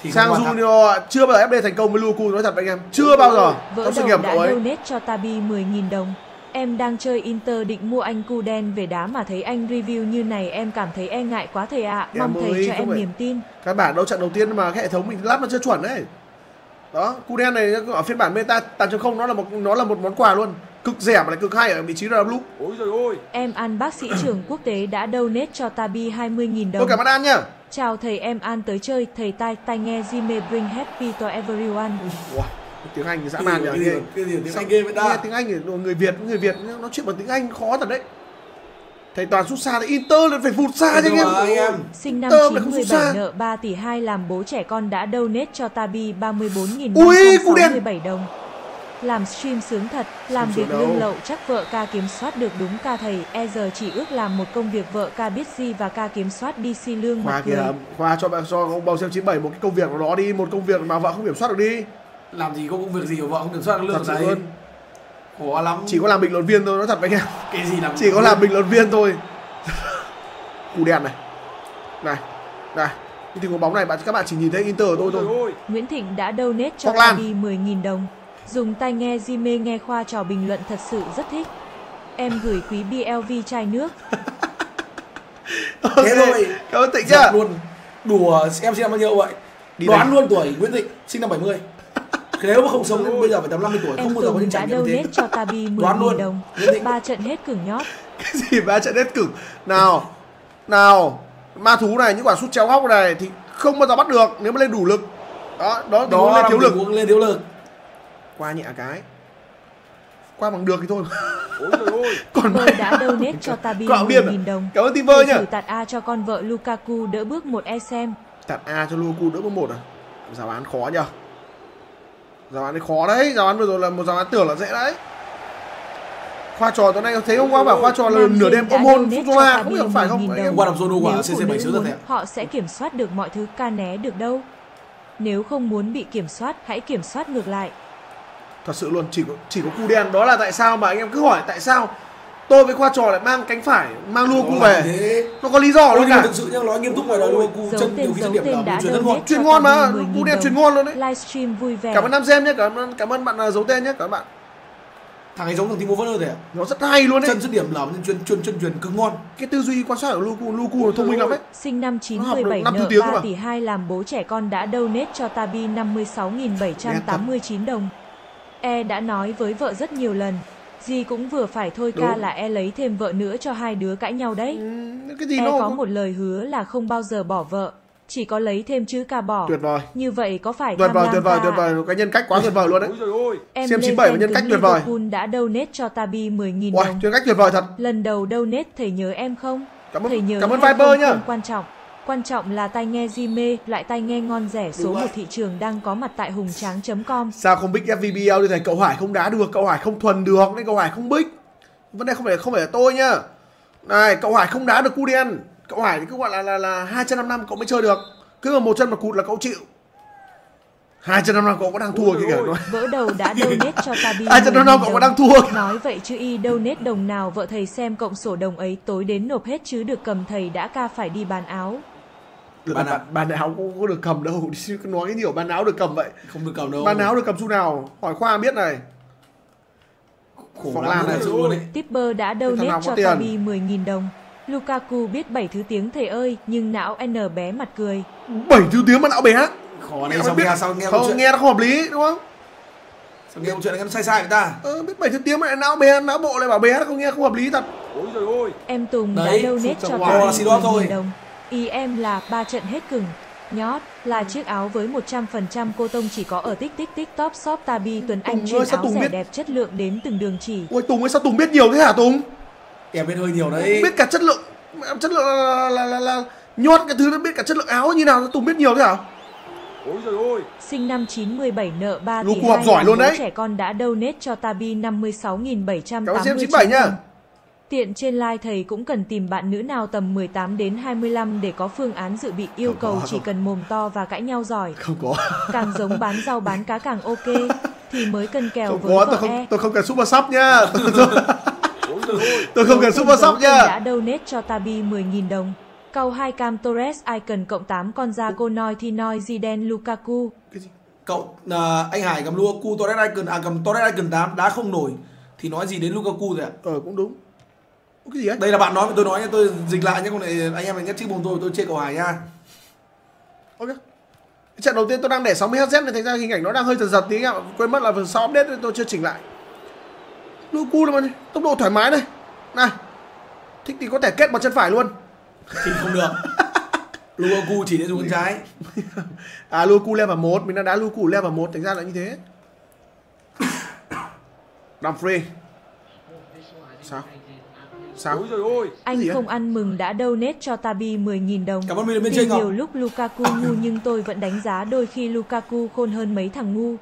thì sang. Junior chưa bao giờ FD thành công với Lukaku nói thật với anh em chưa bao giờ Vỡ trong sự đầu nghiệp đã cậu ấy donate cho Tabi 10.000 đồng. Em đang chơi Inter định mua anh cu đen về đá mà thấy anh review như này em cảm thấy e ngại quá thầy ạ. Em Mong thầy ơi, cho không em phải- niềm tin. căn bản đâu trận đầu tiên mà cái hệ thống mình lắp nó chưa chuẩn đấy đó cu đen này ở phiên bản meta 8.0 nó là một nó là một món quà luôn cực rẻ mà lại cực hay ở vị trí RW Ôi trời ơi. Em An bác sĩ trường quốc tế đã donate cho Tabi 20.000 tôi đồng. cảm ơn An nhá Chào thầy em An tới chơi, thầy tai tai nghe Jime bring happy to everyone. wow, tiếng Anh thì dã man nhỉ tiếng Anh ghê vậy Nghe tiếng Anh thì người Việt người Việt nói chuyện bằng tiếng Anh khó thật đấy thầy toàn sút xa thì Inter lại phải vụt xa chứ anh em em Sinh năm rút 917 ra. nợ 3 tỷ 2 làm bố trẻ con đã donate cho Tabi Ui, cu đen. 34.567 đồng. Làm stream sướng thật, làm việc lương lậu chắc vợ ca kiểm soát được đúng ca thầy. E giờ chỉ ước làm một công việc vợ ca biết gì và ca kiểm soát DC lương khoa kìa khoa cho bạn cho ông bầu xem 97 một cái công việc nào đó đi một công việc mà vợ không kiểm soát được đi làm gì có công việc gì của vợ không kiểm soát được lương đấy luôn khó lắm chỉ có làm bình luận viên thôi nói thật với anh em cái gì làm chỉ có làm bình luận viên thôi cú đen này này này cái tình huống bóng này bạn các bạn chỉ nhìn thấy Inter của tôi thôi ơi. Nguyễn Thịnh đã donate cho Lan. Tabi 10.000 đồng. Dùng tai nghe Jime nghe khoa trò bình luận thật sự rất thích. Em gửi quý BLV chai nước. *laughs* Ok, rồi. cảm ơn Tịnh Giật nhá luôn đùa em sinh năm bao nhiêu vậy Đi đoán đây. luôn tuổi Nguyễn Thịnh sinh năm 70 nếu mà không sống đến bây giờ phải tầm 50 tuổi Em không bao giờ có những đã trải nghiệm thế. cho Tabi Đoán 10.000 luôn. đồng. Ba trận hết cứng nhót. *laughs* cái gì ba trận hết cứng nào nào ma thú này những quả sút chéo góc này thì không bao giờ bắt được nếu mà lên đủ lực. Đó đó, đó lên thiếu lực. lên thiếu lực. Qua nhẹ cái. Qua bằng được thì thôi. Ôi trời ơi. *laughs* Còn Vợ mẹ đã donate cho Tabi Cậu điên à? 10.000 đồng. cảm ơn Tiver nhá. tạt A cho con vợ Lukaku đỡ bước một e xem. tạt A cho Lukaku đỡ có một à? Giáo án khó nhờ giáo án đấy khó đấy giáo án vừa rồi là một giáo án tưởng là dễ đấy khoa trò tối nay thấy hôm qua bảo khoa trò là nửa đêm ôm hôn Tabi không hiểu phải không 10.000 anh đồng. em Qua đọc của Nếu CC7 phụ nữ sứ thật ạ. họ sẽ kiểm soát được mọi thứ ca né được đâu. Nếu không muốn bị kiểm soát, hãy kiểm soát ngược lại. thật sự luôn chỉ có chỉ có cu đen đó là tại sao mà anh em cứ hỏi tại sao tôi với khoa trò lại mang cánh phải mang Lukaku về thế nó có lý do luôn nhưng mà cả thực sự nhá nói nghiêm túc rồi là Lukaku chân nhiều khi điểm là đã chuyển rất ngon Chuyên cho ngon mà, Tabi cu 10.000 đen đồng. chuyên ngon luôn đấy. Livestream vui vẻ. cảm ơn nam xem nhé cảm ơn cảm ơn bạn à, giấu tên nhé cảm ơn bạn thằng ấy giống thằng Timo Werner thế ạ nó rất hay luôn đấy chân dứt điểm lỏng nhưng chuyên chuyên chân truyền cực ngon cái tư duy quan sát của Lukaku Lukaku là thông minh lắm đấy Sinh năm học được 917 năm thứ nợ tiếng cơ 3 mà. tỷ 2 làm bố trẻ con đã donate cho Tabi 56.789 đồng. E đã nói với vợ rất nhiều lần. Dì cũng vừa phải thôi ca Đúng. là E lấy thêm vợ nữa cho hai đứa cãi nhau đấy. Ừ, cái gì E nó có một lời hứa là không bao giờ bỏ vợ. Chỉ có lấy thêm chứ ca bỏ. tuyệt vời Như vậy có phải tuyệt vời tuyệt vời tuyệt vời cái nhân cách quá tuyệt vời luôn đấy Em Xem lên 97 fan và nhân cách tuyệt vời. Liverpool đã donate cho Tabi 10.000 Ui, đồng. nhân cách tuyệt vời thật Lần đầu donate thầy nhớ em không? Cảm ơn- thầy nhớ cảm ơn Viber không nhá. Không quan trọng. Quan trọng là tai nghe Zime, loại tai nghe ngon rẻ số một thị trường đang có mặt tại hùng.com. sao không bích FVBL thì thầy? Cậu Hải không đá được cậu Hải không thuần được nên cậu Hải không bích. Vấn đề không phải không phải là tôi nhá. Này cậu Hải không đá được cu đen. Cậu Hải thì cứ gọi là là là hai chân năm năm cậu mới chơi được. Cứ mà một chân mà cụt là cậu chịu. Hai chân năm năm cậu có đang thua kìa kìa Vỡ đầu đã *laughs* donate cho Tabi hai chân năm năm 10.000 cậu có đang thua. Nói vậy chứ y donate đồng nào vợ thầy xem cộng sổ đồng ấy tối đến nộp hết chứ được cầm thầy đã ca phải đi bán áo. Bàn, bàn, bàn áo cũng có được cầm đâu. *laughs* Nói cái nhiều bàn áo được cầm vậy. Không được cầm đâu. Bàn áo được cầm xu nào? Hỏi khoa biết này. Khổ lắm Lan này. luôn ấy Tipper đã donate cho tiền? Tabi 10.000 đồng. Lukaku biết 7 thứ tiếng thầy ơi, nhưng não N bé mặt cười. bảy thứ tiếng mà não bé? Khó này sao biết- nghe sao nghe không chuyện nghe nó không hợp lý đúng không? Sao nghe câu chuyện này nó sai sai người ta? Ờ, biết bảy thứ tiếng mà não bé não bộ lại bảo bé không nghe không hợp lý thật. Ôi trời ơi. Em Tùng Đấy, đã donate cho Sidor 10.000 thôi. đồng. Ý em là ba trận hết cứng. Nhót là chiếc áo với 100% cô tông chỉ có ở tích tích tích top shop Tabi Tuấn Anh chuyên áo Tùng rẻ biết? đẹp chất lượng đến từng đường chỉ. ôi tùng ơi sao tùng biết nhiều thế hả tùng em biết hơi nhiều đấy biết cả chất lượng chất lượng là là, là, là nhót cái thứ nó biết cả chất lượng áo như nào tùng biết nhiều thế hả ôi trời ơi Sinh năm 917 nợ 3 tỷ Lukaku học 2 giỏi luôn đấy. trẻ con đã donate cho Tabi 56.789 Cảm ơn xem 97 nhá. Tiện trên live thầy cũng cần tìm bạn nữ nào tầm 18 đến 25 để có phương án dự bị yêu Không cầu có, chỉ không. cần mồm to và cãi nhau giỏi. không có Càng giống bán rau bán cá càng ok thì mới cân kèo không với có vợ tôi không e. tôi không cần super sub nhá tôi, tôi, tôi không cần super sub tên đã nhá donate cho Tabi 10.000 đồng. Câu 2 cam Torres icon cộng 8 con da cô nói thì nói Zidane Lukaku. cái gì cậu à, anh Hải cầm Lukaku Torres Icon à cầm Torres Icon 8 đá không nổi thì nói gì đến Lukaku rồi ạ ờ cũng đúng cái gì ấy đây là bạn nói mà tôi nói nhá, tôi dịch lại nhé con này anh em này nhất chiếc mồm tôi tôi chê cậu Hải nha. Ok. Trận đầu tiên tôi đang để 60 hz nên thành ra hình ảnh nó đang hơi giật giật tí ạ. quên mất là phần sau update tôi chưa chỉnh lại. Lukaku này mà tốc độ thoải mái này này thích thì có thể kết bằng chân phải luôn. Thì không được. *laughs* Lukaku chỉ để dùng chân trái. *laughs* À Lukaku level 1 mình đang đá Lukaku level 1 thành ra là như thế. Dumfries sao sao ôi ơi Anh không ăn mừng đã donate cho Tabi 10.000 đồng. Cảm ơn bên bên Tuy trên nhiều không? lúc Lukaku ngu nhưng tôi vẫn đánh giá đôi khi Lukaku khôn hơn mấy thằng ngu.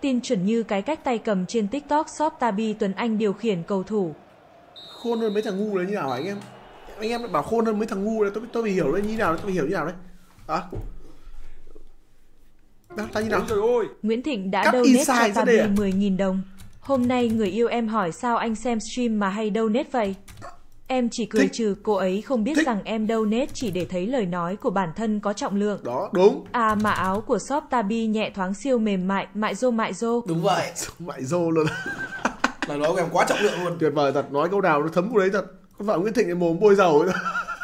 Tin chuẩn như cái cách tay cầm trên TikTok shop Tabi Tuấn Anh điều khiển cầu thủ. khôn hơn mấy thằng ngu đấy như nào anh em anh em bảo khôn hơn mấy thằng ngu đấy tôi tôi phải hiểu đấy như nào đấy tôi phải hiểu như nào đấy hả đó ta như nào ôi trời ơi Nguyễn Thịnh đã Cắt donate cho Tabi à? 10.000 đồng. Hôm nay người yêu em hỏi sao anh xem stream mà hay donate vậy? Em chỉ cười Thích. trừ cô ấy không biết Thích. rằng em donate chỉ để thấy lời nói của bản thân có trọng lượng. đó đúng À mà áo của shop Tabi nhẹ thoáng siêu mềm mại, mại rô mại rô. đúng vậy mại dô luôn *laughs* lời nói của em quá trọng lượng luôn tuyệt vời thật nói câu nào nó thấm câu đấy thật con vợ Nguyễn Thịnh này mồm bôi dầu ấy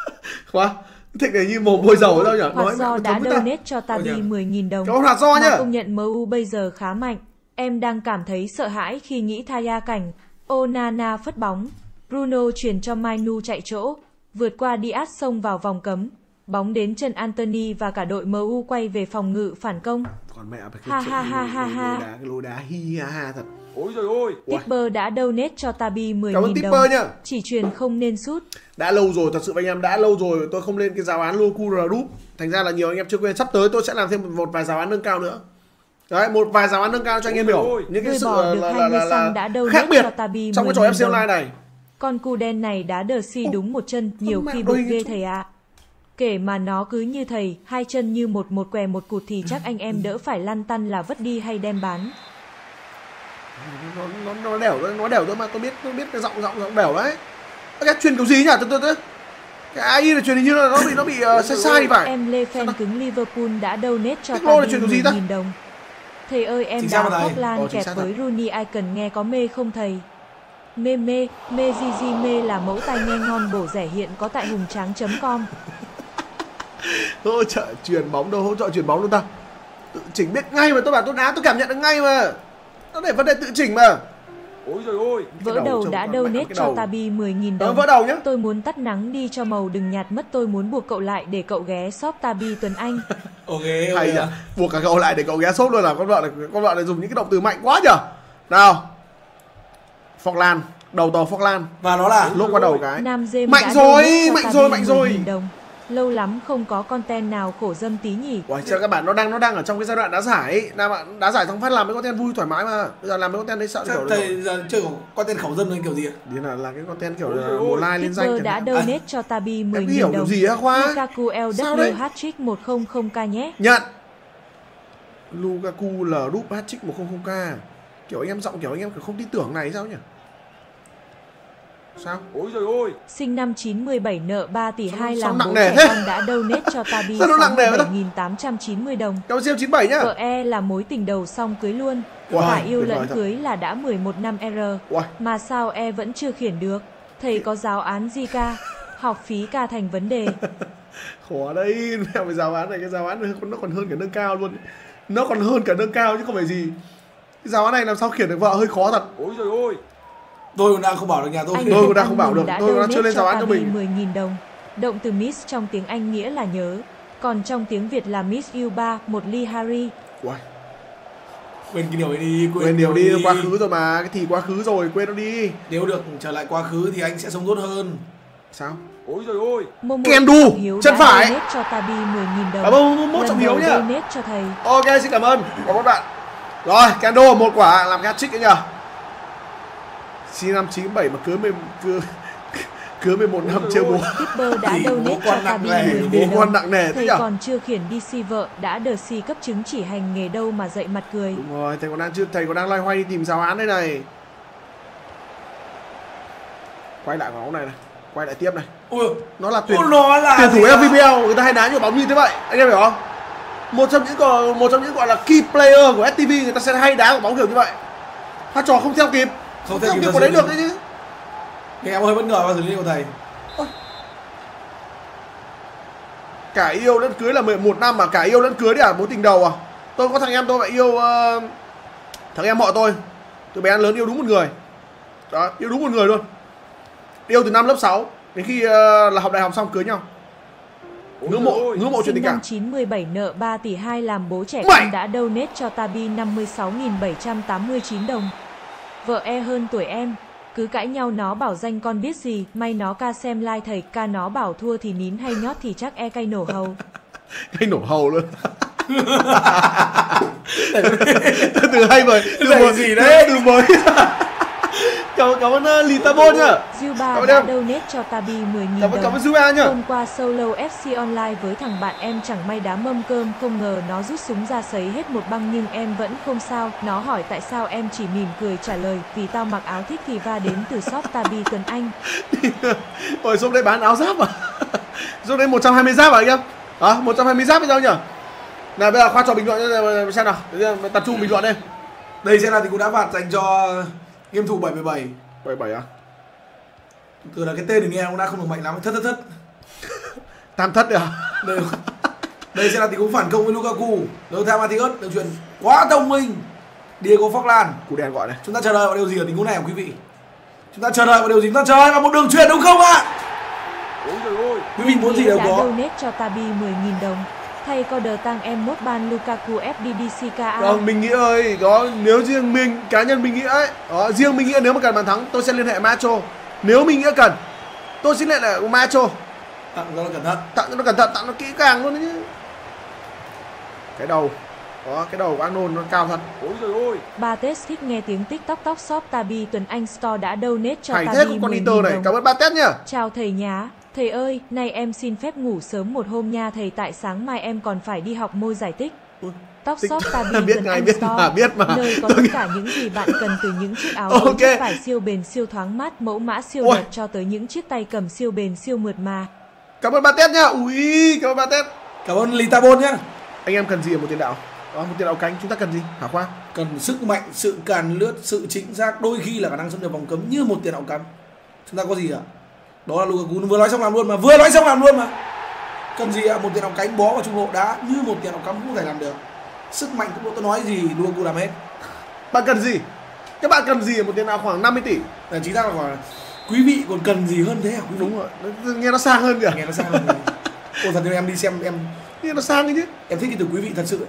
*laughs* quá Thịnh này như mồm bôi dầu ấy đâu nhỉ Hoạt nói do đã với ta. donate cho Tabi Ôi nhờ. 10.000 đồng. Ơn Hoạt Do nhá. công nhận MU bây giờ khá mạnh. Em đang cảm thấy sợ hãi khi nghĩ Thaya cảnh. Onana phất bóng. Bruno chuyển cho Mainu chạy chỗ. Vượt qua Diaz xông vào vòng cấm. Bóng đến chân Anthony và cả đội MU quay về phòng ngự phản công. còn mẹ phải Ha, ha, ha, ha, ha. lô đá cái lô đá hi ha ha thật Ôi giời ơi. Tipper đã donate cho Tabi cảm ơn 10.000 tipper đồng. nhá Chỉ truyền không nên sút. đã lâu rồi thật sự anh em đã lâu rồi tôi không lên cái giáo án Lukaku group thành ra là nhiều anh em chưa quên sắp tới tôi sẽ làm thêm một vài giáo án nâng cao nữa đấy một vài giáo án nâng cao cho anh em hiểu những cái sự bỏ là, là, 20 là, là, donate khác biệt trong cái trò 10.000 FC. Online này Con cu đen này đá đờ si đúng một chân, nhiều khi bực ghê thầy ạ. Kể mà nó cứ như thầy, hai chân như một một què một cụt thì chắc anh em đỡ phải lăn tăn là vất đi hay đem bán. nó nó nó đẻo nó đẻo thôi mà tôi biết tôi biết cái giọng giọng giọng đẻo đấy cái truyền kiểu gì nhỉ tôi tôi tôi cái AI là truyền hình như là nó bị nó bị uh, sai sai thì phải Em Lê Phen cứng Liverpool đã donate cho ta? 10.000 đồng. Thầy ơi em đã. Phóc Lan kẹp với. Rooney Icon nghe có mê không thầy? Mê mê, mê di di mê là mẫu tai nghe ngon bổ rẻ hiện có tại hùng tráng.com. *laughs* hỗ trợ truyền bóng đâu hỗ trợ truyền bóng đâu ta tự chỉnh biết ngay mà tôi bảo tôi đá tôi cảm nhận được ngay mà nó để vấn đề tự chỉnh mà Ôi giời ơi. Vỡ đầu đầu đã donate cái cho đầu. Tabi 10.000 Ờ, đồng. vỡ đầu nhá Tôi muốn tắt nắng đi cho màu đừng nhạt mất tôi muốn buộc cậu lại để cậu ghé shop Tabi Tuấn Anh. *laughs* ok hay ok nhỉ buộc cả cậu lại để cậu ghé sốt luôn là con vợ này con vợ này dùng những cái động từ mạnh quá nhở nào Phọc Lan đầu tàu Phọc Lan và nó là lốp qua đầu cái Nam Dêm Mạnh đã rồi, mạnh rồi, mạnh rồi. 10.000 đồng. Lâu lắm không có content nào khổ dâm tí nhỉ. Ủa chưa các bạn nó đang nó đang ở trong cái giai đoạn đá giải. Nào bạn đá giải xong phát làm mấy content vui thoải mái mà bây giờ làm mấy content đấy sợ kiểu thầy giờ chơi của con tên khẩu dâm là kiểu gì ạ đi là là cái content kiểu Ôi là ơi. like liên danh đã donate cho Tabi 10.000 hiểu đồng. gì á khoa Lukaku LW hat-trick 100k nhé. nhận Lukaku là đúp hat-trick 100k kiểu anh em giọng kiểu anh em kiểu không tin tưởng này sao nhỉ sao Ôi giời ơi. Sinh năm 917 nợ 3 tỷ Sao- 2 sao làm nặng bố nề trẻ con đã donate cho Tabi *laughs* Sao nó nặng nề vậy ta? 67.890 đồng. Cao siêu 97 nhá Vợ E là mối tình đầu xong cưới luôn. Wow, Cả yêu lẫn thật. cưới là đã 11 năm R. Ui, Mà sao E vẫn chưa khiển được? Thầy có giáo án gì ca? Học phí ca thành vấn đề. *laughs* khó đấy mẹ với giáo án này cái giáo án này nó còn hơn cả nâng cao luôn nó còn hơn cả nâng cao chứ không phải gì cái giáo án này làm sao khiển được vợ hơi khó thật Ôi giời ơi. Tôi còn đang không bảo được nhà tôi Anh Tôi cũng đang không bảo được, tôi đã donate chưa lên giáo án cho mình. 10.000 đồng. Động từ miss trong tiếng Anh nghĩa là nhớ. Còn trong tiếng Việt là miss you 3, một ly Harry. Ui, quên cái điều ấy đi quên điều đi quá khứ rồi mà cái thì quá khứ rồi quên nó đi nếu được trở lại quá khứ thì anh sẽ sống tốt hơn sao Ôi giời ơi. Momo Ken Trọng đu, Hiếu chân phải. cho Tabi 10.000 đồng. cảm ơn mốt trọng hiếu nhá donate cho thầy. ok xin cảm ơn cảm ơn bạn rồi candle một quả làm hat trick ấy nhờ sinh năm 97 mà cưới mình cưới cưới 11 năm chưa bố. Tipper đã bố donate cho Tabi nề, 10.000 bố đồng. nặng nề thế Thầy nhở còn chưa khiển đi si vợ, đã đờ si cấp chứng chỉ hành nghề đâu mà dậy mặt cười. đúng rồi thầy còn đang chưa thầy còn đang loay hoay đi tìm giáo án đây này quay lại quả bóng này này quay lại tiếp này ui nó là tuyển nó là tuyển thủ? FVPL người ta hay đá nhiều bóng như thế vậy anh em hiểu không một trong những gọi- một trong những gọi là key player của STV người ta sẽ hay đá quả bóng kiểu như vậy pha trò không theo kịp Không theo kịp đấy được đấy chứ. Thì em hơi bất ngờ vào xử lý của thầy. Cả yêu lẫn cưới là 11 năm mà cả yêu lẫn cưới đấy à? Mối tình đầu à? Tôi có thằng em tôi vậy yêu ờ, thằng em họ tôi. Từ bé đến lớn yêu đúng một người. Đó yêu đúng một người luôn. Yêu từ năm lớp 6 đến khi ờ, là học đại học xong cưới nhau. Ngưỡng mộ ngưỡng mộ chuyện tình cảm. 917 nợ 3 tỷ 2 làm bố trẻ Mày! con đã donate cho Tabi 56.789 đồng. Vợ e hơn tuổi em. Cứ cãi nhau nó bảo danh con biết gì, may nó ca xem like thầy, ca nó bảo thua thì nín hay nhót thì chắc e cay nổ hầu. *laughs* cây nổ hầu luôn *laughs* từ hay rồi từ mới gì đấy? từ mới *laughs* cảm cảm ơn uh, Lita Bôn nhá. Diêu Cảm Ba ơn đã donate cho Tabi 10.000 cảm ơn cảm đồng. ơn Zuba nhá. Hôm qua solo FC online với thằng bạn em chẳng may đá mâm cơm không ngờ nó rút súng ra sấy hết một băng nhưng em vẫn không sao. Nó hỏi tại sao em chỉ mỉm cười trả lời vì tao mặc áo thích thì va đến từ shop Tabi Tuấn Anh. *laughs* Ôi shop đấy bán áo giáp à? *laughs* Shop đấy 120 giáp à anh em? Hả? 120 giáp hay sao nhỉ? Này bây giờ khoa trò bình luận cho xem nào. Tập trung bình luận đi Đây sẽ là tình huống đá phạt dành cho game thủ 77 77 à? Từ là cái tên thì nghe cũng đã không được mạnh lắm. Thất thất thất. *laughs* Tam thất à? Đây, đây sẽ là tình huống phản công với Lukaku. Đầu theo Matthias Đường chuyền quá thông minh Diego Forlan. Cú đèn gọi này. Chúng ta chờ đợi vào điều gì ở tình huống này hả quý vị? Chúng ta chờ đợi vào điều gì? Chúng ta chờ đợi vào một đường chuyền đúng không ạ? Ơi. quý vị muốn gì đều đã có. donate cho Tabi 10.000 đồng. Thay co đờ tăng em mốt ban Lukaku FDDCKA. Vâng, mình nghĩ ơi, đó nếu riêng mình cá nhân mình nghĩ ấy, đó riêng mình nghĩ nếu mà cần bàn thắng tôi sẽ liên hệ Macho. Nếu mình nghĩ cần, tôi sẽ liên hệ Macho. tặng cho nó cẩn thận Tặng cho nó cẩn thận, tặng nó kỹ càng luôn đấy chứ. Cái đầu, đó cái đầu của Arnold nó cao thật. Ôi trời ơi. Ba Tết thích nghe tiếng TikTok tóc shop Tabi Tuấn Anh Store đã donate cho Hay Tabi thế con 10.000 Inter này, đồng. cảm ơn ba Tết nhá. Chào thầy nhá. Thầy ơi, nay em xin phép ngủ sớm một hôm nha thầy tại sáng mai em còn phải đi học môi giải tích. Ui, Tóc shop Tabi *laughs* biết ngay, biết Store, mà, biết mà. nơi có tất cả những gì bạn cần từ những chiếc áo Ok. ống vải siêu bền siêu thoáng mát mẫu mã siêu Ui. đẹp cho tới những chiếc tay cầm siêu bền siêu mượt mà. Cảm ơn ba Tết nhá. Ui, cảm ơn ba Tết. cảm ơn Litabon nhá Anh em cần gì ở một tiền đạo? Đó, một tiền đạo cánh chúng ta cần gì? Hả Khoa? cần sức mạnh sự càn lướt sự chính xác đôi khi là khả năng xâm nhập vòng cấm như một tiền đạo cắm chúng ta có gì ạ đó là Lukaku vừa nói xong làm luôn mà vừa nói xong làm luôn mà cần gì ạ một tiền đạo cánh bó vào trung lộ đá như một tiền đạo cắm cũng thể làm được sức mạnh cũng tôi nói gì Lukaku làm hết Bạn cần gì? Các bạn cần gì một tiền đạo khoảng 50 tỷ? là chính xác là còn quý vị còn cần gì hơn thế hả quý vị Đúng rồi, nghe nó sang hơn kìa. nghe nó sang hơn Ôi thật em đi xem em Nghe nó sang ấy chứ. em thích cái từ quý vị thật sự ấy.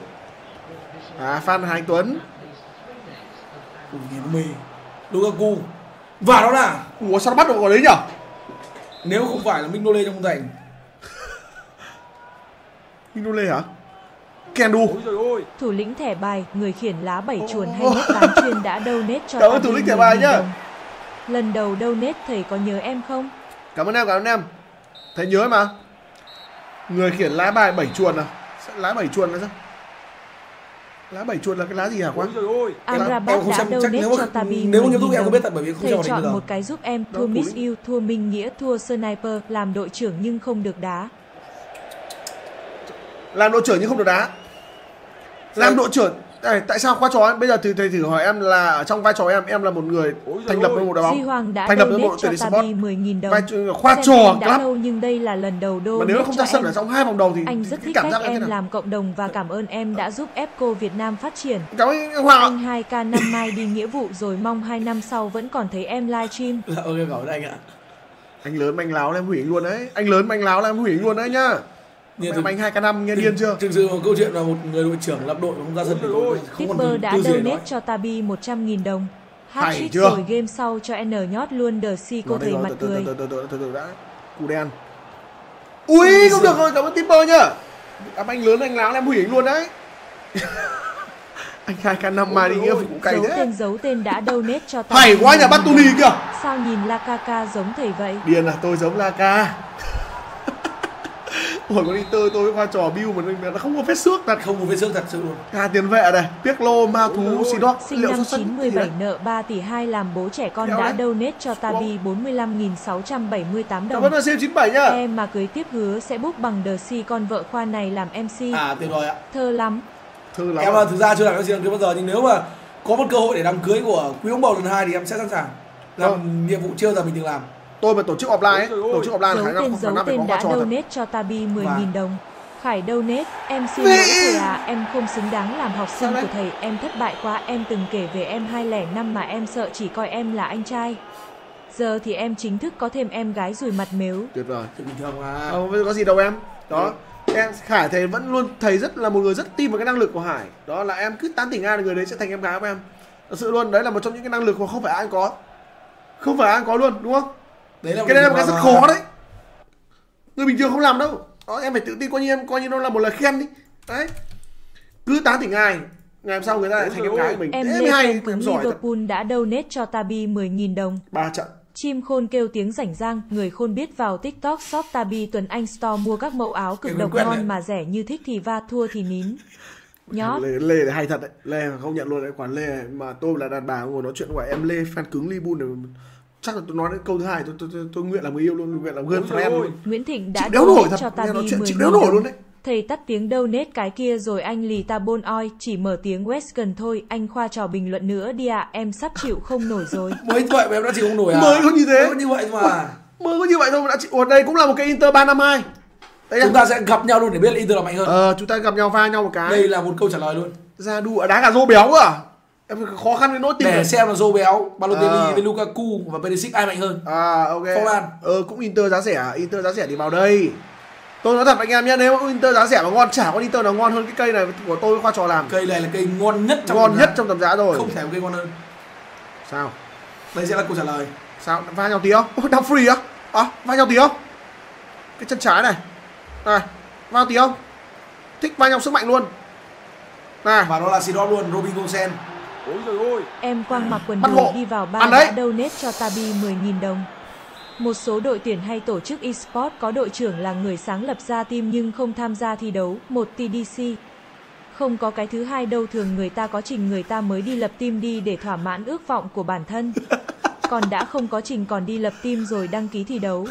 À, Phan Hà Anh Tuấn. Ui, nhìn nó mê Lukaku và đó là Ủa sao nó bắt được quả đấy nhở? Nếu không phải là Minh Đô Lê trong thành *laughs* Minh Lê hả? Kendu. Ôi trời ơi. Thủ lĩnh thẻ bài, người khiển lá bảy chuồn hay nhất bán chuyên đã donate cho *laughs* Cảm ơn thủ lĩnh thẻ bài 10.000 nhá. đồng. Lần đầu donate thầy có nhớ em không? Cảm ơn em, cảm ơn em. Thấy nhớ mà. Người khiển lá bài bảy chuồn à? Lá bảy chuồn là sao? Lá bảy chuồn là cái lá gì hả Ôi Quang? trời ơi. Em- Amrabat đã xem, chắc donate nếu mà- cho Tabi nếu mà nghiêm 10.000 túc em không biết tại bởi vì không Thầy chọn một cái giúp em thua Miss yêu, thua Minh Nghĩa, thua Sniper, làm đội trưởng nhưng không được đá. Làm đội trưởng nhưng không được đá. Làm đội trưởng Này, tại sao khoa trò em? Bây giờ thì thầy thử hỏi em là ở trong vai trò em em là một người Ôi thành lập một đội bóng. Thành lập một đội tuyển sport. 10.000 đồng. vai trò- khoa trò lâu nhưng đây là lần đầu donate mà nếu không ra sân ở trong hai vòng đầu thì Anh rất thích cảm giác thế em làm cộng đồng và cảm ơn em đã giúp EPCO Việt Nam phát triển. cảm ơn anh Hoàng. Anh 2K năm mai đi nghĩa vụ rồi mong 2 năm sau vẫn còn thấy em livestream. Dạ, ok cảm ơn anh ạ. Anh lớn mà anh láo là em hủy luôn đấy. Anh lớn mà anh láo là em hủy luôn đấy nhá Như thực- anh hai k năm nghe điên chưa thực sự một câu chuyện là một người đội trưởng lập đội mà không ra sân thì Ôi tôi không còn Tipper đã donate cho Tabi 100.000 đồng. Hay chưa? rồi game sau cho N nhót luôn đờ si cô thầy mặt cười. từ từ từ từ từ đã cù đen ui không được rồi cảm ơn tipper nhá à, anh lớn anh láo em hủy anh luôn đấy *laughs* anh hai k năm mà đi nghĩa cũng cày Giấu thế tên giấu tên đã donate cho Tabi. hay quá nhà bắt 10.000 Tony đồng. kìa Sao nhìn Lakaka giống thầy vậy? điên là tôi giống la Ôi con Inter tôi với khoa trò Bill mà nó nó không có vết xước thật không có vết xước thật sự luôn Hà tiền vệ này Pirlo, Ma Thú, Sidok Sinh năm 917 nợ 3 tỷ 2 làm bố trẻ con Đéo đã đấy. donate cho Tabi 45.678 Cảm đồng. ơn là CM97 nhá Em mà cưới tiếp hứa sẽ book bằng đờ si con vợ khoa này làm MC. à tuyệt vời ạ Thơ lắm. Thư lắm em à. là thực ra chưa làm cái gì đám cưới bao giờ nhưng nếu mà có một cơ hội để đám cưới của quý ông bầu lần hai thì em sẽ sẵn sàng làm Vâng. nhiệm vụ chưa giờ mình từng làm Tôi mà tổ chức offline ấy, tổ chức offline khả năng khả năng phải có đã trò thật. donate cho Tabi 10.000 Và- đồng. Khải donate, em xin lỗi thầy à, em không xứng đáng làm học sinh của thầy, em thất bại quá, em từng kể về em 205 mà em sợ chỉ coi em là anh trai. Giờ thì em chính thức có thêm em gái rùi mặt mếu. Tuyệt vời. Thì bình thường mà Không có gì đâu em? Đó em Khải thầy vẫn luôn thầy rất là một người rất tin vào cái năng lực của Hải. Đó là em cứ tán tỉnh ai người đấy sẽ thành em gái của em. Thật sự luôn đấy là một trong những cái năng lực mà không phải ai có. Không phải ai có luôn đúng không đấy là cái đấy là một cái rất khó đấy. Người bình thường không làm đâu. Đó em phải tự tin coi như em coi như nó là một lời khen đi. Đấy. Cứ tán tỉnh ai ngày hôm sau người ta lại thành em gái của mình. Em thế Lê hay em cứng giỏi thật. Liverpool đã donate cho Tabi 10.000 đồng. ba trận. Chim khôn kêu tiếng rảnh rang, người khôn biết vào TikTok shop Tabi Tuấn Anh Store mua các mẫu áo cực Cái độc ngon đấy. mà rẻ như thích thì va thua thì nín. Nhót, lê lê này hay thật đấy. Lê không nhận luôn đấy. Quản lê này. mà tôi là đàn bà ngồi nói chuyện gọi em lê fan cứng Liverpool này chắc là tôi nói đến câu thứ hai tôi tôi, tôi, tôi nguyện là người yêu luôn nguyện là Ôi trời girlfriend luôn Nguyễn Thịnh đã đéo nổi thật cho nghe nói chuyện 10.000 chịu đéo nổi luôn đấy. Thầy tắt tiếng donate cái kia rồi anh lì ta bôn oi, chỉ mở tiếng Western thôi, anh khoa trò bình luận nữa đi ạ, em sắp chịu không nổi rồi. *laughs* mới vậy mà em đã chịu không nổi à? Mới có như thế. mới có như vậy mà. Mới có như vậy thôi mà đã chịu. Ủa, đây cũng là một cái Inter 352 đây chúng ta sẽ gặp nhau luôn để biết là Inter là mạnh hơn. Ờ chúng ta gặp nhau va nhau một cái. Đây là một câu trả lời luôn. Ra đu ở đá gà rô béo à em khó khăn với nỗi tìm để xem là Zô béo, Balotelli À. với Lukaku và Perisic ai mạnh hơn. à ok. Phong ờ cũng Inter giá rẻ Inter giá rẻ thì vào đây. Tôi nói thật anh em nhé nếu Inter giá rẻ mà ngon chả có Inter nào ngon hơn cái cây này của tôi khoa trò làm. Cây này là cây ngon nhất trong ngon nhất trong tầm giá rồi. Không thể có cây ngon hơn. sao? Đây sẽ là câu trả lời. sao? Va nhau tí không? Ôi, đang free á? À va nhau tí không? Cái chân trái này. Này va tí không? Thích va nhau sức mạnh luôn. Này. Và đó là Sidor luôn, Robin Gosens. Ôi trời ơi. Em quang mặc quần đùi đi vào ba đấy. đã donate cho Tabi 10.000 đồng. Một số đội tuyển hay tổ chức eSport có đội trưởng là người sáng lập ra team nhưng không tham gia thi đấu, một TDC. Không có cái thứ hai đâu thường người ta có trình người ta mới đi lập team đi để thỏa mãn ước vọng của bản thân. *laughs* Còn đã không có trình còn đi lập team rồi đăng ký thi đấu.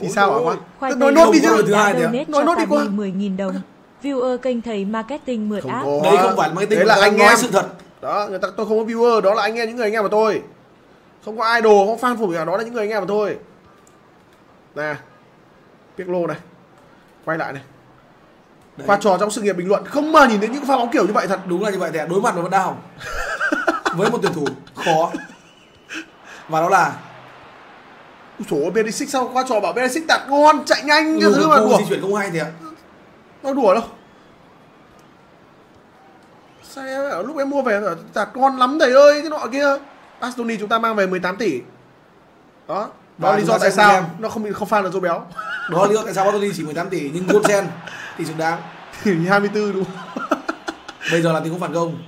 thì sao hả khoa Khoai nói nốt đi chứ thứ hai đã thì Nói cho nốt đi Tabi qua. 10.000 đồng. Viewer kênh thầy marketing mượt áp. Đây không phải marketing đấy là anh nói em sự thật. Đó người ta tôi không có viewer đó là anh em những người anh em của tôi không có idol không có fan gì cả đó là những người anh em của tôi nè Pirlo này quay lại này Đấy. khoa trò trong sự nghiệp bình luận không mà nhìn thấy những pha bóng kiểu như vậy thật Đúng là như vậy thì đối mặt nó vẫn đau hỏng. với một tuyển thủ khó. Và đó là Úi dồi ôi, sao khoa trò bảo Benedict tạt ngon chạy nhanh cái thứ mà đùa di chuyển không hay thì ạ. nó đùa đâu ở lúc em mua về tạt ngon lắm thầy ơi cái nọ kia Bastoni chúng ta mang về 18 tỷ đó đó là lý do tại sao nó không bị không fan được dô béo Đó là lý do tại sao Bartoli chỉ 18 tỷ nhưng Gosens thì xứng đáng. *laughs* thì 24 đúng không? *laughs* Bây giờ là tình huống phản công.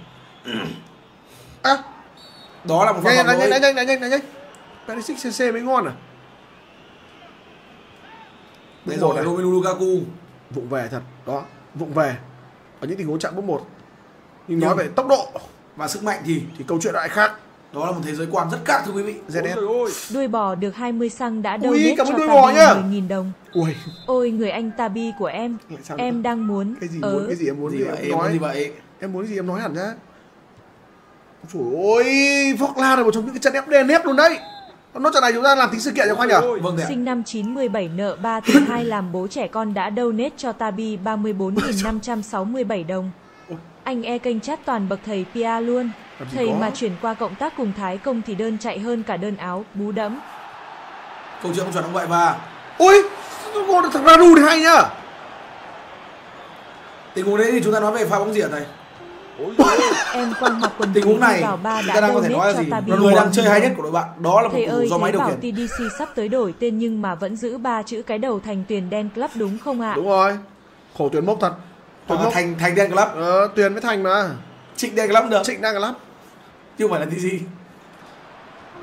à, Đó là một pha nhanh phản nhanh nhanh lỗi. nhanh nhanh nhanh nhanh Perisic CC mới ngon à Đây Một rồi này. Romelu Lukaku. vụng về thật đó vụng về ở những tình huống chặn bước một nhưng nói về tốc độ Và sức mạnh thì thì câu chuyện lại khác đó là một thế giới quan rất khác thưa quý vị. Ôi ZS. Đuôi bò được 20 xăng đã Ui, donate cảm ơn cho đuôi bò nhá. 10.000 đồng. ui Ôi người anh Tabi của em, em nữa? đang muốn cái gì ở muốn cái gì em muốn Gì gì vậy? em Em muốn nói gì vậy? em muốn gì em nói hẳn nhá Trời ơi, Vogla là một trong những cái trận ép đen nép luôn đấy Nó trận này chúng ta làm tính sự kiện cho khoa nhỉ? Vâng ạ. sinh năm 917 nợ 3 tỷ 2 làm bố trẻ con đã donate cho Tabi 34.567 đồng. Ôi. Anh e kênh chat toàn bậc thầy Pia luôn. Thầy có. mà chuyển qua cộng tác cùng Thái Công thì đơn chạy hơn cả đơn áo, bú đẫm. Câu chuyện không chuẩn không vậy và Ui, con thằng Radu thì hay nhá tình huống đấy thì chúng ta nói về pha bóng? Ôi trời ơi. *laughs* Em quang mặc quần Tình huống này đi vào ba chúng đã ta đang có thể nói là cho gì? Tabi Người đang 10.000 chơi hay nhất của đội bạn đó là một Thầy cầu thủ do máy điều khiển. TDC sắp tới đổi tên nhưng mà vẫn giữ ba chữ cái đầu thành tuyển đen club đúng không ạ? Đúng rồi Khổ tuyển mốc thật Là mốc thành thành đen club, Ờ, tuyển với Thành mà trịnh đen club được, Trịnh đang lắm chứ không phải là TG.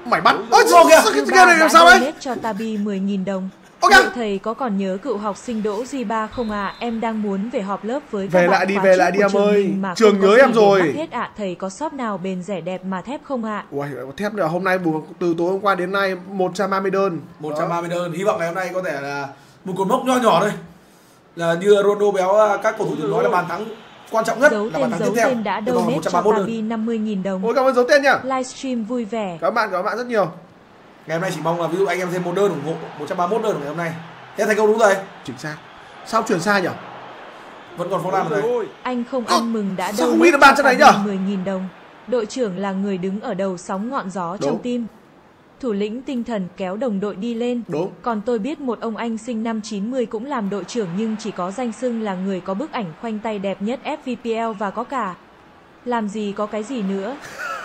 Mày bắt Ôi ôi. kìa cái game này làm sao đấy donate cho Tabi 10.000 đồng. Ok. Vậy thầy có còn nhớ cựu học sinh Đỗ Di Ba không ạ? Em đang muốn về họp lớp với các Về bạn lại đi, về lại đi em ơi. mà Trường nhớ gì em rồi. hết ạ. Thầy có shop nào bền rẻ đẹp mà thép không ạ? Ui, thép là hôm nay từ tối hôm qua đến nay 130 đơn 130 đơn. Hy vọng ngày hôm nay có thể là một cột mốc nho nhỏ thôi. Là như Ronaldo béo à, các cầu thủ từng nói là bàn thắng quan trọng nhất Dấu là bàn thắng tiếp theo. tên đã donate cho 131 đơn. Tabi 50.000 đồng. Ôi cảm ơn dấu tên nhá Livestream vui vẻ. Cảm ơn bạn, cảm ơn bạn rất nhiều Ngày hôm nay chỉ mong là ví dụ anh em thêm một đơn ủng hộ 131 đơn của ngày hôm nay. Thế thành công đúng rồi. Chính xác Sao chuyển sai nhỉ Vẫn còn phong lan rồi. ơi. Anh không ăn mừng đã sao không donate ghi được bàn cho nhở? 10.000 đồng. Đội trưởng là người đứng ở đầu sóng ngọn gió trong Đúng. tim. Thủ lĩnh tinh thần kéo đồng đội đi lên. Đúng Còn tôi biết một ông anh sinh năm 90 cũng làm đội trưởng nhưng chỉ có danh xưng là người có bức ảnh khoanh tay đẹp nhất FVPL và có cả. Làm gì có cái gì nữa,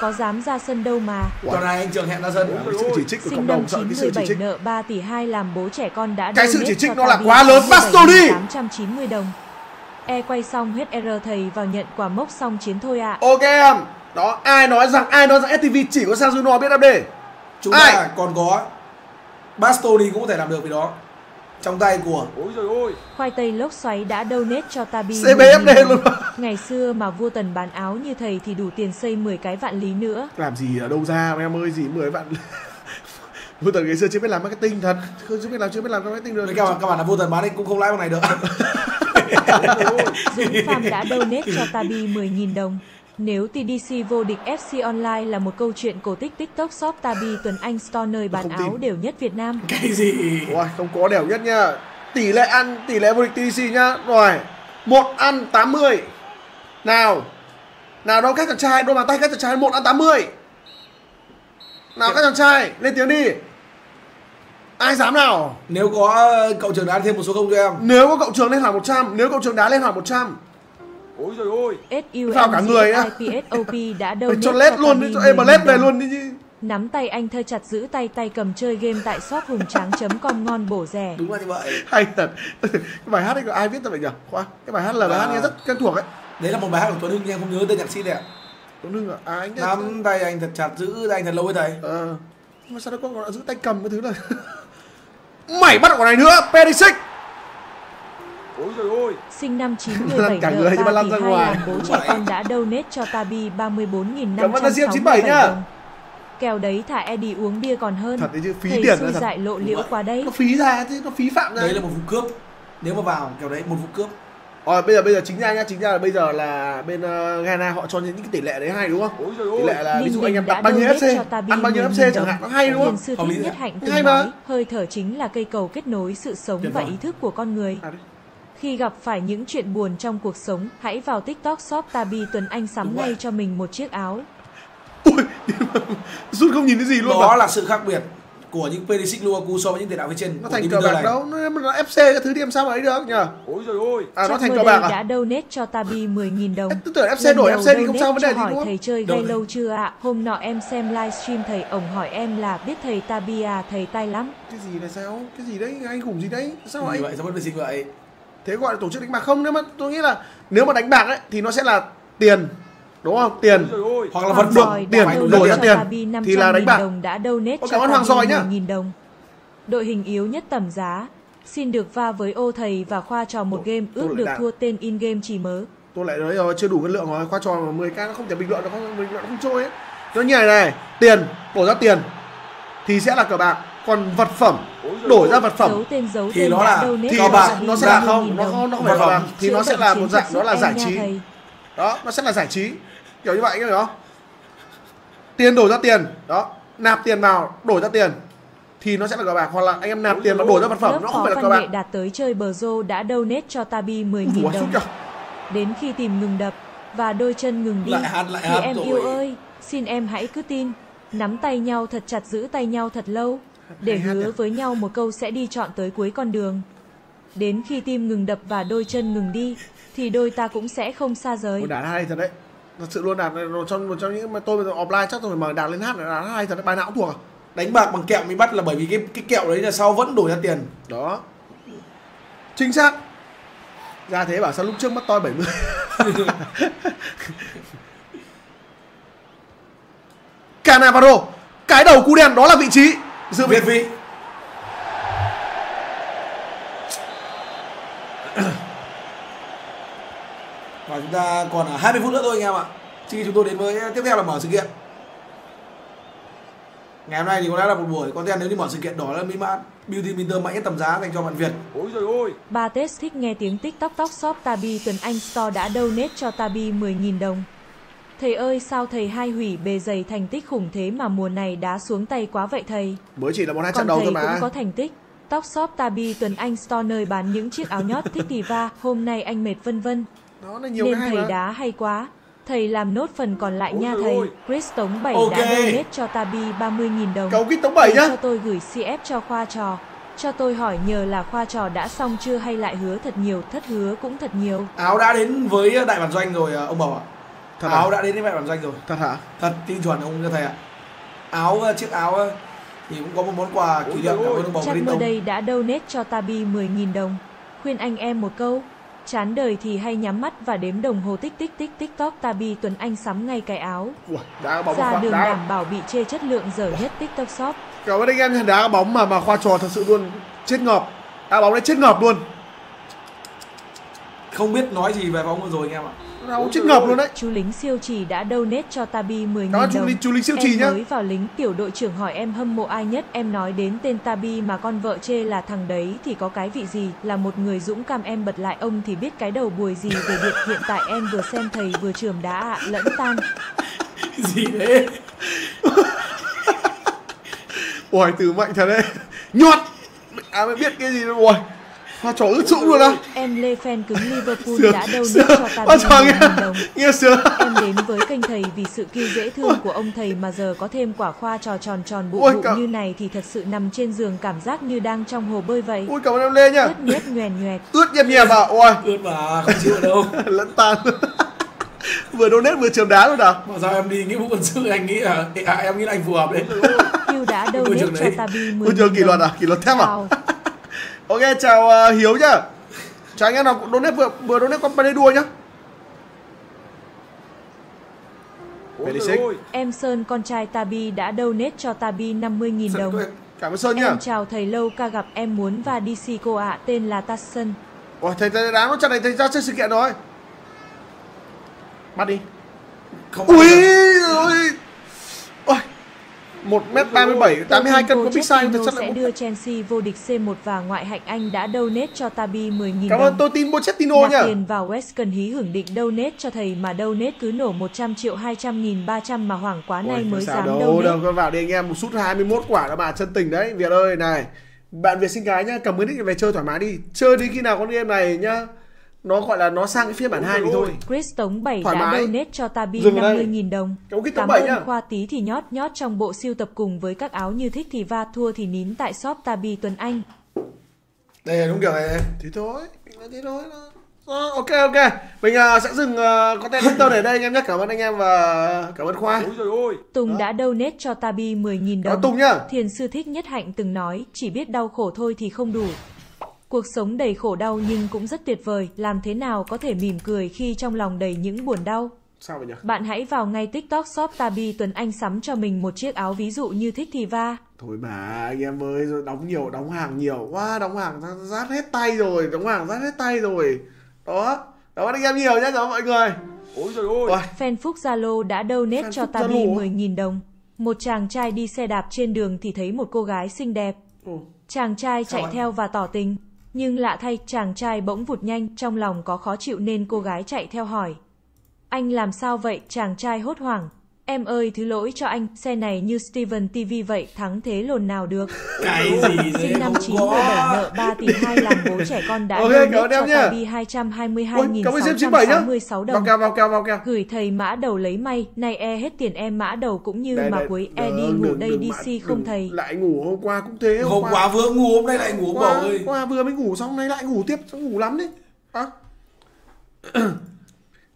có dám ra sân đâu mà. Tuần này anh Trường hẹn ra sân. Cái sự chỉ trích của cộng Sinh năm đồng sợ cái sự chỉ 917 trích nợ 3 tỷ 2 làm bố trẻ con đã Cái sự chỉ trích nó là quá lớn, Bastoni! 890 đồng. E quay xong hết R thầy vào nhận quả mốc xong chiến thôi ạ. Ok em Đó ai nói rằng ai nói rằng STV chỉ có Sang Juno biết FD Chúng Ai? ta còn có Bastoni cũng có thể làm được vì đó. Trong tay của Ôi trời ơi. Khoai tây lốc xoáy đã donate cho Tabi CBFD 10.000 luôn. Ngày xưa mà vua tần bán áo như thầy thì đủ tiền xây 10 cái vạn lý nữa. Làm gì ở đâu ra em ơi gì 10 bạn Vừa tần ngày xưa chưa biết làm marketing thật Không chưa biết làm chưa biết làm marketing được các bạn các bạn là vô tần bán ấy cũng không lãi bằng này được. Dũng Phạm đã donate cho Tabi 10.000 đồng. Nếu TDC vô địch FC Online là một câu chuyện cổ tích TikTok shop Tabi Tuấn Anh Store nơi bán áo tin. đều nhất Việt Nam. cái gì? Ôi không có đều nhất nha. Tỷ lệ ăn tỷ lệ vô địch TDC nhá. Rồi một ăn 80 Nào nào đâu các chàng trai đôi bàn tay các chàng trai một ăn 80 nào các chàng trai lên tiếng đi. Ai dám nào? Nếu có cậu trưởng đá thêm một số không cho em. Nếu có cậu trường lên hỏi 100 nếu cậu trường đá lên hỏi 100 Ôi trời ơi Vào cả người á. SUMGFIPSOP đã donate cho led luôn Tabi cho em 10.000 led về luôn đi chứ. Nắm tay anh thơ chặt giữ tay tay cầm chơi game tại shop hùng tráng.com ngon bổ rẻ. đúng là như vậy. Hay thật. Cái bài hát này có ai viết ra vậy nhỉ? Khoa cái bài hát là bài hát nghe rất quen thuộc ấy. Đấy là một bài hát của Tuấn Hưng nhưng em không nhớ tên nhạc sĩ này ạ. Tuấn Hưng à, à anh nắm tay anh thật chặt giữ tay anh thật lâu với thầy. Ờ. Mà sao nó có còn giữ tay cầm cái thứ này? *laughs* Mày bắt con này nữa Perisic! Ôi Sinh năm *laughs* 97 Cả người nhưng mà lăn ra ngoài. bố trẻ con đã donate cho Tabi 34.567 Cảm ơn Nazim 97 nhá. đồng. Kèo đấy thả Eddie uống bia còn hơn. Thật đấy chứ, phí Thầy tiền thật. dại lộ liễu qua đấy. nó phí ra chứ nó phí phạm ra đấy là một vụ cướp nếu mà vào kèo đấy một vụ cướp Rồi bây giờ bây giờ chính ra nhá, chính ra là bây giờ là bên uh, Ghana họ cho những cái tỷ lệ đấy hay đúng không? Ôi trời Tỷ lệ là ví dụ anh em đặt bao nhiêu FC, ăn bao nhiêu 10.000 FC chẳng hạn, nó hay đúng không? sư thích nhất hạnh Hay từng mà. nói, hơi thở chính là cây cầu kết nối sự sống và ý thức của con người. À. Khi gặp phải những chuyện buồn trong cuộc sống, hãy vào TikTok shop Tabi Tuấn Anh sắm Đúng ngay vậy. cho mình một chiếc áo. Ui, rút không nhìn thấy gì luôn đó mà. là sự khác biệt của những Perisic Lukaku so với những tiền đạo phía trên Nó của thành cờ bạc này. đâu, nó nó FC cái thứ thì làm sao mà ấy được nhỉ? Ôi trời ơi À nó Chắc thành cờ bạc đã à? donate cho Tabi 10.000 đồng. Tôi tưởng FC đổi FC thì không sao vấn đề gì hỏi đúng không? thầy chơi gây lâu chưa ạ? Hôm nọ em xem livestream thầy ổng hỏi em là biết thầy Tabi à, thầy tay lắm. Cái gì là sao? Cái gì đấy? Anh khủng gì đấy? Sao anh? vậy sao bất vệ sinh vậy Thế gọi là tổ chức đánh bạc không? Nếu mà tôi nghĩ là nếu mà đánh bạc ấy thì nó sẽ là tiền đúng không? Tiền Ôi hoặc là vật được tiền, đổi ra tiền thì là đánh 500.000 bạc. đồng đã donate Ô, cho cảm ơn Hoàng Giỏi nhá. 10.000 đồng. Đội hình yếu nhất tầm giá. Xin được va với ô thầy và khoa trò một game ước được đang- thua tên in game chỉ mớ. tôi lại nói rồi chưa đủ cân lượng rồi khoa trò mà 10 k nó không thể bình luận nó không bình luận nó không trôi ấy nó như này này tiền đổ ra tiền thì sẽ là cờ bạc còn vật phẩm đổi ra vật phẩm. Tên Thì nó là- thì nó, bạc nó sẽ là 30.000 không nó không nó không phải Vật là thì nó sẽ là một dạng đó là giải trí. đó nó sẽ là giải trí. Kiểu như vậy hiểu không tiền đổi ra tiền. Đó nạp tiền vào đổi ra tiền. Thì nó sẽ là cờ bạc. Hoặc là anh em nạp tiền và đổi ra vật phẩm nó không phải là cờ bạc. đạt tới chơi bờ rô đã donate cho Tabi 10.000 Ủa, đồng. Đến khi tìm ngừng đập và đôi chân ngừng đi Lại hát, lại thì hát em rồi. yêu ơi, xin em hãy cứ tin, nắm tay nhau thật chặt giữ tay nhau thật lâu để hứa với nhau một câu sẽ đi chọn tới cuối con đường. Đến khi tim ngừng đập và đôi chân ngừng đi thì đôi ta cũng sẽ không xa rời. Ôi, đàn hay thật đấy. Thật sự luôn đàn này một trong một trong những mà tôi bây giờ offline chắc tôi phải mời đàn lên hát là đàn hay thật đấy. Bài não cũng thuộc à đánh bạc bằng kẹo mới bắt là bởi vì cái cái kẹo đấy là sau vẫn đổi ra tiền. Đó. Chính xác. Ra thế bảo sao lúc trước mất toi 70 *laughs* Cannavaro cái đầu cú đen đó là vị trí bị Việt vị. Và chúng ta còn 20 phút nữa thôi anh em ạ. Trước khi chúng tôi đến với tiếp theo là mở sự kiện. Ngày hôm nay thì có lẽ là một buổi content nếu như mở sự kiện đó là mỹ mãn beauty minter mạnh nhất tầm giá dành cho bạn việt. Ôi trời ơi Ba Tết thích nghe tiếng TikTok Tóc Shop Tabi Tuấn Anh Store đã donate cho Tabi 10.000 đồng. Thầy ơi sao thầy hai hủy bề dày thành tích khủng thế mà mùa này đá xuống tay quá vậy thầy? mới chỉ là một hai trận đầu thôi cũng mà có thành tích. Tóc Shop Tabi Tuấn Anh Store nơi bán những chiếc áo nhót thích thì va, hôm nay anh mệt vân vân. nó là nhiều Nên thầy mà đá hay quá. Thầy làm nốt phần còn lại Ôi nha thầy. ơi. Chris Tống 7 Ok. đã donate cho Tabi 30.000 đồng. cầu kích tống bảy Thầy nhá cho tôi gửi CF cho khoa trò. Cho tôi hỏi nhờ là khoa trò đã xong chưa hay lại hứa thật nhiều, thất hứa cũng thật nhiều. áo đã đến với đại bản doanh rồi à, ông bảo ạ Thật à? áo đã đến với đại bản doanh rồi thật hả thật tin chuẩn ông cho thầy ạ áo ờ, chiếc áo ờ, thì cũng có một món quà kỷ niệm cảm ơn ông bầu Chắc mơ đây đã donate cho Tabi 10.000 đồng. Khuyên anh em một câu. Chán đời thì hay nhắm mắt và đếm đồng hồ tích tích tích tiktok Tabi Tuấn Anh sắm ngay cái áo. Ui, đá bóng Ra đường đá đảm bảo bị chê chất lượng dở nhất tiktok shop. cảm ơn anh em đá bóng mà mà khoa trò thật sự luôn chết ngợp đá bóng đấy chết ngợp luôn không biết nói gì về bóng vừa rồi anh em ạ bóng chết ngợp luôn đấy. Chú lính siêu trì đã donate cho Tabi 10.000 Cảm ơn chú đồng. lính- chú lính siêu trì em nhá. mới vào lính tiểu đội trưởng hỏi em hâm mộ ai nhất. Em nói đến tên Tabi mà con vợ chê là thằng đấy thì có cái vị gì? Là một người dũng cảm em bật lại ông thì biết cái đầu bùi gì về điện hiện tại em vừa xem thầy vừa trường đá ạ lẫn tan. *laughs* Gì thế? Ui từ mạnh thật đấy. Nhọt à biết cái gì đâu ui hoa trò ướt sũng luôn á. Em Lê Fan cứng Liverpool sướng đã đâu nết cho hoa Tabi trò nghe. 10.000 đồng. nghe sướng. Em đến với kênh thầy vì sự kiêu dễ thương của ông thầy mà giờ có thêm quả khoa trò tròn tròn bụ Ôi, bụ như này thì thật sự nằm trên giường cảm giác như đang trong hồ bơi vậy. ui cảm ơn em lê nhá. Ướt nhét nhoèn nhoẹt. ướt nhẹp nhẹp à? Ôi. Ướt mà không chịu được đâu. *laughs* Lẫn tan. Vừa donate vừa trường đá luôn nào mà sao em đi nghĩa vụ quân sự anh nghĩ là à, em nghĩ là anh phù hợp đấy. Hugh đã trường cho. Tabi 10.000 môi trường kỷ luật à? Kỷ luật thép à. Ok chào ờ, hiếu nhá. Chào anh em nào cũng donate vừa vừa donate con bay đua nhá. Em Sơn con trai Tabi đã donate cho Tabi 50.000 đồng. cảm ơn sơn nhá. Em chào thầy lâu ca gặp em muốn và DC cô ạ tên là Tasson. ôi thầy thầy đá nó trận này thầy ra chơi sự kiện rồi. Bắt đi. Không ui ôi ôi một mét ba mươi bảy tám mươi hai cân có big size Pochettino chất sẽ đưa Chelsea vô địch C1 và ngoại hạnh Anh đã donate cho Tabi 10.000 cảm đồng. ơn tôi tin Pochettino nhá tiền vào West cần hí hưởng định donate cho thầy mà donate cứ nổ 100 triệu 200 nghìn 300 mà hoảng quá nay mới dám đâu donate. đâu con vào đi anh em một sút 21 quả là bà chân tình đấy Việt ơi này. Bạn Việt xin gái nhá cầm cái nick về chơi thoải mái đi. Chơi đi khi nào con game này nhá nó gọi là nó sang cái phiên bản Ôi hai thì thôi. Chris Tống 7 Thoải đã mái. donate cho Tabi Dừng ở đây. 50.000 đồng. Cảm ơn Chris Tống Cảm 7 ơn nhá. Khoa tí thì nhót nhót trong bộ siêu tập cùng với các áo như thích thì va thua thì nín tại shop Tabi Tuấn Anh. đây là đúng kiểu này thế thôi mình nói thế thôi Ờ, ok ok mình uh, sẽ dừng uh, content Twitter này ở đây anh em nhé cảm ơn anh em và cảm ơn khoa Ôi ơi. Tùng đã donate cho Tabi 10.000 Đó, đồng. Tùng nhá. Thiền sư thích nhất hạnh từng nói, chỉ biết đau khổ thôi thì không đủ. Cuộc sống đầy khổ đau nhưng cũng rất tuyệt vời, làm thế nào có thể mỉm cười khi trong lòng đầy những buồn đau. sao vậy nhỉ Bạn hãy vào ngay TikTok shop Tabi Tuấn Anh sắm cho mình một chiếc áo ví dụ như thích thì va. thôi mà anh em ơi rồi đóng nhiều đóng hàng nhiều quá đóng hàng ra- rát hết tay rồi đóng hàng rát hết tay rồi đó cảm ơn anh em nhiều nhé ơn mọi người Ôi trời ơi. Ôi, Fan Phúc Zalo đã donate Fan cho Tabi Zalo á? 10.000 đồng. Một chàng trai đi xe đạp trên đường thì thấy một cô gái xinh đẹp. ồ, Chàng trai chạy vậy? theo và tỏ tình. Nhưng lạ thay chàng trai bỗng vụt nhanh, trong lòng có khó chịu nên cô gái chạy theo hỏi. Anh làm sao vậy? Chàng trai hốt hoảng. Em ơi thứ lỗi cho anh, xe này như Steven TV vậy, thắng thế lồn nào được. cái gì Sinh năm không 9 có 17 nợ 3 tỷ 2 làm bố trẻ con đã Ok, donate cho nhá. Tabi Ôi, cảm ơn Diêm 97 nhá 222.666 vào đồng. kèo kèo vào kèo Gửi thầy mã đầu lấy may, nay e hết tiền em mã đầu cũng như Đây, mà đây, cuối e đừng, đi ngủ đừng, đây đừng đi mà- si không đừng- thầy. lại ngủ hôm qua cũng thế hôm qua vừa ngủ hôm nay lại ngủ hôm bầu qua, ơi hôm qua vừa mới ngủ xong nay lại ngủ tiếp xong ngủ lắm đấy à.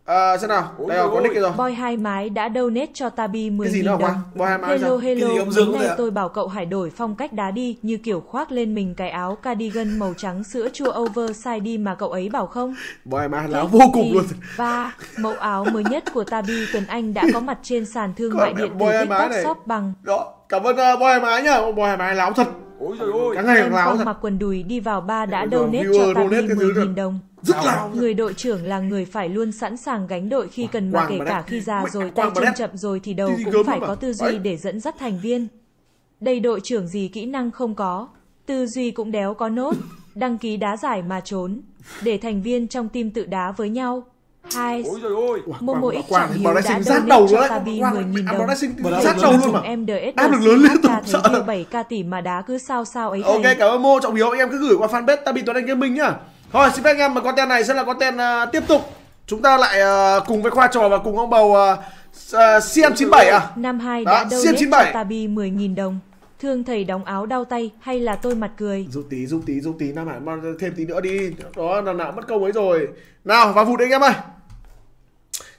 À, xem nào Ôi đây rồi có nick kia rồi Boy hai mái đã donate cho Tabi 10.000 cái gì đồng. boy hai mái Hello sao hello, Cái gì nay tôi bảo cậu hãy đổi phong cách đá đi, như kiểu khoác lên mình cái áo cardigan màu trắng sữa chua oversize đi mà cậu ấy bảo không? boy hai mái láo vô cùng luôn Và mẫu áo mới nhất của Tabi Tuấn Anh đã có mặt trên sàn thương mại điện tử boy hai mái TikTok này. shop bằng đó cảm ơn uh, boy hai mái nhá boy hai mái láo thật Ôi trời ơi. cả ngày em láo thật mặc quần đùi đi vào ba đã donate cho Tabi donate cái thứ 10.000 được. đồng. Rất láo Người đội trưởng là người phải luôn sẵn sàng gánh đội khi cần mà kể cả khi già rồi tay chân chậm rồi thì đầu cũng phải có tư duy để dẫn dắt thành viên. Đây đội trưởng gì kỹ năng không có, tư duy cũng đéo có nốt, đăng ký đá giải mà trốn, để thành viên trong team tự đá với nhau. Hai, Momo X Trọng thì Hiếu đã donate rát đầu cho luôn đấy Tabi Quang- 10.000 à, bảo đồng. sinh đầu luôn mà. em đáp được lớn liên tục sợ. View 7 ca tỷ mà đá cứ sao sao ấy Ok cảm ơn Mô Trọng Hiếu anh em cứ gửi qua fanpage Tabi Tuấn Anh Gaming nhá. Thôi xin phép anh em mà content này sẽ là content uh, tiếp tục. Chúng ta lại uh, cùng với khoa trò và cùng ông bầu uh, uh, CM97 à. Năm hai Đó, đã donate CM97. cho Tabi 10.000 đồng. Thương thầy đóng áo đau tay hay là tôi mặt cười? Giúp tí giúp tí giúp tí Nam Hải thêm tí nữa đi. Đó là nào mất công ấy rồi. Nào vào vụt đi anh em ơi.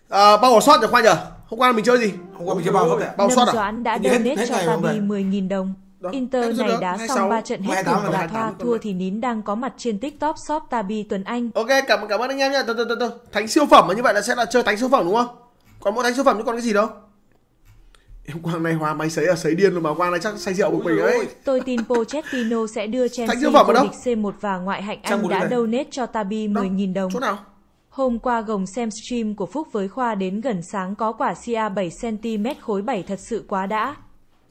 À, bao bỏ sót rồi khoa nhờ. Hôm qua mình chơi gì? hôm qua mình chơi bao không ạ Bao sót à? Doãn đã donate cho Tabi nay. 10.000 đồng. Đó, Inter này đá 26, xong 3 trận hết 28 cùng là và 28 thoa thua thì nín đang có mặt trên TikTok shop Tabi Tuấn Anh. Ok cảm cảm ơn anh em nhá. Từ từ từ từ. Thánh siêu phẩm mà như vậy là sẽ là chơi thánh siêu phẩm đúng không? Còn mỗi thánh siêu phẩm chứ còn cái gì đâu? Em Quang này hòa máy sấy là sấy điên rồi mà Quang này chắc say rượu của mình ấy. Tôi tin Pochettino sẽ đưa Chelsea siêu phẩm ở vô địch C1 và ngoại hạnh Trang Anh đã donate cho Tabi 10.000 đồng. Chỗ nào? Hôm qua gồng xem stream của Phúc với Khoa đến gần sáng có quả CA 7cm khối 7 thật sự quá đã.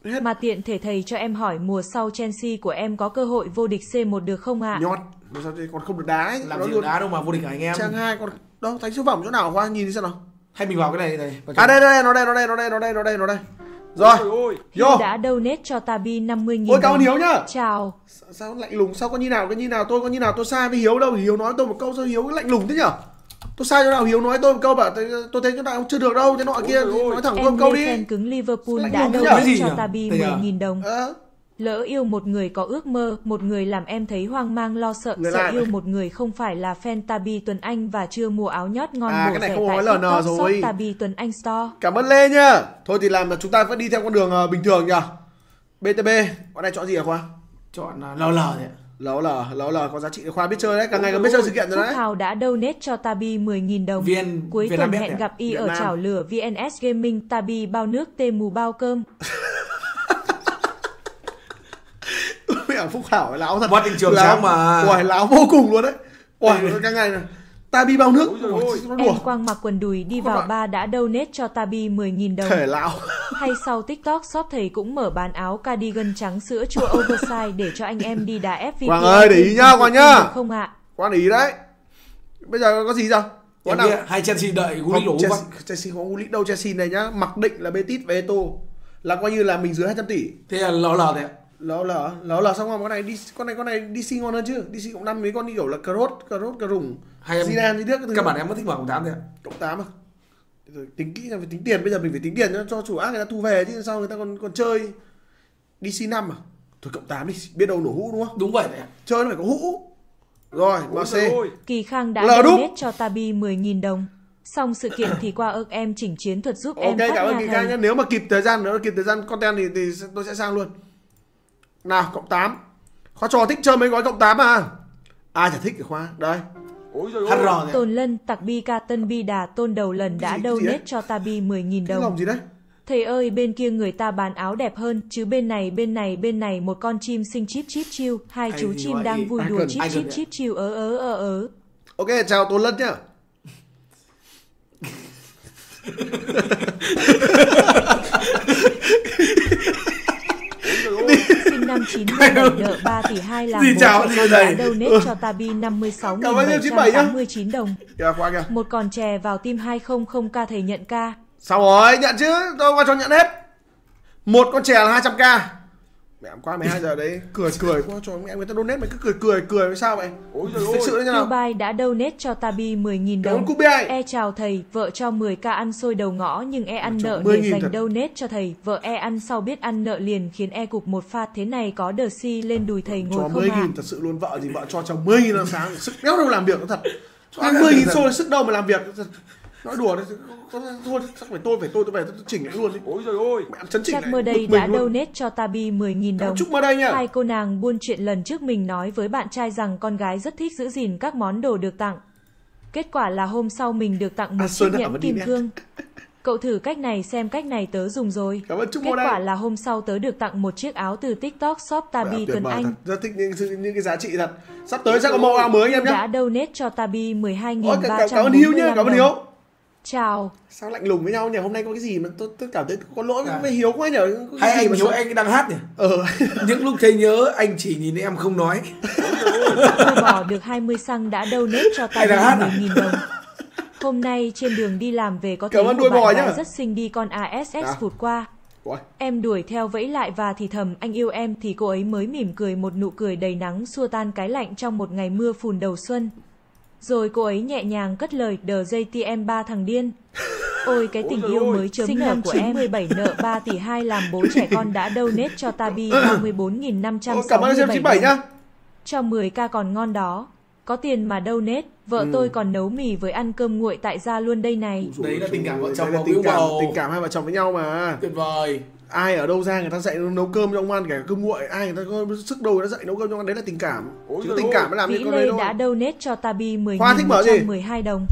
Hết. Mà tiện thể thầy cho em hỏi mùa sau Chelsea của em có cơ hội vô địch C1 được không ạ? Nhọt. Mà sao đây còn không được đá ấy. làm Nó gì luôn- đá đâu mà vô địch hả anh em Trang hai còn đâu thánh siêu phẩm chỗ nào Khoa nhìn đi xem nào. hay mình vào cái này này vào À đây đây nó đây nó đây nó đây nó đây nó đây nó đây. Rồi, Ôi ôi. vô. Đã donate cho Tabi 50.000 Ôi cảm ơn. Hiếu nhá. Chào. Sao, sao lạnh lùng, sao có như nào, có như nào tôi có như nào tôi sai với Hiếu đâu. Hiếu nói tôi một câu sao Hiếu lạnh lùng thế nhở? Tôi sai chỗ nào Hiếu nói tôi một câu bảo tôi, tôi thấy cái nào chưa được đâu, cái nọ kia nói thẳng tôi một câu đi. fan cứng Liverpool đã thế gì cho nhở? Tabi Thế à? 10.000 đồng. Ờ, Lỡ yêu một người có ước mơ, một người làm em thấy hoang mang lo sợ, Người sợ yêu này. một người không phải là fan Tabi Tuấn Anh và chưa mua áo nhót ngon À, bổ này rẻ không tại TikTok rồi. shop Tabi Tuấn Anh Store. Cảm ơn Lê nhá. Thôi thì làm là chúng ta vẫn đi theo con đường ờ, bình thường nhỉ. BTB, con này chọn gì hả Khoa? chọn là lờ lờ đấy Lấu lờ, lấu lờ có giá trị Khoa biết chơi đấy, càng ngày càng biết chơi sự kiện rồi Phúc đấy. Hào đã donate cho Tabi 10.000 đồng. VN Cuối Vietnam tuần hẹn gặp y Việt ở Nam. chảo lửa VNS Gaming Tabi bao nước tê mù bao cơm. *laughs* Mẹ Phúc Hảo láo thật. Võ Đình Trường Láo. sáng mà. Ôi láo vô cùng luôn đấy. Ôi càng ngày này. Ta bi bao nước. Ôi Ôi, Em quang mặc quần đùi đi vào bạn. ba đã donate cho Tabi 10.000 đồng. Thể láo. *laughs* Hay sau TikTok shop thầy cũng mở bán áo cardigan trắng sữa chua *laughs* oversize để cho anh em đi đá FVP. Quang ơi, để ý nhá, Quang nhá. Không ạ. Quan ý đấy. Bây giờ có gì đâu? Có nào? hai Chelsea đợi Gullit đổ Chelsea, Chelsea không Gullit đâu Chelsea này nhá. Mặc định là Betis và Eto là coi như là mình dưới 200 tỷ. thế là lờ đấy ạ. Ló lờ, ló lờ xong rồi con này đi con này con này DC ngon hơn chứ. DC cộng 5 mấy con đi kiểu là Crot, Crot, Crùng. Hay em Zidane gì trước các bạn em vẫn thích mở cộng tám ạ. cộng 8 à? Rồi tính kỹ là phải tính tiền bây giờ mình phải tính tiền cho, cho chủ ác người ta thu về chứ sao người ta còn còn chơi DC 5 à thôi cộng 8 đi biết đâu nổ hũ đúng không đúng vậy đấy chơi nó phải có hũ rồi Ôi ơi. Kỳ Khang đã donate cho Tabi 10.000 đồng. Xong sự kiện thì qua ơn em chỉnh chiến thuật giúp em ok cảm ơn kỳ khang nhé nếu mà kịp thời gian nếu mà kịp thời gian content thì, thì tôi sẽ sang luôn nào cộng 8 khoa trò thích chơi mấy gói cộng 8 à? Ai chả thích cái khoa đây. Ôi giời ơi. Tôn Lân tặc bi ca tân bi đà tôn đầu lần đã donate đấy? cho Tabi 10.000 cái đồng. lòng gì đấy? Thầy ơi bên kia người ta bán áo đẹp hơn chứ bên này bên này bên này một con chim xinh chip chip chiêu hai Ai chú chim đang vui đùa chip chip chip chiêu ớ ớ ớ ớ. ok chào Tôn Lân nhá *laughs* Sinh năm 97 *laughs* nợ 3 tỷ 2 làm Gì chào, gì đã donate cho Tabi 56 Cảm ơn em 97 nhá. 789 đồng. kìa khoa kìa Một con chè vào tim 200k thầy nhận ca. Sao rồi, nhận chứ, tôi qua cho nhận hết. Một con chè là 200k. Mẹ em qua 12 giờ đấy, cười cười qua cho mẹ người ta donate mày cứ cười cười cười sao vậy? Ôi giời ơi. sự nào? Dubai đã donate cho Tabi 10.000 Cảm ơn đồng. E chào thầy, vợ cho 10k ăn xôi đầu ngõ nhưng e ăn Cho nợ 10.000 để dành thật. donate cho thầy. Vợ e ăn sau biết ăn nợ liền khiến e cục một phát thế này có đờ si lên đùi thầy Cho ngồi 10 không à? nghìn thật sự luôn vợ gì vợ cho chồng 10 nghìn là sáng sức đéo đâu làm việc nó thật. Cho ăn 10 nghìn xôi sức đâu mà làm việc thật. Nói đùa đấy, thôi chắc phải tôi phải tôi tôi về tôi chỉnh lại luôn đi. Ôi giời ơi. Mẹ chấn chỉnh Chắc mơ đây đã luôn. donate cho Tabi 10.000 đồng. Chúc mơ đây nha. Hai cô nàng buôn chuyện lần trước mình nói với bạn trai rằng con gái rất thích giữ gìn các món đồ được tặng. Kết quả là hôm sau mình được tặng một À, chiếc nhẫn kim cương. Cậu thử cách này xem cách này tớ dùng rồi. Cảm ơn Kết Mô đây. quả là hôm sau tớ được tặng một chiếc áo từ TikTok shop Tabi tuyệt Tuấn Anh. thật. Rất thích những, những, những cái giá trị thật. Sắp tới sẽ có mẫu áo mới anh em nhé. Đã donate cho Tabi Ôi, cảm, cảm, cảm ơn 12.345 Hiếu nhá, cảm ơn Hiếu. Chào. Sao lạnh lùng với nhau nhỉ? Hôm nay có cái gì mà tôi, tôi cảm thấy có lỗi À. với Hiếu quá nhỉ? Có hay anh hiếu sao- anh đang hát nhỉ Ờ. những lúc thấy nhớ anh chỉ nhìn em không nói Tôi bỏ được 20 xăng đã donate cho Ai Tabi đang hát à? 10.000 đồng. Hôm nay trên đường đi làm về có thấy một bạn bò gái nhá. rất xinh đi con ASX À. vụt qua. Em đuổi theo vẫy lại và thì thầm anh yêu em thì cô ấy mới mỉm cười một nụ cười đầy nắng xua tan cái lạnh trong một ngày mưa phùn đầu xuân. Rồi cô ấy nhẹ nhàng cất lời đờ dây em ba thằng điên. *laughs* Ôi cái tình Ôi yêu mới chớm nở của em 17 nợ 3 tỷ 2 làm bố trẻ con đã donate cho Tabi 34.567 *laughs* Ôi, cảm ơn em 97 đồng. nhá. Cho 10k còn ngon đó. Có tiền mà donate, vợ Ừ. tôi còn nấu mì với ăn cơm nguội tại gia luôn đây này. Đấy là tình cảm vợ chồng là và tình cảm, tình cảm hai vợ chồng với nhau mà. tuyệt vời Ai ở đâu ra người ta dạy nấu cơm cho ông ăn cả cơm nguội, ai người ta có sức đâu người ta dạy nấu cơm cho ông ăn đấy là tình cảm. Ôi Chứ tình ơi. cảm mới làm Vĩ những con đấy Lê thôi. đã donate cho Tabi Khoa thích mở gì? 10.112 đồng.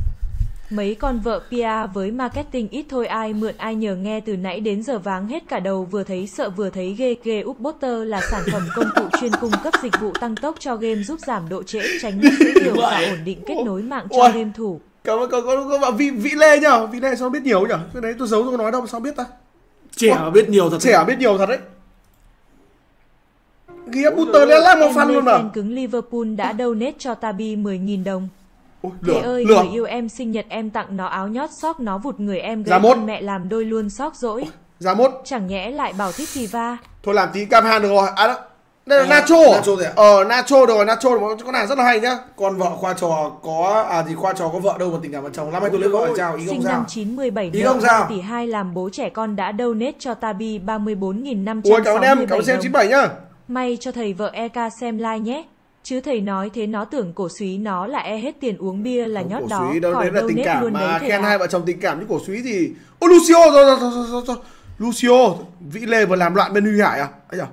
Mấy con vợ Pia với marketing ít thôi ai mượn ai nhờ nghe từ nãy đến giờ váng hết cả đầu vừa thấy sợ vừa thấy ghê ghê Upbotter là sản phẩm công cụ chuyên cung cấp dịch vụ tăng tốc cho game giúp giảm độ trễ tránh mất dữ liệu và ổn định kết nối mạng cho Ôi. game thủ. Cảm ơn có có có bạn Vĩ Vĩ Lê nhá. Vĩ Lê sao biết nhiều nhỉ? Cái đấy tôi giấu tôi nói đâu sao biết ta? trẻ biết nhiều thật Trẻ biết nhiều thật đấy. Ghi Ôi Butter lên lắm một fan luôn mà. fan cứng Liverpool đã donate cho Tabi 10.000 đồng. Ôi, Thế lửa, ơi, lửa. người yêu em sinh nhật em tặng nó áo nhót sóc nó vụt người em gây mốt. con mẹ làm đôi luôn sóc dỗi. Giá mốt. Chẳng nhẽ lại bảo thích thì va. Thôi làm tí cam han được rồi. À đó. Đây là À, Nacho. Nacho ạ? Ờ Nacho được rồi, Nacho được rồi. Con này rất là hay nhá. con vợ khoa trò có à thì khoa trò có vợ đâu mà tình cảm vợ chồng năm nay tôi lấy vợ chào ý Sinh không năm sao 97 Ý không sao? 2 tỷ 2 làm bố trẻ con đã donate cho Tabi 34.567 Ui cảm ơn em, cảm ơn xem đồng. 97 nhá. May cho thầy vợ EK xem like nhé. Chứ thầy nói thế nó tưởng cổ súy nó là e hết tiền uống bia là nhót cổ đó. suý đâu khỏi đấy là tình donate cảm luôn mà khen hai vợ chồng tình cảm như cổ suý thì ô Lucio rồi rồi rồi rồi, rồi, rồi. Lucio Vĩ Lê vừa làm loạn bên Huy Hải à ấy à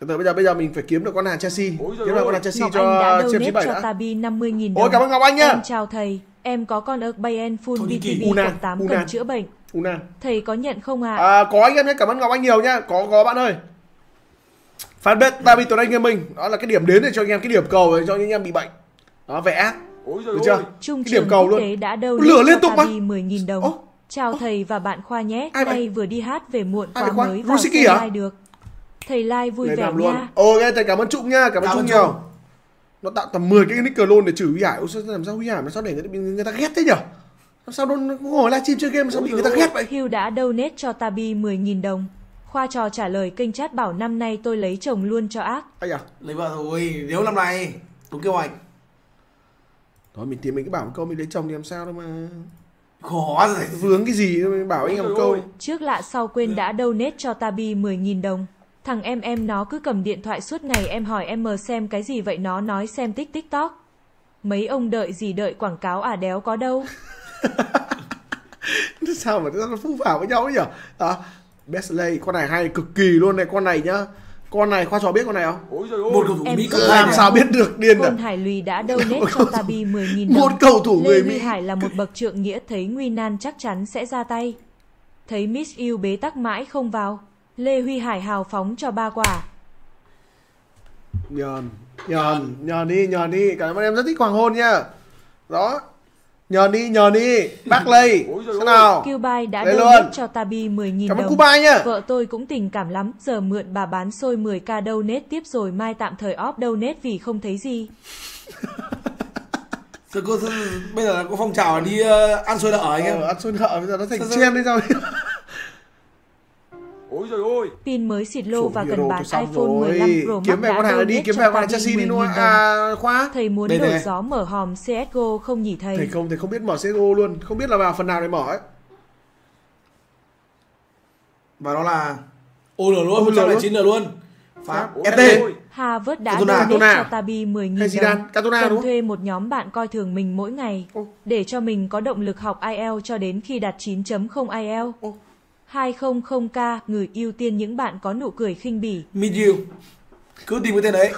từ từ bây giờ bây giờ mình phải kiếm được con hàng Chelsea Ôi kiếm được con hàng Chelsea Ngọc cho donate CM97 cho đã Tabi 50.000 đồng. Ôi, cảm ơn Ngọc Anh nhá. Em chào thầy, em có con ớt Bayern full Una, cộng 8 Una. cần chữa bệnh. Una Thầy có nhận không ạ? à, có anh em nhé cảm ơn Ngọc Anh nhiều nhá có có bạn ơi fanpage Tabi Tuấn Anh Nghiêm Minh đó là cái điểm đến để cho anh em cái điểm cầu để cho anh em bị bệnh đó vẽ Ôi giời được chưa Trung cái điểm cầu luôn đã đâu Lửa liên tục mà. 10.000 đồng. Ô, Chào thầy và bạn Khoa nhé. Ai vậy? Nay vừa đi hát về muộn Ai quá mới vào hả? like được. Thầy like vui Lên vẻ luôn nha. ồ nghe thầy cảm ơn Trung nha cảm ơn Trung nhiều nó tạo tầm 10 cái nick clone để chửi Huy Hải Ôi, sao làm sao Huy Hải mà sao để người, ta- người ta ghét thế nhở Làm sao nó nó ngồi livestream chơi game mà sao bị người ta ghét vậy Hugh đã donate cho Tabi 10.000 đồng. Khoa trò trả lời kênh chat bảo năm nay tôi lấy chồng luôn cho ác. anh à lấy vợ rồi nếu năm nay đúng kêu anh Thôi mình tìm mình cứ bảo một câu mình lấy chồng thì làm sao đâu mà khó rồi Vướng cái gì mình bảo anh em một câu Trước lạ sau quên đã donate cho Tabi 10.000 đồng. Thằng em em nó cứ cầm điện thoại suốt ngày em hỏi em mờ xem cái gì vậy nó nói xem tích tiktok. Mấy ông đợi gì đợi quảng cáo à đéo có đâu. *laughs* Sao mà nó phũ phảo với nhau ấy nhở à, Besley con này hay cực kỳ luôn này con này nhá Con này khoa trò biết con này không Ôi giời ơi. một cầu thủ Em mỹ cực Làm sao biết được điên à Côn Hải Lùi đã donate cho Tabi 10.000 đồng. Một cầu thủ người Lê Mỹ. Hải là một bậc trượng nghĩa thấy nguy nan chắc chắn sẽ ra tay. Thấy Miss yêu bế tắc mãi không vào. Lê Huy Hải hào phóng cho ba quả. Nhờn Nhờn Nhờn đi nhờn đi Cảm ơn em rất thích hoàng hôn nha Đó Nhờn đi nhờn đi Bác lây Thế nào. Cubai đã Đây donate luôn. cho Tabi 10.000 Cảm ơn đồng. Cuba nhá Vợ tôi cũng tình cảm lắm, giờ mượn bà bán xôi 10k donate tiếp rồi mai tạm thời off donate vì không thấy gì. *laughs* Rồi cô bây giờ có phong trào đi ờ, ăn xôi đỡ anh em. Ờ, ăn xôi nợ bây giờ nó thành chen đấy sao Ôi giời ơi. Pin mới xịt lô Chủ và cần bán iPhone 15 Pro Max Kiếm về đã con hàng đi Kiếm cho về con hàng Chelsea đi 10.000 nuôi đồng. À khoa Thầy muốn Đây đổi này. gió mở hòm CSGO không nhỉ thầy? Thầy không thầy không biết mở CSGO luôn Không biết là vào phần nào để mở ấy và nó là ôi lửa luôn Ôi, một lửa trăm luôn. luôn pháp Ôi ft. Harvard đã donate cho Tabi 10.000 Hay Zidane, đồng. Cantona Cần đúng không? thuê một nhóm bạn coi thường mình mỗi ngày. Ô. Để cho mình có động lực học IELTS cho đến khi đạt 9.0 IELTS. Ô. 200k, người ưu tiên những bạn có nụ cười khinh bỉ. mid you cứ tìm cái tên đấy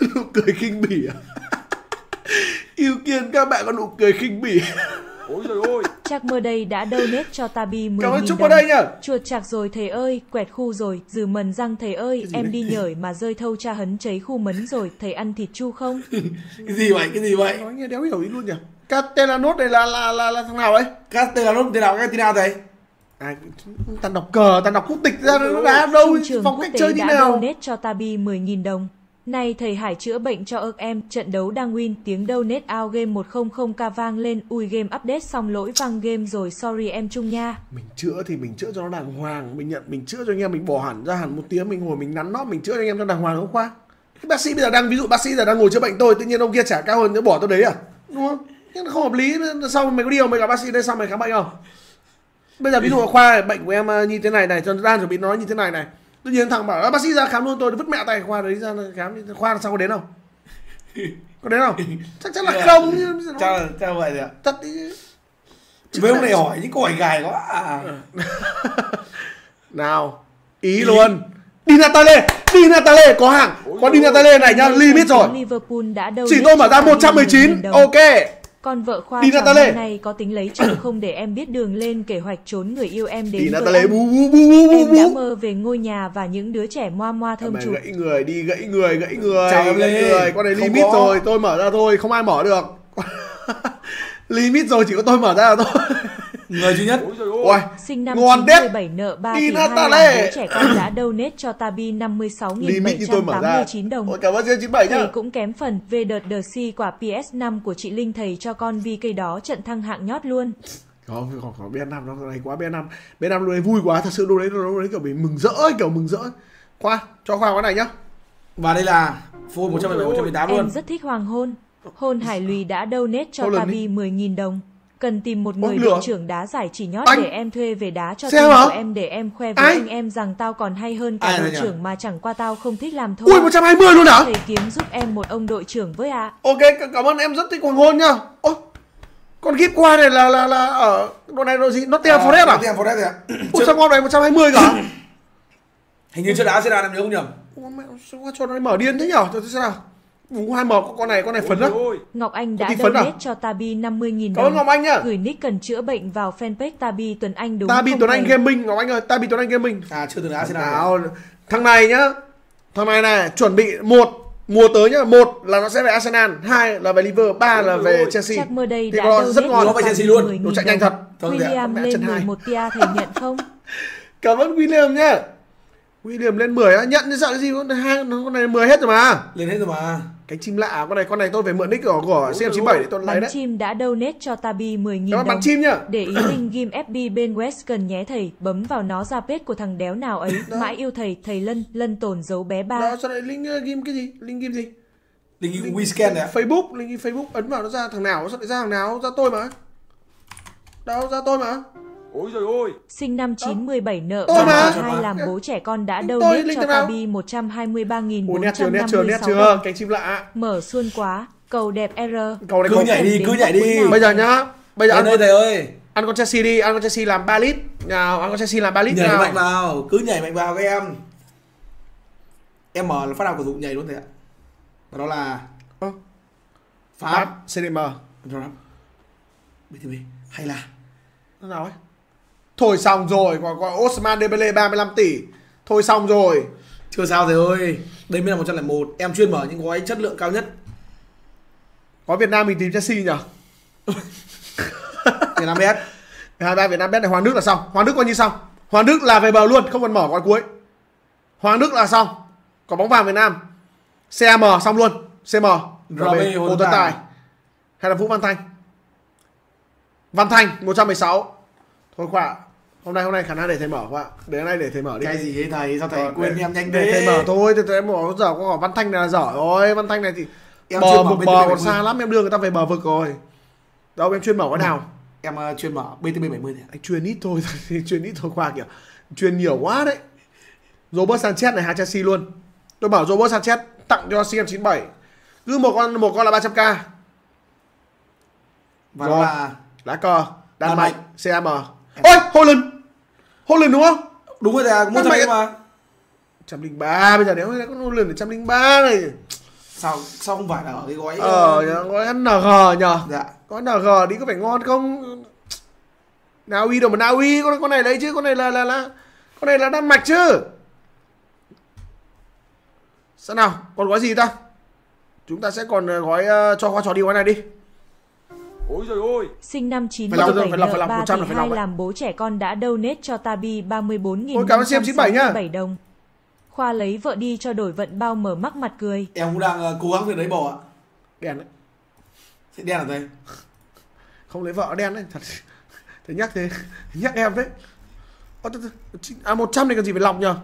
*laughs* Nụ cười khinh bỉ à Yêu kiên các bạn có nụ cười khinh bỉ Ôi giời ơi. Chắc mơ đây đã donate cho Tabi 10.000 Cảm ơn. Trúc vào đây nhá Chuột chạc rồi thầy ơi, quẹt khu rồi, dừ mần răng thầy ơi, em đấy? đi nhởi mà rơi thâu cha hấn cháy khu mấn rồi, thầy ăn thịt chu không? *laughs* cái gì vậy cái gì vậy Nói nghe đéo hiểu ý luôn nhỉ Castellanos này là là là, là thằng nào đấy Castellanos thế nào cái tên nào thầy à, Tàn đọc cờ, tàn đọc quốc tịch ra nó đá đâu Phong cách chơi như nào. donate cho Tabi 10.000 đồng. Nay thầy Hải chữa bệnh cho ức em, trận đấu đang win, tiếng donate out game 100k vang lên, ui game update xong lỗi vang game rồi, sorry em Trung nha. Mình chữa thì mình chữa cho nó đàng hoàng Mình nhận mình chữa cho anh em Mình bỏ hẳn ra hẳn một tiếng Mình ngồi mình nắn nó Mình chữa cho anh em cho đàng hoàng đúng không khoa? Cái bác sĩ bây giờ đang Ví dụ bác sĩ giờ đang ngồi chữa bệnh tôi Tự nhiên ông kia trả cao hơn Nó bỏ tôi đấy à? Đúng không? Nhưng nó không hợp lý Sau mày có điều mày gặp bác sĩ đây Sao mày khám bệnh không Bây giờ ví dụ khoa bệnh của em ờ, như thế này này Cho đang chuẩn bị nói như thế này này. Tự nhiên thằng bảo "À, bác sĩ ra khám luôn tôi vứt mẹ tay. Khoa đấy ra khám đi. khoa là sao có đến không có đến không chắc chắn là không. Chứ. chắc là chắc là vậy rồi ạ. Thật đi mấy ông này hỏi những câu hỏi gài quá à. *laughs* nào ý luôn. Đi Natale đi Natale có hàng. Có đi Natale này nhá limit rồi. Liverpool đã donate chỉ tôi mở ra cho Tabi 119 10.000 đồng. ok Con vợ khoa Đi năm nay có tính lấy chồng không để em biết đường lên kế hoạch trốn người yêu em đến đi với Natale anh. bu bu bu bu Em đã mơ về ngôi nhà và những đứa trẻ moa moa thơm chụp. gãy người đi gãy người gãy người Chào em gãy Lê. người con này Không limit có. rồi tôi mở ra thôi không ai mở được *laughs* limit rồi chỉ có tôi mở ra là thôi *laughs* người duy nhất. Ôi Sinh năm ngon đét. 97 nợ 3 Đi tỷ 2 Natale. làm bố trẻ con đã donate cho Tabi limit như tôi mở ra. 56.789 đồng. Ôi, cảm ơn trên 97 Thầy nhá. Cũng kém phần. Về đợt đờ si quả PS5 của chị Linh thầy cho con vì cây đó trận thăng hạng nhót luôn. Không, có, có B5 nó này quá B5 B5 lúc đấy vui quá. Thật sự lúc đấy lúc đấy kiểu bị mừng rỡ ấy, kiểu mừng rỡ khoa cho khoa cái này nhá. Và đây là full 117 118 Em luôn. rất thích hoàng hôn. Hôn Hải Lùi đã donate cho Tabi 10.000 đồng. Cần tìm một Ôi, người đội trưởng đá giải chỉ nhót Anh. để em thuê về đá cho team hả? của em để em khoe với Ai? anh em rằng tao còn hay hơn cả Ai đội trưởng mà chẳng qua tao không thích làm thôi. Ui 120 luôn hả Thầy kiếm giúp em một ông đội trưởng với ạ. Ok c- cảm ơn em rất thích hoàng hôn nhá Ô con gift qua này là là là ở độ này độ gì Nottingham Forest à Nottingham Forest ạ Ui sao con này 120 cả hình như chưa đá Arsenal em nhớ không nhầm Ủa, mẹ, sao cho nó mở điên thế nhở Cho thế nào Ú, hai mở con này con này phấn á. Ngọc Anh Có đã phấn à? donate cho Tabi 50.000 Cảm ơn đồng. Ngọc Anh nhá Gửi nick cần chữa bệnh vào fanpage Tabi Tuấn Anh đúng Ta bị không Tuấn Anh? Gaming Ngọc Anh ơi Ta bị Tuấn Anh Gaming à chưa từng đá Arsenal nào thằng này nhá thằng này này chuẩn bị một mùa tới nhá một là nó sẽ về Arsenal hai là về Liverpool ba là về Chelsea Chắc mơ đây Thì đã có donate rất ngon Nó về Chelsea luôn. 10.000 Đồ chạy nhanh thật. Vâng, dạ. William Mẹ lên chân hai. 11 tia thầy nhận không? *laughs* cảm ơn William nhá William lên 10 á nhận chứ sợ cái gì con này hai con này 10 hết rồi mà lên hết rồi mà cái chim lạ con này con này tôi phải mượn nick của của CM97 để tôi lấy Bắn đấy. chim đã donate cho Tabi 10.000 Cảm ơn đồng. bắn chim nhá. Để ý link game FB bên Western nhé thầy, bấm vào nó ra page của thằng đéo nào ấy, mãi yêu thầy, thầy Lân, Lân tổn dấu bé ba. đó sao lại link uh, game cái gì? Link game gì? Link WeScan này Facebook link Facebook ấn vào nó ra thằng nào sao lại ra thằng nào? Ra tôi mà. Đâu ra tôi mà Ôi giời ơi. Sinh năm 917 nợ Tôi mà. 32 làm bố trẻ con đã donate link cho? Tabi 123.456 ủa nét chưa nét chưa nét chưa. đồng. cái chim lạ. Mở xuân quá, cầu đẹp R. cầu này cứ nhảy đi cứ nhảy đi. bây giờ nhá. Bây giờ ăn đây thầy ơi. ăn con Chelsea đi ăn con Chelsea làm 3 lít. Nào ăn con Chelsea làm 3 lít nhảy nào. mạnh vào cứ nhảy mạnh vào các em. Em mở là phát nào của dụng nhảy luôn thầy ạ. Và đó là Ơ, pháp. CDM rồi. BTB hay là nó nào ấy thôi xong rồi còn còn Osman Dembele 35 tỷ. Thôi xong rồi. Chưa sao thầy ơi đây mới là 101 em chuyên mở những gói chất lượng cao nhất. Có Việt Nam mình tìm Chelsea nhỉ? *laughs* Việt Nam bet hai ba Việt Nam bet này Hoàng Đức là xong. Hoàng Đức coi như xong. Hoàng Đức là về bờ luôn không cần mở gói cuối. Hoàng Đức là xong. Có bóng vàng Việt Nam. CM xong luôn. CM RB, Hồ Tuấn Tài. Hay là Vũ Văn Thanh? Văn Thanh 116 thôi khoa hôm nay hôm nay khả năng để thầy mở khoa để hôm nay để thầy mở đi. Cái gì ấy thầy? Sao thầy Ờ, quên để- em nhanh để thầy mở thôi thì thầy mở giờ có Văn Thanh này là dở rồi. Văn Thanh này thì Em bờ mở bờ còn 70. xa lắm em đưa người ta về bờ vực rồi. Đâu em chuyên mở cái nào? Em ờ, chuyên mở BTB 70 thầy ạ. anh chuyên ít thôi *laughs* chuyên ít thôi khoa kìa. Chuyên nhiều quá đấy. Robert Sanchez này hai Chelsea luôn. Tôi bảo Robert Sanchez tặng cho CM97 cứ một con một con là 300k và Rồi. là lá cờ. Đan Đan Mạch Mạch. CM ôi Holland Holland đúng không? Đúng rồi thầy thằng ạ. mà. 103 bây giờ nếu có Holland là 103 này. Sao sao không phải là ở cái gói ờ gói NG nhờ. Dạ. Có NG đi có phải ngon không? Na Uy đâu mà Na Uy con con này lấy chứ con này là là là con này là Đan Mạch chứ. Sao nào còn gói gì ta? Chúng ta sẽ còn ờ, gói ờ, cho khoa trò đi gói này đi Ôi giời ơi. Sinh năm Phải lọc, 97 phải lọc, phải nợ lọc, 3 100 tỷ là phải lọc 2 đấy. làm bố trẻ con đã donate cho Tabi 34 Ôi, cảm ơn xem 97 nhá. đồng. Khoa lấy vợ đi cho đổi vận bao mở mắc mặt cười. em cũng đang ờ, cố gắng việc đấy bỏ ạ đen đấy sẽ đen là thầy không lấy vợ đen đấy thật thế nhắc thế nhắc em đấy à 100 này cần gì phải lọc nhờ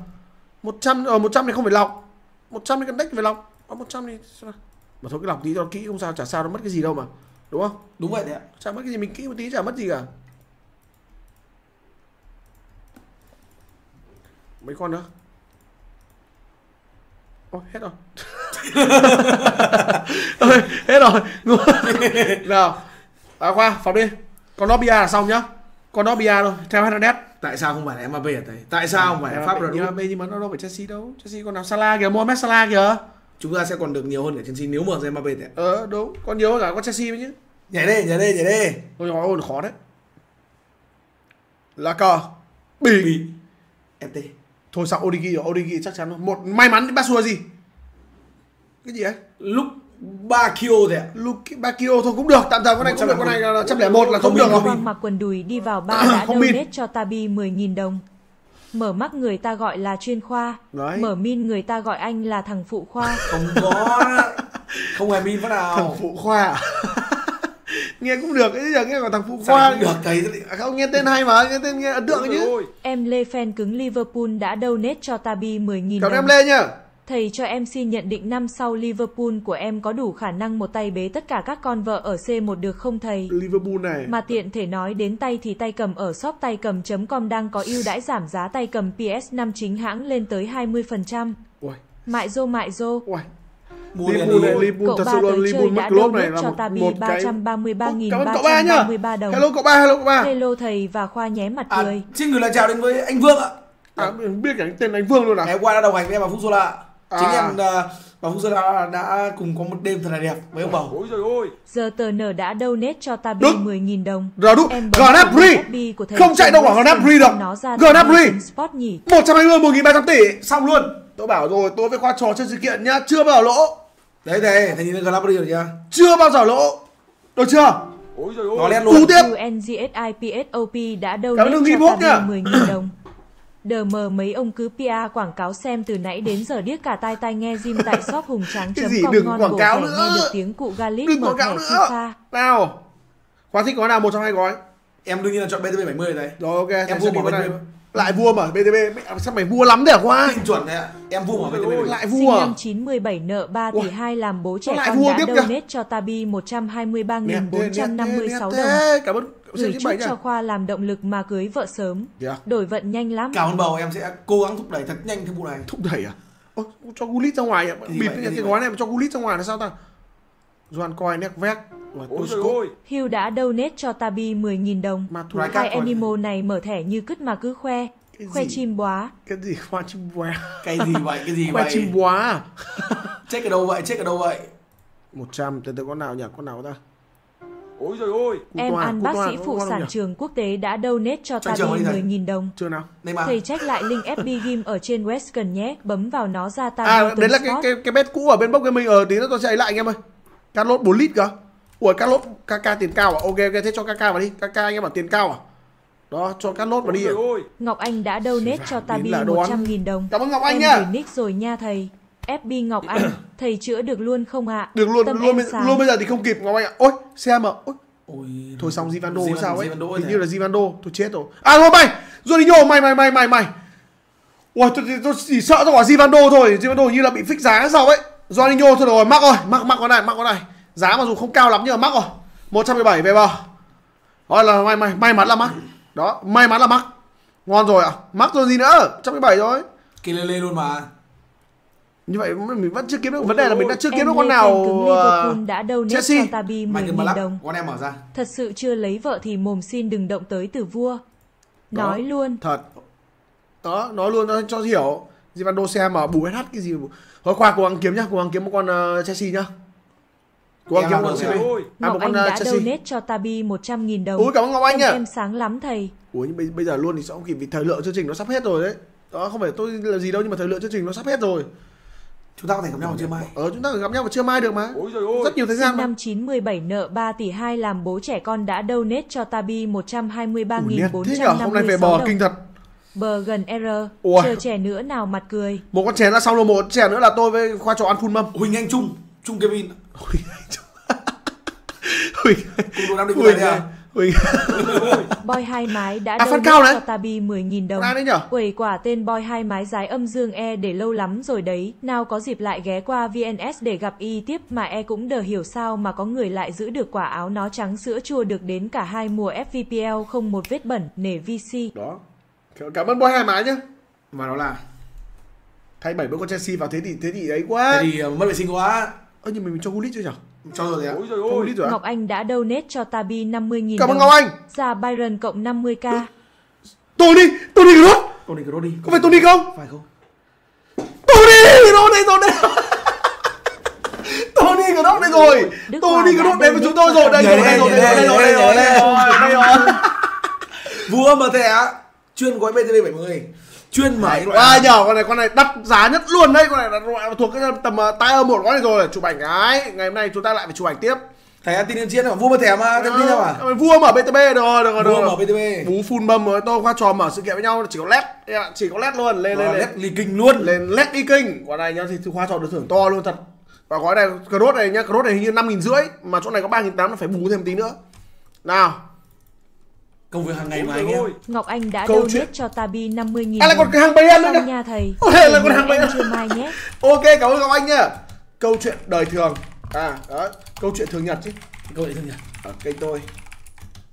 100 ở 100 này không phải lọc 100 này cần đách phải lọc ở 100 này sao mà thôi cái lọc tí cho kỹ không sao chả sao nó mất cái gì đâu mà đúng không? Đúng vậy thầy ạ. Chả mất cái gì mình kỹ một tí chả mất gì cả. Mấy con nữa? Ôi, hết rồi. *laughs* Hết rồi. *laughs* Nào. À, khoa phóng đi. Còn nó bia là xong nhá. Còn nó bia thôi theo Hernandez tại sao không phải là hả thầy tại sao không phải là Pháp rồi rồi nhưng mà nhưng mà nó đâu phải Chelsea đâu. Chelsea còn nào? Salah kìa Mohamed Salah kìa chúng ta sẽ còn được nhiều hơn cả Chelsea nếu mở ra Mbappé thầy ạ ờ đúng còn nhiều hơn cả con Chelsea mới chứ nhảy đây nhảy đây nhảy đây Ôi trời ơi, khó đấy. Lá cờ. Bị FT Thôi sao Origi rồi, Origi chắc chắn rồi. Một may mắn Basua gì? Cái gì ấy? lúc ba kilo thầy ạ Luke Bakio thôi cũng được, tạm thời con này cũng được, con này là 101 là không được rồi. Mặc quần đùi đi vào ba *coughs* đã Không donate cho Tabi 10.000 đồng. Mở mắt người ta gọi là chuyên khoa. Đấy. Mở min người ta gọi anh là thằng phụ khoa. *laughs* không có không hề min phát nào Thằng phụ khoa. à? *laughs* nghe cũng được ấy giờ nghe của thằng Phụ Khoa cũng được thầy À, không nghe tên hay mà nghe tên nghe ấn tượng Ôi chứ ơi. Em Lê fan cứng Liverpool đã donate cho Tabi 10.000 cảm ơn em đồng. Lê nhá Thầy cho em xin nhận định năm sau Liverpool của em có đủ khả năng một tay bế tất cả các con vợ ở C1 được không thầy? Liverpool này Mà tiện thể nói đến tay thì tay cầm ở shop tay cầm.com đang có ưu đãi giảm giá tay cầm PS5 chính hãng lên tới 20%. ui Mại dô mại dô. liền Liverpool này Liverpool Cậu thật ba sự chơi Liverpool đã mất donate này là cho một, một cái Ô, cảm ơn cậu ba nhá 333.333 đồng. hello cậu ba hello cậu ba Hello thầy và Khoa nhé mặt à, cười. xin gửi lời chào đến với anh Vương ạ à, biết cả cái tên anh Vương luôn à ngày hôm qua đã đồng hành với em và Phúc Sola chính À. em uh, và Phúc Sola đã cùng có một đêm thật là đẹp với ông bầu Ôi giời ơi. Giờ tờ nở đã donate cho Tabi Đúng. 10.000 đồng. Rồi đúng. Gnabry. Không chạy đâu quả Western Gnabry đâu. xem Nó ra Gnabry. Dimension Sport nhỉ. 120 1300 tỷ xong luôn tôi bảo rồi tôi với khoa trò trên sự kiện nhá chưa bao giờ lỗ đấy thầy thầy nhìn thấy Galabri rồi chưa chưa bao giờ lỗ được chưa Ôi giời nó ơi. đen Cú luôn tiếp UNGSIPSOP đã donate cho Bốt nhá. Tabi 10.000 đồng. Đờ mờ mấy ông cứ PR quảng cáo xem từ nãy đến giờ điếc cả tai tai nghe gym tại shop hùng tráng Cái gì? com Đừng ngon quảng cáo nữa. nghe được tiếng cụ Galit đừng mở quảng cáo nữa. FIFA. nào. Khoa thích gói nào? Một trong hai gói. Em đương nhiên là chọn BTP 70 thầy rồi ok Em vua mở này lại vua mà BTB Mẹ, sao mày vua lắm đấy hả khoa? Tin chuẩn thầy ạ. Em vua BTP Ôi, lại Sinh vua à? năm 917 nợ 3 tỷ Ui. 2 làm bố trẻ con đã donate cho Tabi 123.456 đồng. Gửi chúc cho Khoa làm động lực mà cưới vợ sớm. Dạ. Đổi vận nhanh lắm. cảm ơn bầu em sẽ cố gắng thúc đẩy thật nhanh cái vụ này thúc đẩy à Ô, cho gulit ra ngoài à? bịt vậy? cái, Cái cái gói này mà cho gulit ra ngoài là sao ta Doan coi nét vét scope ơi. Hugh đã donate cho Tabi 10.000 đồng. mà Right. Hai animal này mở thẻ như cứt mà cứ khoe. Cái Khoe gì? chim bóa. cái gì khoa chim bóa cái gì vậy cái gì khoa vậy chim bóa à? check ở đâu vậy check ở đâu vậy 100 từ từ con nào nhỉ con nào ta Ôi giời ơi. Em toa, ăn bác sĩ phụ sản trường quốc tế đã donate cho Tabi đi thầy. 10.000 đồng. chưa nào đây mà Thầy check lại link FB Game ở trên Western nhé, bấm vào nó ra Tabi à đấy là cái spot. cái cái bet cũ ở bên bốc gaming ở tí nữa tôi sẽ ấy lại anh em ơi Carlot 4 lít cơ ui Carlot KK tiền cao à ok ok thế cho KK vào đi KK anh em bảo tiền cao à đó cho Carlot vào Ôi đi ơi. Ngọc Anh đã donate cho Tabi là đoán. 100.000 đồng. Cảm ơn Ngọc Anh em nha. gửi nick rồi nha thầy. FB Ngọc Anh, *coughs* thầy chữa được luôn không ạ? được luôn Tâm luôn bây- sáng. luôn bây giờ thì không kịp Ngọc Anh ạ. Ôi xem mà ôi. Ôi thôi xong Zivando Zivan- sao ấy? Zivando hình như là Zivando. Tôi chết rồi. À thôi mày Ronaldo mày mày mày mày mày. Ui tôi, tôi, tôi chỉ sợ ra quả Zivando thôi. Zivando như là bị fix giá sao ấy. Ronaldo thôi rồi mắc rồi mắc mắc con này mắc con này. Giá mặc dù không cao lắm nhưng mà mắc rồi. 117 về bờ đó là may may may mắn là mắc. Đó may mắn là mắc. Ngon rồi ạ. Mắc rồi gì nữa? 117 rồi Kilele luôn mà như vậy mình vẫn chưa kiếm được vấn đề là mình đã chưa kiếm được con nào ờ, Liverpool đã donate Chelsea. cho Tabi Michael 10.000 Ballack đồng. con em mở ra Thật sự chưa lấy vợ thì mồm xin đừng động tới từ vua. Đó. Nói luôn. thật đó nói luôn cho, cho hiểu Zivando xem mà bù hết cái gì mà thôi khoa cố gắng kiếm nhá cố gắng kiếm một con uh, Chelsea nhá cố gắng kiếm một con Chelsea à, Ngọc một Anh con uh, đã Chelsea donate cho Tabi 100.000 đồng. ui cảm ơn Ngọc Anh em, nhá em sáng lắm thầy. ui nhưng bây, bây giờ luôn thì sẽ không kịp vì thời lượng chương trình nó sắp hết rồi đấy đó không phải tôi là gì đâu nhưng mà thời lượng chương trình nó sắp hết rồi chúng ta có thể gặp nhau vào trưa mai ờ chúng ta gặp nhau vào trưa mai được mà Ôi giời ơi. rất nhiều thời gian Sinh năm 917 nợ 3 tỷ 2 làm bố trẻ con đã donate cho Tabi Ui, liệt thế nhở hôm nay về 123.456 bò đồng. kinh thật Bờ gần R. Ui. Chờ trẻ nữa nào mặt cười. một con chén là xong rồi một con chén nữa là tôi với khoa trò ăn phun mâm Huỳnh Anh Trung Trung Kevin Huỳnh *laughs* Huỳnh cùng đồ nam định Huỳnh thầy à Huỳnh *laughs* Boy hai mái đã À, donate Cao đấy. cho Tabi 10.000 đồng. đấy nhở Quẩy quả tên Boy hai mái giái âm dương E để lâu lắm rồi đấy. Nào có dịp lại ghé qua VNS để gặp y tiếp mà E cũng đờ hiểu sao mà có người lại giữ được quả áo nó trắng sữa chua được đến cả hai mùa FVPL không một vết bẩn nể VC. đó cảm ơn boy hai mái nhá và đó là thay bảy bữa con Chelsea vào thế thì thế thì ấy quá thế thì uh, mất vệ sinh quá ơ nhưng mình cho Gullit chưa nhở cho rồi thầy ạ Ôi ơi. Gullit rồi á Ngọc Anh đã donate cho Tabi 50.000 cảm ơn đồng. Ngọc Anh Ra Byron cộng 50k. Tony Tony Kroos Tony Kroos đi có phải Tony không phải không Tony Kroos đây rồi đây Tony Kroos đây rồi Tony đã đến với chúng tôi rồi đây rồi đây rồi đây rồi đây rồi đây rồi đây rồi vua mà thầy ạ chuyên gói BTV 70 chuyên mở loại à nhờ con này con này đắt giá nhất luôn đấy con này là loại thuộc cái tầm uh, âm một gói này rồi chụp ảnh cái. Ngày hôm nay chúng ta lại phải chụp ảnh tiếp. Ạ tin đến chiến là vua mà thẻ mà tin à Ờ, vua mở BTB được rồi được rồi vua mở BTV bú full bâm rồi tôi khoa trò mở sự kiện với nhau chỉ có led. Chỉ có led luôn lên lên lên. led kinh luôn. Lên led đi kinh. Quả này nhá thì khoa trò được thưởng to luôn thật. Và gói này cross này nhá cross này hình như năm nghìn rưỡi mà chỗ này có ba nghìn tám là phải bù thêm tí nữa. Nào công việc hàng ngày mà anh em ơi. Ngọc Anh đã Câu donate cho Tabi 50.000 à lại còn đồng. cái hàng bày ăn nữa nha thầy. Ôi, lại còn Thầy hàng bày em ăn. chưa mai nhé. ok cảm ơn ngọc anh nhá câu chuyện đời thường à đó câu chuyện thường nhật chứ câu chuyện thường nhật ở kênh tôi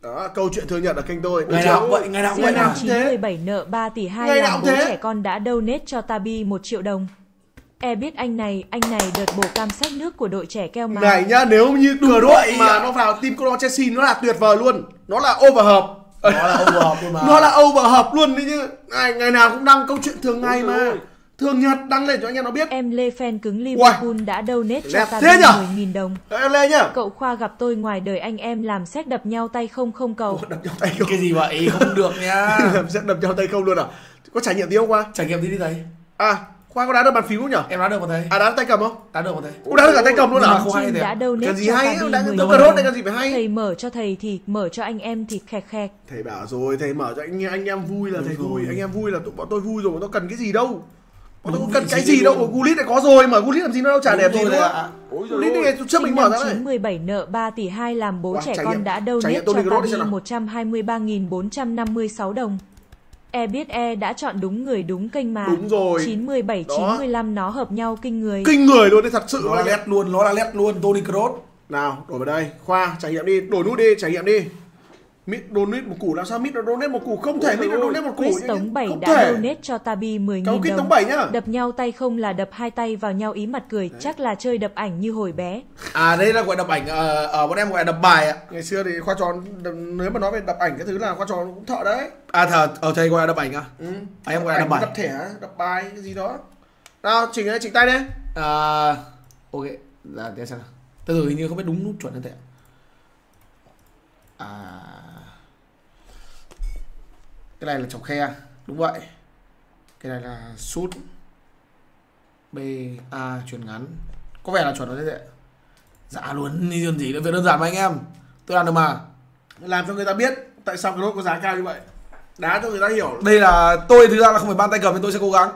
đó câu chuyện thường nhật ở kênh tôi ngày nào cũng vậy ngày nào vậy nào thế. 917 nợ 3 tỷ 2 Ngày nào làm cũng bố thế. trẻ con đã donate cho Tabi 1 triệu đồng. E biết anh này, anh này đợt bổ cam sách nước của đội trẻ keo mà. này nhá nếu như cửa đội mà à. nó vào team Chelsea nó là tuyệt vời luôn nó là over hợp nó là ông vừa học luôn mà. Nó là over hợp luôn đấy chứ. Ngày, ngày nào cũng đăng câu chuyện thường ngày mà. ơi. thường nhật đăng lên cho anh em nó biết. Em Lê Fan cứng Liverpool đã donate cho thế nhở? 10.000 đồng. Em lên nhá. Cậu Khoa gặp tôi ngoài đời anh em làm xét đập nhau tay không không cầu. đập nhau tay không? Cái gì vậy? Không được nha. *laughs* Làm sẽ đập nhau tay không luôn à? Có trải nghiệm tí không qua trải nghiệm đi đi thầy? À khoa có đá được bàn phím không nhở? Em đá được mà thầy à đá tay cầm không? Đá được mà thầy cũng đá được cả tay cầm luôn à? không hay thế đã donate cần gì cho hay đang 10.000 tớ đồng. cờ rốt đây cần gì phải hay? Thầy mở cho thầy thì mở cho anh em thì khẹt khẹt. thầy bảo rồi thầy mở cho anh anh em vui là thầy vui. anh em vui là tụi bọn tôi vui rồi bọn tôi cần cái gì đâu? Bọn tôi cần cái gì đâu? Gulit này có rồi mà gulit làm gì nó đâu chả đẹp gì nữa. gulit này trước mình mở ra đấy 917 nợ 3 tỷ 2 làm bố trẻ con đã nghiệm Tony cho nào. 123.456 đồng. E biết E đã chọn đúng người đúng kênh mà. Đúng rồi. 917 Đó. 95 nó hợp nhau kinh người. kinh người luôn đấy thật sự nó là led luôn nó là led luôn Tony Kroos nào đổi vào đây khoa trải nghiệm đi đổi nút đi trải nghiệm đi mít donate một củ làm sao mít nó donate một củ? Không thể mít nó donate một củ. Chris Tống 7 không đã thể. donate cho Tabi 10.000 Cháu Chris đồng. Tống 7 nhá. Đập nhau tay không là đập hai tay vào nhau ý mặt cười, chắc là chơi đập ảnh như hồi bé. à đây là gọi đập ảnh ờ, ở bọn em gọi là đập bài ạ. Ngày xưa thì khoa tròn nếu mà nói về đập ảnh cái thứ là khoa tròn cũng thợ đấy. À thờ ở thầy gọi là đập ảnh à? Ừ. À, em gọi là Ảnh, đập bài. đập thẻ đập bài cái gì đó. Nào chỉnh đây chỉnh tay đi. À ok. Là để xem nào. Từ từ hình như không biết đúng nút chuẩn thầy ạ à cái này là chọc khe đúng vậy. Cái này là sút. B a chuyển ngắn. Có vẻ là chuẩn rồi đấy dạ luôn như còn gì nữa việc đơn giản mà anh em. Tôi làm được mà. Làm cho người ta biết tại sao cái nốt có giá cao như vậy. Đá cho người ta hiểu. Đây là tôi thực ra là không phải ban tay cầm nên tôi sẽ cố gắng.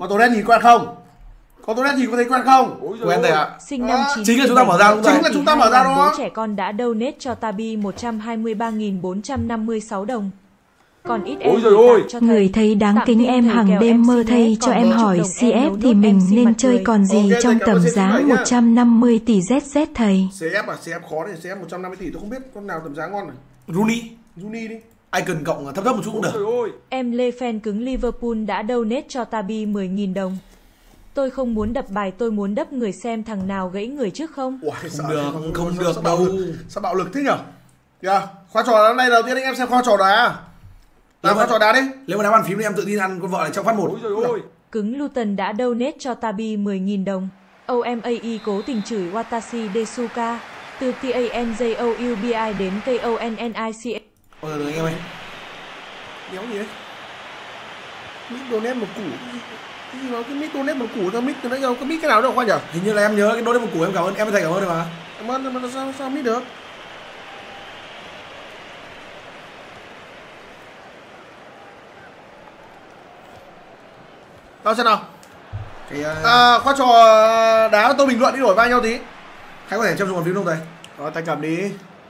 Có tôi đen nhìn quen không có tôi đen nhìn có thấy quen không quen thầy ạ Sinh năm À, 9 chính là chúng ta mở ra đúng? Chính là chúng ta mở ra đó. Bố trẻ con đã donate cho Tabi 123.456 đồng. Còn ít em Ôi cho thầy. Người thấy đáng kính em thầy hàng đêm mơ thay cho em hỏi CF thì mình nên chơi còn gì trong thầy tầm giá CF nhá. 150 tỷ ZZ thầy. CF à CF khó này CF 150 tỷ tôi không biết con nào tầm giá ngon này Rooney Juni đi icon cộng thấp thấp một chút cũng được. Em Lê Fan cứng Liverpool đã donate cho Tabi 10.000 đồng. Tôi không muốn đập bài tôi muốn đập người xem thằng nào gãy người trước không. Uầy, Không sợ được, thế, không sao- được sao bạo đâu. lực- sao bạo lực thế nhở kìa khoa trò hôm nay đầu tiên anh em xem khoa trò đá làm Nếu khoa trò đá đi nếu mà đá bàn phím thì em tự tin ăn con vợ này trong phát một Ôi trời ơi. Cứng Luton đã donate cho Tabi 10.000 đồng. OMAE cố tình chửi Watashi Desuka. Từ TANJOUBI đến KONNIC. ôi rồi anh em ơi đéo gì đấy mít donate một củ nó cái mít donate một củ thôi mít từ nãy giờ có mít cái nào đâu khoa nhở hình như là em nhớ cái đôi đấy một củ em cảm ơn em thầy cảm ơn rồi mà. Em ơn mà sao sao mít được? Đâu xem nào. Cái uh, à, khoa trò đá tôi bình luận đi đổi vai nhau tí. Khách có thể chăm dùng bàn phím không thầy rồi tay cầm đi.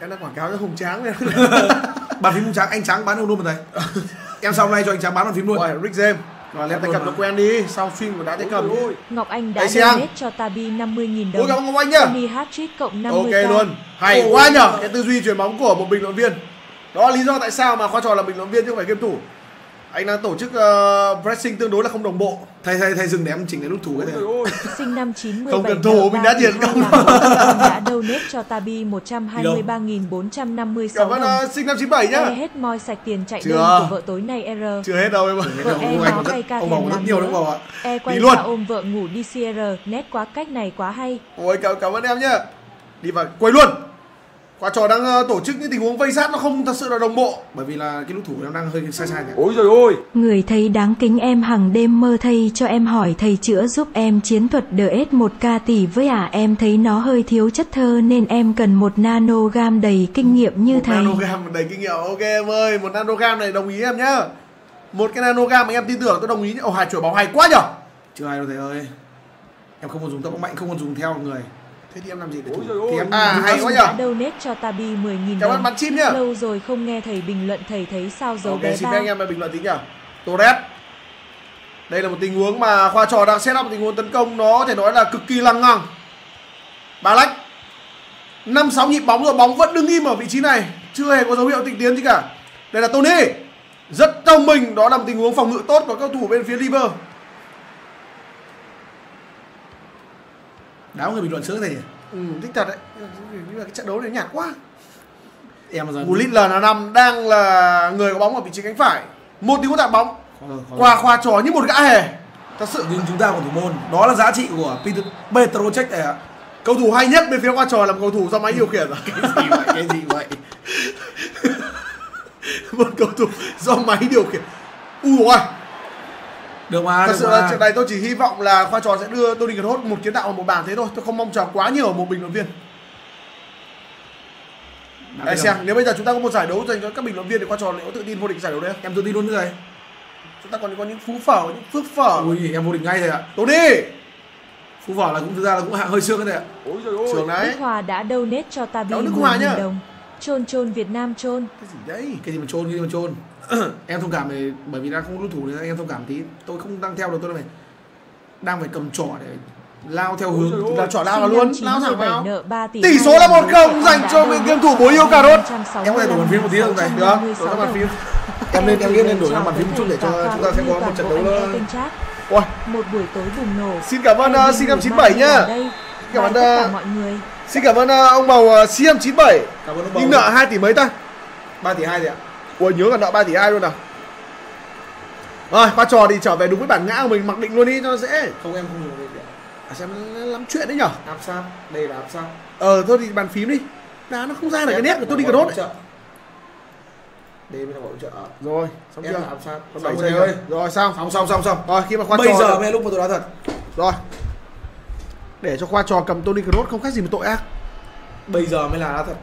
Em đã quảng cáo cho hùng tráng này *laughs* bàn phím trắng anh trắng bán đâu luôn mà thầy *laughs* em sau hôm nay cho anh trắng bán bàn phím luôn? Rồi Rick James rồi tay lép cầm nó quen đi sau stream của đá tay Ôi cầm đi ơi. Ngọc Anh đã donate cho Tabi 50.000 ôi đồng. cảm ơn Ngọc Anh nhá. Tony hat-trick cộng 50k. ok luôn. Hay quá nhở. cái tư duy truyền bóng của một bình luận viên. Đó là lý do tại sao mà khoa trò là bình luận viên chứ không phải game thủ anh đang tổ chức uh, pressing tương đối là không đồng bộ thầy thầy thầy dừng để em chỉnh cái nút thủ cái Ôi thầy trời ơi. Sinh năm 97 Không cần thủ, mình đã diệt công. đã donate cho Tabi 123.456 cảm ơn đồng. uh, sinh năm 97 E nhá hết moi sạch tiền chạy Chưa. đơn của vợ tối nay R. chưa hết đâu em ơi Vợ em ông nó còn rất hay ca ông rất lắm nhiều đúng không ạ E quay Đi luôn. ra ôm vợ ngủ đi CR, nét quá cách này quá hay. ôi cảm, cảm ơn em nhá đi vào quay luôn khoa trò đang ờ, tổ chức những tình huống vây sát nó không thật sự là đồng bộ bởi vì là cái nút thủ em đang hơi sai sai nhỉ Ôi trời ơi. Người thấy đáng kính em hàng đêm mơ thay cho em hỏi thầy chữa giúp em chiến thuật DS 1k tỷ với à em thấy nó hơi thiếu chất thơ nên em cần một nanogam đầy kinh nghiệm như một thầy. nanogam đầy kinh nghiệm ok em ơi một nanogam này đồng ý em nhá một cái nanogam mà em tin tưởng tôi đồng ý nhá. Ồ hai chuỗi bóng hay quá nhở chưa hay đâu thầy ơi em không còn dùng tốc độ mạnh không còn dùng theo người thế thì em làm gì để thủ thì em À, hay quá nhở đã donate cho Tabi 10.000 Cảm ơn đồng. bắn chim nhá. Lâu rồi không nghe thầy bình luận thầy thấy sao dấu Ok, bé xin ba. phép anh em bình luận tí nhá. Torres. Đây là một tình huống mà Khoa trò đang set up một tình huống tấn công nó có thể nói là cực kỳ lăng ngang. Bà Lách. 5 6 nhịp bóng rồi bóng vẫn đứng im ở vị trí này, chưa hề có dấu hiệu tịnh tiến gì cả. Đây là Tony. Rất thông minh, đó là một tình huống phòng ngự tốt của các cầu thủ bên phía Liver. Đáo người bình luận sướng thầy nhỉ Ừ, thích thật đấy. Nhưng mà cái trận đấu này nhạt quá. em giờ Gullit LN5 đang là người có bóng ở vị trí cánh phải. Một huống tạt bóng Khó- khó- qua khoa trò như một gã hề. Thật sự nhưng chúng ta còn thủ môn đó là giá trị của Peter Petrocek này ạ cầu thủ hay nhất bên phía khoa trò là *laughs* một cầu thủ do máy điều khiển rồi. cái gì vậy cái gì vậy một cầu thủ do máy điều khiển. Ui ôi, được mà thật được sự mà. là trận này tôi chỉ hy vọng là khoa trò sẽ đưa Tony Kroos một kiến tạo vào một bảng thế thôi. Tôi không mong chờ quá nhiều ở một bình luận viên. Biết xem, rồi. nếu bây giờ chúng ta có một giải đấu dành cho các bình luận viên thì khoa trò liệu có tự tin vô địch giải đấu đấy không? em tự tin luôn như này Chúng ta còn có những phú phở, những phước phở. ui em vô địch ngay rồi ạ Tony, phú vỏ là cũng thực ra là cũng hạng hơi xương đấy ạ Ôi giời ơi. trường đấy. Đức Hòa đã donate cho Hòa nhá. 10.000 đồng. Chôn chôn Việt Nam chôn. Cái gì đấy? cái gì mà trôn cái gì mà trôn *clears throat* em thông cảm về bởi vì đang không đối thủ nên em thông cảm tí tôi không đang theo được tôi này đang phải cầm trỏ để lao theo hướng. Là trỏ lao vào luôn, lao thẳng 97 vào. nợ 3 tỷ Tỷ số là 1-0 với dành cho donate game thủ bố yêu cà rốt. Em có thể đổi bàn phím một tí không này? Được, đổi các bàn 656 phím. em lên em lên lên đổi sang bàn phím một chút để cho chúng ta sẽ có một trận đấu anh em. Ôi, Một buổi tối bùng nổ. xin cảm ơn Em uh, ngủ năm 97 mai nhá. Cảm ơn, Bye tất cả uh, mọi người. Xin cảm ơn ông bầu uh, CM 97 cảm ơn ông Nhưng Bầu. nợ 2 tỷ mấy ta? 3 tỷ hai rồi ạ Ủa nhớ cả nợ 3 tỷ 2 luôn nào. Rồi, qua trò thì trở về đúng với bản ngã của mình mặc định luôn đi cho nó dễ. không em không dùng đây ạ À, xem lắm chuyện đấy nhở. áp sát đây là áp sát Ờ thôi thì bàn phím đi. Đá nó không ra được cái nét của Tony Kroos đấy. đây mới là hỗ trợ Rồi, xong em chưa? là áp sát Còn xong bảy rồi giây ơi nữa. Rồi xong. xong xong xong xong Rồi khi mà khoa bây giờ mới lúc mà tôi nói thật Rồi. Để cho khoa trò cầm Tony Kroos không khác gì một tội ác. bây giờ mới là thật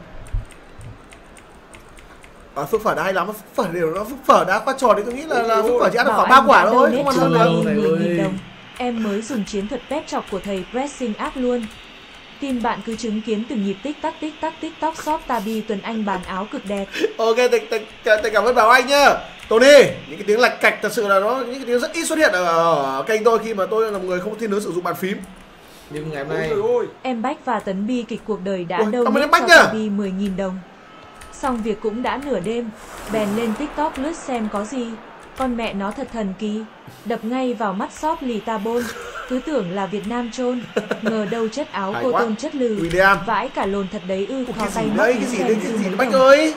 À, phước phở đá hay lắm, phước phở đều nó phước phở đá khoa trò thì tôi nghĩ là là phước phở chỉ ăn được Bảo khoảng 3 anh quả đã thôi, không ăn cho hơn Tabi được. Tabi này ơi. 10.000 đồng. Em mới dùng chiến thuật pet chọc của thầy pressing áp luôn. Tin bạn cứ chứng kiến từng nhịp tích tắc tích tắc tiktok shop Tabi Tuấn Anh bán áo cực đẹp. Ok, tôi, cảm ơn Bảo Anh nhá. Tony, những cái tiếng lạch cạch thật sự là nó những cái tiếng rất ít xuất hiện ở, ở kênh tôi khi mà tôi là một người không thiên hướng sử dụng bàn phím. Nhưng ngày hôm nay. Em Bách và Tấn Bi kịch cuộc đời đã Ôi, em Bách cho nhá. Tabi 10.000 đồng. Xong việc cũng đã nửa đêm, bèn lên tiktok lướt xem có gì. Con mẹ nó thật thần kỳ, đập ngay vào mắt shop lì ta bôn. Cứ tưởng là Việt Nam trôn, ngờ đâu chất áo Hay cô quá. tôn chất lừ. Vãi cả lồn thật đấy ư, khó cái tay gì mất cái gì đây, cái dư gì mấy Bách ơi.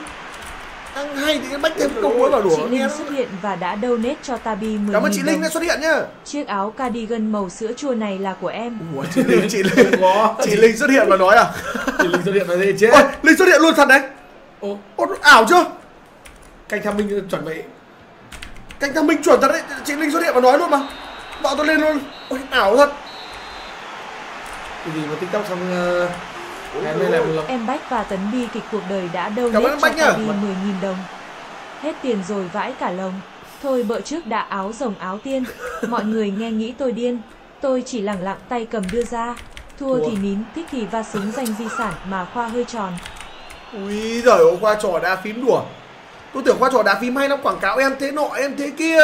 Đang hay thì Bách thêm công búa vào đùa Chị. Linh xuất hiện và đã donate cho Tabi 10.000 Cảm ơn chị Linh đã xuất hiện nhá. Chiếc áo cardigan màu sữa chua này là của em. Ủa, chị Linh, chị Linh, *laughs* có. chị Linh xuất hiện và nói à? thì linh xuất hiện nói thế chết Ôi, Linh xuất hiện luôn thật đấy. ô Ôi, ảo chưa? canh tham minh chuẩn bị Canh thằng Minh chuẩn thật đấy, chị Linh xuất hiện và nói luôn mà. Vợ tôi lên luôn. Ôi, ảo thật. cái gì mà tiktok xong uh, là Em Bách và Tấn Bi kịch cuộc đời đã Cảm ơn donate em cho Bách nhá. Tabi 10.000 đồng. Hết tiền rồi vãi cả lồng. Thôi bợ trước đã áo rồng áo tiên. Mọi người nghe nghĩ tôi điên. Tôi chỉ lẳng lặng tay cầm đưa ra. Thua thì nín, thích thì va súng danh di sản mà khoa hơi tròn. Ui giời ơi, khoa trò đá phím đùa. Tôi tưởng khoa trò đá phím hay lắm quảng cáo em thế nọ em thế kia.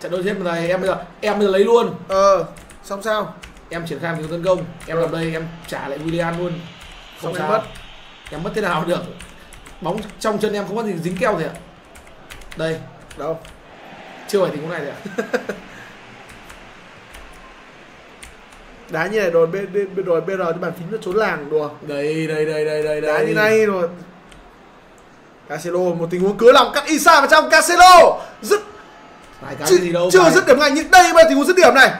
Trận, đấu chết này em bây giờ em bây giờ lấy luôn Ờ, xong sao? em triển khai một tấn công em làm đây em trả lại Willian luôn không em mất. em mất thế nào được bóng trong chân em không có gì dính keo gì ạ đây Đâu? chưa phải tình huống này rồi ạ *laughs* Đá như này rồi bên bên bên rồi BR cho bàn phím nó trốn làng đùa. đây đây đây đây đây Đá đây như này rồi. Cancelo một tình huống cứa lòng cắt Isa vào trong Cancelo. Dứt phải cái chưa, gì đâu chưa phải. dứt điểm ngay nhưng đây là tình huống dứt điểm này.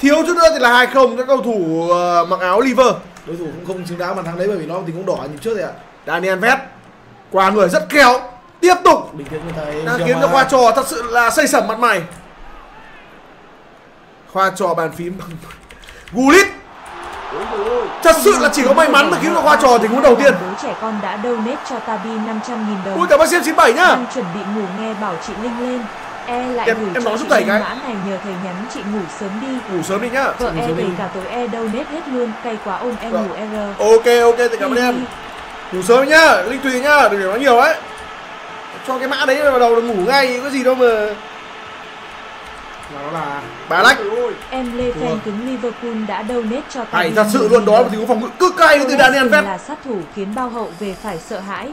Thiếu chút nữa thì là 2-0 các cầu thủ ờ, mặc áo liver. Đối thủ cũng không xứng đáng bàn thắng đấy bởi vì nó tình huống đỏ nhịp trước rồi ạ Daniel Vét qua người rất khéo. Tiếp tục bình đang chưa khiến mà. cho khoa trò thật sự là xây sẩm mặt mày. Khoa trò bàn phím bằng *laughs* ơi. thật sự là chỉ có may mắn mà khiến cho khoa trò tình huống đầu tiên. Bố trẻ con đã donate cho Tabi 500.000 đồng. Ui cảm ơn xem 97 nhá. Đang chuẩn bị ngủ nghe bảo chị Linh lên. E lại Em- gửi em cho nói giúp thầy cái. mã này nhờ thầy nhắn chị ngủ sớm đi. ngủ sớm đi nhá Vợ e sớm về cả tối e đâu nết hết luôn, cay quá ôm em Vâng. ngủ R. ok ok thì cảm ơn em ngủ sớm nhá linh tùy nhá đừng để nói nhiều ấy cho cái mã đấy vào đầu là ngủ ngay có gì đâu mà đó là bà lách. Em Lê Phen cứng Liverpool đã donate cho hay Tabi thật sự luôn đó tình huống phòng ngự cực cay từ Daniel Torres Vett là sát thủ khiến bao hậu về phải sợ hãi.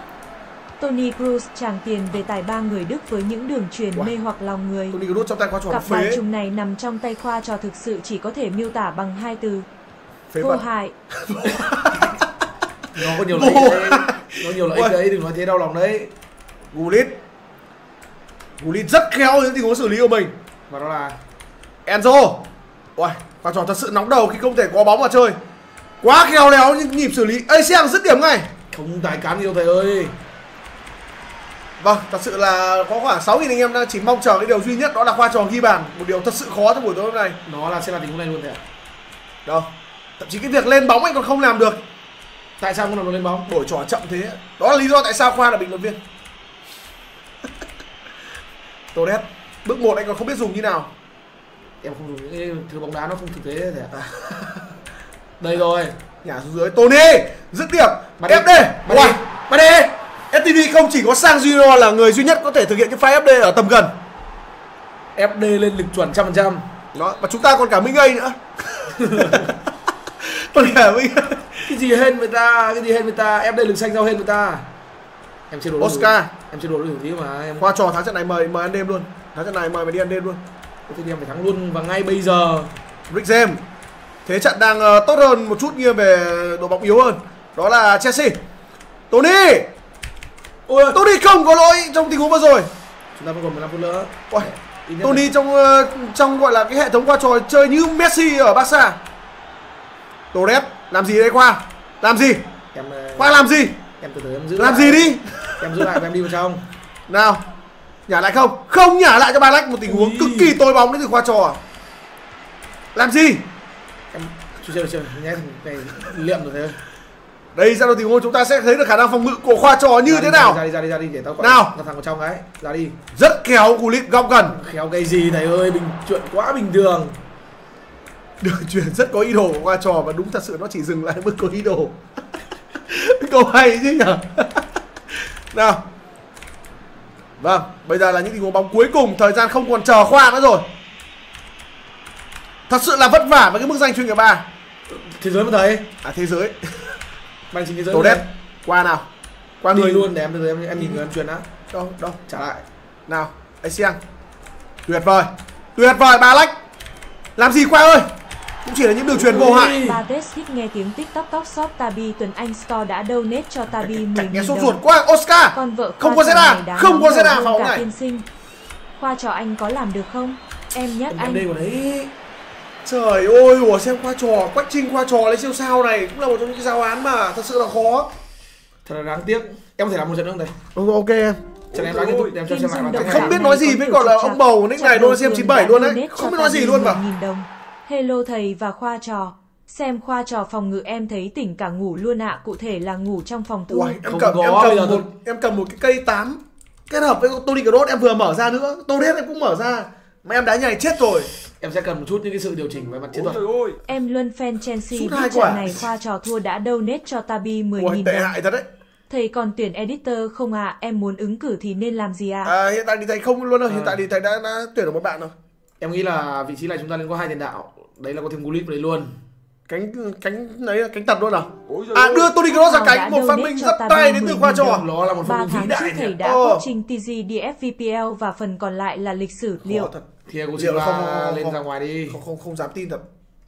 Tony Cruz tràng tiền về tài ba người Đức với những đường truyền Wow. mê hoặc lòng người. Tony Kroos trong tay qua tròn Cặp bài trùng này nằm trong tay khoa trò thực sự chỉ có thể miêu tả bằng hai từ. Phế vô vật. hại. *laughs* nó có nhiều lợi ích đấy. Nó nhiều lợi ích đấy đừng nói thế đau lòng đấy. Gullit. Gullit rất khéo những tình huống xử lý của mình. Và đó là Enzo. Ôi, qua trò thật sự nóng đầu khi không thể có bóng mà chơi. Quá khéo léo những nhịp xử lý. Ê, Siang dứt điểm ngay. Không tài cán nhiều thầy ơi Vâng, thật sự là có khoảng 6.000 anh em đang chỉ mong chờ cái điều duy nhất đó là khoa trò ghi bàn. Một điều thật sự khó trong buổi tối hôm nay. Nó là sẽ là tình huống này luôn thầy ạ. Đâu? Thậm chí cái việc lên bóng anh còn không làm được. Tại sao không làm được lên bóng? Đổi trò chậm thế. Đó là lý do tại sao Khoa là bình luận viên. *laughs* Torres Bước một anh còn không biết dùng như nào. Em không dùng những cái thứ bóng đá nó không thực tế thầy ạ. Đây rồi. Nhả xuống dưới Tony Dứt điểm. Bắt đi. Bắt đi. Bắt đi FTV không chỉ có Sang Junior là người duy nhất có thể thực hiện cái pha FD ở tầm gần. FD lên lực chuẩn trăm phần trăm. Đó, và chúng ta còn cả Minh A nữa. *laughs* Còn cả Minh cái gì hên người ta cái gì hên người ta FD lực xanh giao hên người ta? Em chưa đâu Oscar. Em chưa đổ được tí mà em Khoa trò thắng trận này mời mời ăn đêm luôn. Thắng trận này mời mày đi ăn đêm luôn. Thì em phải thắng luôn và ngay bây giờ. Rick James. Thế trận đang ờ, tốt hơn một chút nghiêng về đội bóng yếu hơn. Đó là Chelsea. Tony ôi Tony không có lỗi trong tình huống vừa rồi. Chúng ta vẫn còn 15 phút nữa. Ôi, Tony trong ờ, trong gọi là cái hệ thống qua trò chơi như Messi ở Barca. Torres làm gì đây Khoa? Làm gì? Em ờ, Khoa làm gì? em từ từ em giữ Làm lại. gì đi? Em giữ lại và em đi vào trong. *laughs* Nào Nhả lại không? Không nhả lại cho ba lách Một tình huống Ui. cực kỳ tối bóng đến từ khoa trò. Làm gì? Em chưa chưa chưa nhé này liệm rồi thế Đây ra đầu tình huống chúng ta sẽ thấy được khả năng phòng ngự của khoa trò như Ra thế đi, nào. ra đi ra đi ra đi để tao gọi Nào. thằng vào trong cái ra đi. Rất khéo Gullit góc gần. Khéo cái gì thầy ơi bình chuyện quá bình thường. Đường *laughs* truyền rất có ý đồ của khoa trò Và đúng thật sự nó chỉ dừng lại mức có ý đồ. *laughs* Câu hay chứ nhở *laughs* Nào. Vâng Bây giờ là những tình huống bóng cuối cùng Thời gian không còn chờ khoa nữa rồi. Thật sự là vất vả với cái mức danh chuyên nghiệp ba thế giới mà thầy. À thế giới banh chính thế giới Tổ thầy. Qua nào. Qua đi người luôn. để em từ từ em em nhìn người em truyền đã. Đâu đâu trả lại. Nào Asian. Tuyệt vời. Tuyệt vời ba lách. Làm gì Khoa ơi? Cũng chỉ là những đường truyền vô hại. Bates thích nghe tiếng TikTok Top Shop Tabi Tuấn Anh Store đã donate cho Tabi 10.000 Cảnh nghe sốt ruột quá Oscar. Con vợ Không có này đáng không có Zeta hơn vào cả này. tiên sinh. Khoa trò anh có làm được không? Em nhắc anh. đây của đấy Trời ơi ủa xem khoa trò Quách Trinh khoa trò lấy siêu sao này Cũng là một trong những cái giáo án mà thật sự là khó thật là đáng tiếc em có thể làm một trận nữa không thầy Ừ, Ok em trận em đáng tiếp tục em cho xem lại bàn Không biết nói gì với gọi là ông bầu nick này đôi xem 97 luôn đấy Không biết nói gì luôn mà 10.000 đồng. Hello thầy và khoa trò. Xem khoa trò phòng ngự em thấy tỉnh cả ngủ luôn ạ. Cụ thể là ngủ trong phòng thu. Ui, em cầm em cầm một em cầm một cái cây tám kết hợp với Tony Kroos em vừa mở ra nữa Torres em cũng mở ra mà em đá nhảy chết rồi em sẽ cần một chút những cái sự điều chỉnh về mặt chiến Ôi thuật trời ơi. Em luôn fan Chelsea Sút biết hai trận này khoa trò thua đã donate cho Tabi Ui 10.000 tệ đồng. hại thật đấy Thầy còn tuyển editor không ạ? Em muốn ứng cử thì nên làm gì ạ? à, hiện tại thì thầy không luôn rồi hiện Ờ. tại thì thầy đã, đã tuyển được một bạn rồi em nghĩ là vị trí này chúng ta nên có hai tiền đạo đấy là có thêm Gullit vào đấy luôn cánh cánh đấy là cánh tật luôn à à đưa Tony Kroos ra cánh một phát minh rất tay đến từ 10.000 khoa trò nó là một Ba phần vĩ tháng đại trước thầy đã Ờ. coaching TG DFVPL và phần còn lại là lịch sử liệu. Thật Thiago Silva không- không- lên không- ra ngoài đi. không không không dám tin thật.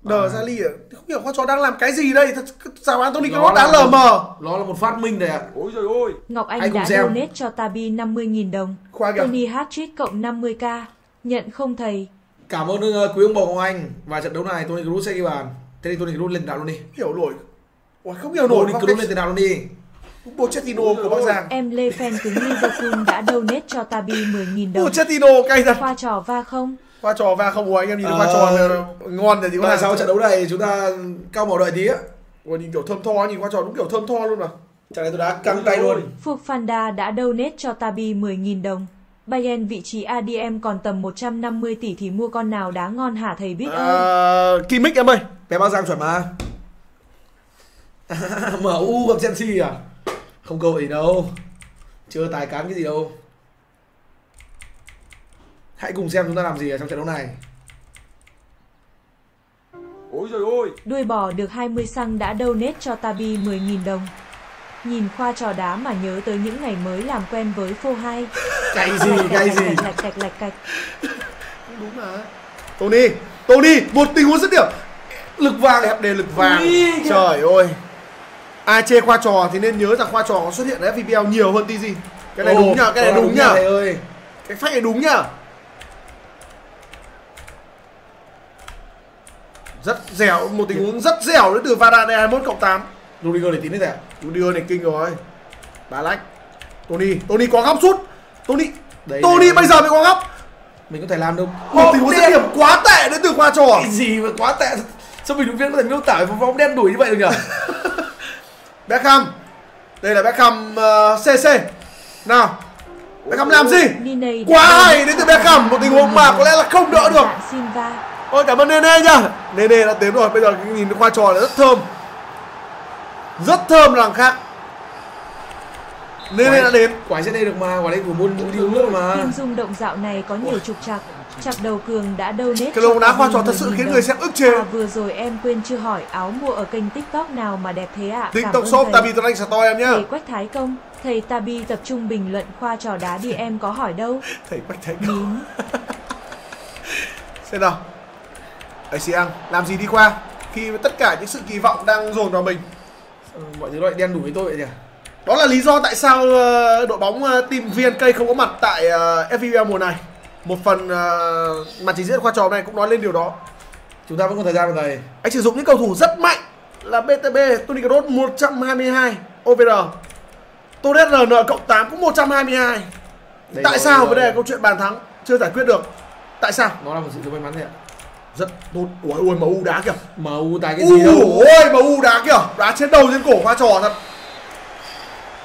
Đờ ra ly à không hiểu khoa trò đang làm cái gì đây. Tony Nó Kroos đã lờ mờ. nó là một phát minh đấy ạ. Ôi trời ơi. Ngọc Anh cùng đã xem. donate cho Tabi 50.000 đồng. khoa kìa. Tony hat-trick cộng 50k. Nhận không thầy? cảm ơn uh, quý ông bầu Ngọc Anh. Và trận đấu này Tony Kroos sẽ ghi bàn. Thế thì Tony Kroos lên đạo luôn đi. Hiểu nổi không hiểu nổi Tony Kroos lên tiền đạo luôn đi Pochettino của Bắc Giang Em Lê fan cứng Liverpool đã donate cho Tabi 10.000 đồng. Pochettino cay thật Khoa trò va không? khoa trò va không ủa anh em nhìn khoa Ờ, trò là ngon có tại làm sao trận đấu này chúng ta cao màu đợi tí á Ủa, nhìn kiểu thơm tho nhìn khoa trò đúng kiểu thơm tho luôn mà trận này tôi đã căng tay luôn Phục Fanda đã donate cho Tabi 10.000 đồng. Bayern vị trí ADM còn tầm 150 tỷ thì mua con nào đá ngon hả thầy biết ơi? Ờ, Kimmich em ơi Bé Bắc Giang chuẩn mà. *laughs* MU gặp Chelsea à? Không cơ hội gì đâu. Chưa tài cán cái gì đâu. Hãy cùng xem chúng ta làm gì ở trong trận đấu này. Ôi trời ơi. Đuôi bò được 20 xăng đã donate cho Tabi 10.000 đồng. Nhìn khoa trò đá mà nhớ tới những ngày mới làm quen với phô 2. Cái gì, cái gì? Lạch cạch lạch cạch. Đúng mà Tony Tony Một tình huống dứt điểm Lực vàng Đẹp đề lực vàng Ui, Trời ơi Ai chê khoa trò thì nên nhớ rằng khoa trò xuất hiện ở FVPL nhiều hơn TG Cái này Ồ, đúng nhá Cái này đúng nhá Thầy ơi. Cái phách này đúng nhá Rất dẻo Một tình huống rất dẻo đến từ Varane 21 cộng 8 Rudiger tín đấy à? đưa này kinh rồi. Bà lách. Tony Tony có góc sút Tony Đấy, Tony đấy. bây giờ mới có góc. Mình có thể làm được Một tình huống dứt điểm quá tệ đến từ khoa trò. Cái gì mà quá tệ? Sao bình luận viên có thể miêu tả với bóng đen đuổi như vậy được nhỉ? *laughs* Beckham. Đây là Beckham uh, CC Nào Beckham làm gì? Quá hay đến từ Beckham Một tình huống mà có lẽ là không đỡ được. Ôi cảm ơn Nene nhá. Nene đã đến rồi Bây giờ nhìn khoa trò là rất thơm. Rất thơm là khác Nene đã đến Quả trên đây được mà, quả đây vừa muốn đi uống nước mà. Phim rung động dạo này có nhiều trục trặc. Chặt đầu cường đã donate Cái lô cho đá khoa trò thật sự 10.000 khiến người xem ức chế À, vừa rồi em quên chưa hỏi áo mua ở kênh tiktok nào mà đẹp thế ạ Cảm TikTok shop. Tabi Tuấn Anh Store em nhá Thầy Quách Thái Công, thầy Tabi tập trung bình luận khoa trò đá đi em có hỏi đâu. *laughs* Thầy Quách Thành Nín. *laughs* Xem nào Asiang làm gì đi qua Khi tất cả những sự kỳ vọng đang dồn vào mình Ừ, Mọi thứ lại đen đủi với tôi vậy nhỉ? Đó là lý do tại sao ờ, đội bóng ờ, team VNK không có mặt tại ờ, FPL mùa này. Một phần ờ, mà chỉ diễn khoa trò này cũng nói lên điều đó. Chúng ta vẫn còn thời gian mà thầy. Anh sử dụng những cầu thủ rất mạnh là BTB, Tony Kroos 122 OVR. Torres RN cộng 8 cũng 122. Đây tại sao vấn đề câu chuyện bàn thắng chưa giải quyết được? Tại sao? Nó là một sự may mắn thôi ạ. Rất tốt. Ui ôi MU đá kìa. MU tài cái gì đâu. Ui MU đá kìa. Đá trên đầu trên cổ khoa trò thật.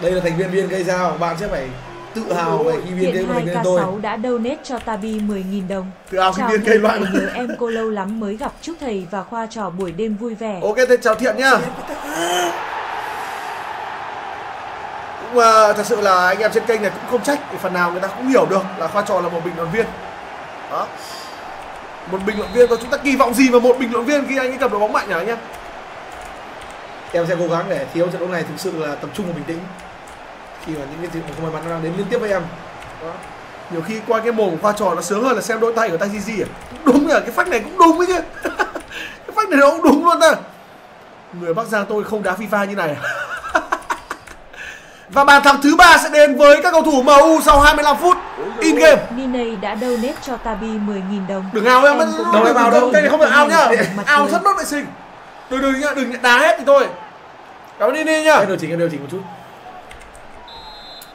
Đây là thành viên viên gây sao, bạn sẽ phải tự hào về khi viên gây Hiện của thành viên tôi. 2K6 đã donate cho Tabi 10.000 đồng. Tự hào khi viên gây loạn. nhớ em cô lâu lắm mới gặp chúc thầy và khoa trò buổi đêm vui vẻ. Ok thế chào Thiện nhá cũng uh, thật sự là anh em trên kênh này cũng không trách vì phần nào người ta cũng hiểu được là khoa trò là một bình luận viên đó một bình luận viên thôi chúng ta kỳ vọng gì vào một bình luận viên khi anh ấy cầm đội bóng mạnh nhỉ anh em Em sẽ cố gắng để thiếu trận đấu này thực sự là tập trung và bình tĩnh. Khi mà những cái chuyện không may mắn nó đang đến liên tiếp với em. đó. nhiều khi qua cái mồm của khoa trò nó sướng hơn là xem đôi tay của tay Gigi à. Đúng rồi cái phách này cũng đúng ấy chứ. *laughs* Cái phách này nó cũng đúng luôn ta. Người Bắc Giang tôi không đá FIFA như này. *laughs* Và bàn thắng thứ ba sẽ đến với các cầu thủ MU sau 25 phút. In game. Nine đã donate cho Tabi 10.000 đồng. đừng ao em đâu em ao đâu. cái này không được ao nhá. ao rất mất vệ sinh. Đừng đừng nhá đừng đá hết thì thôi. Cảm ơn đi nhá. Em điều chỉnh em điều chỉnh một chút.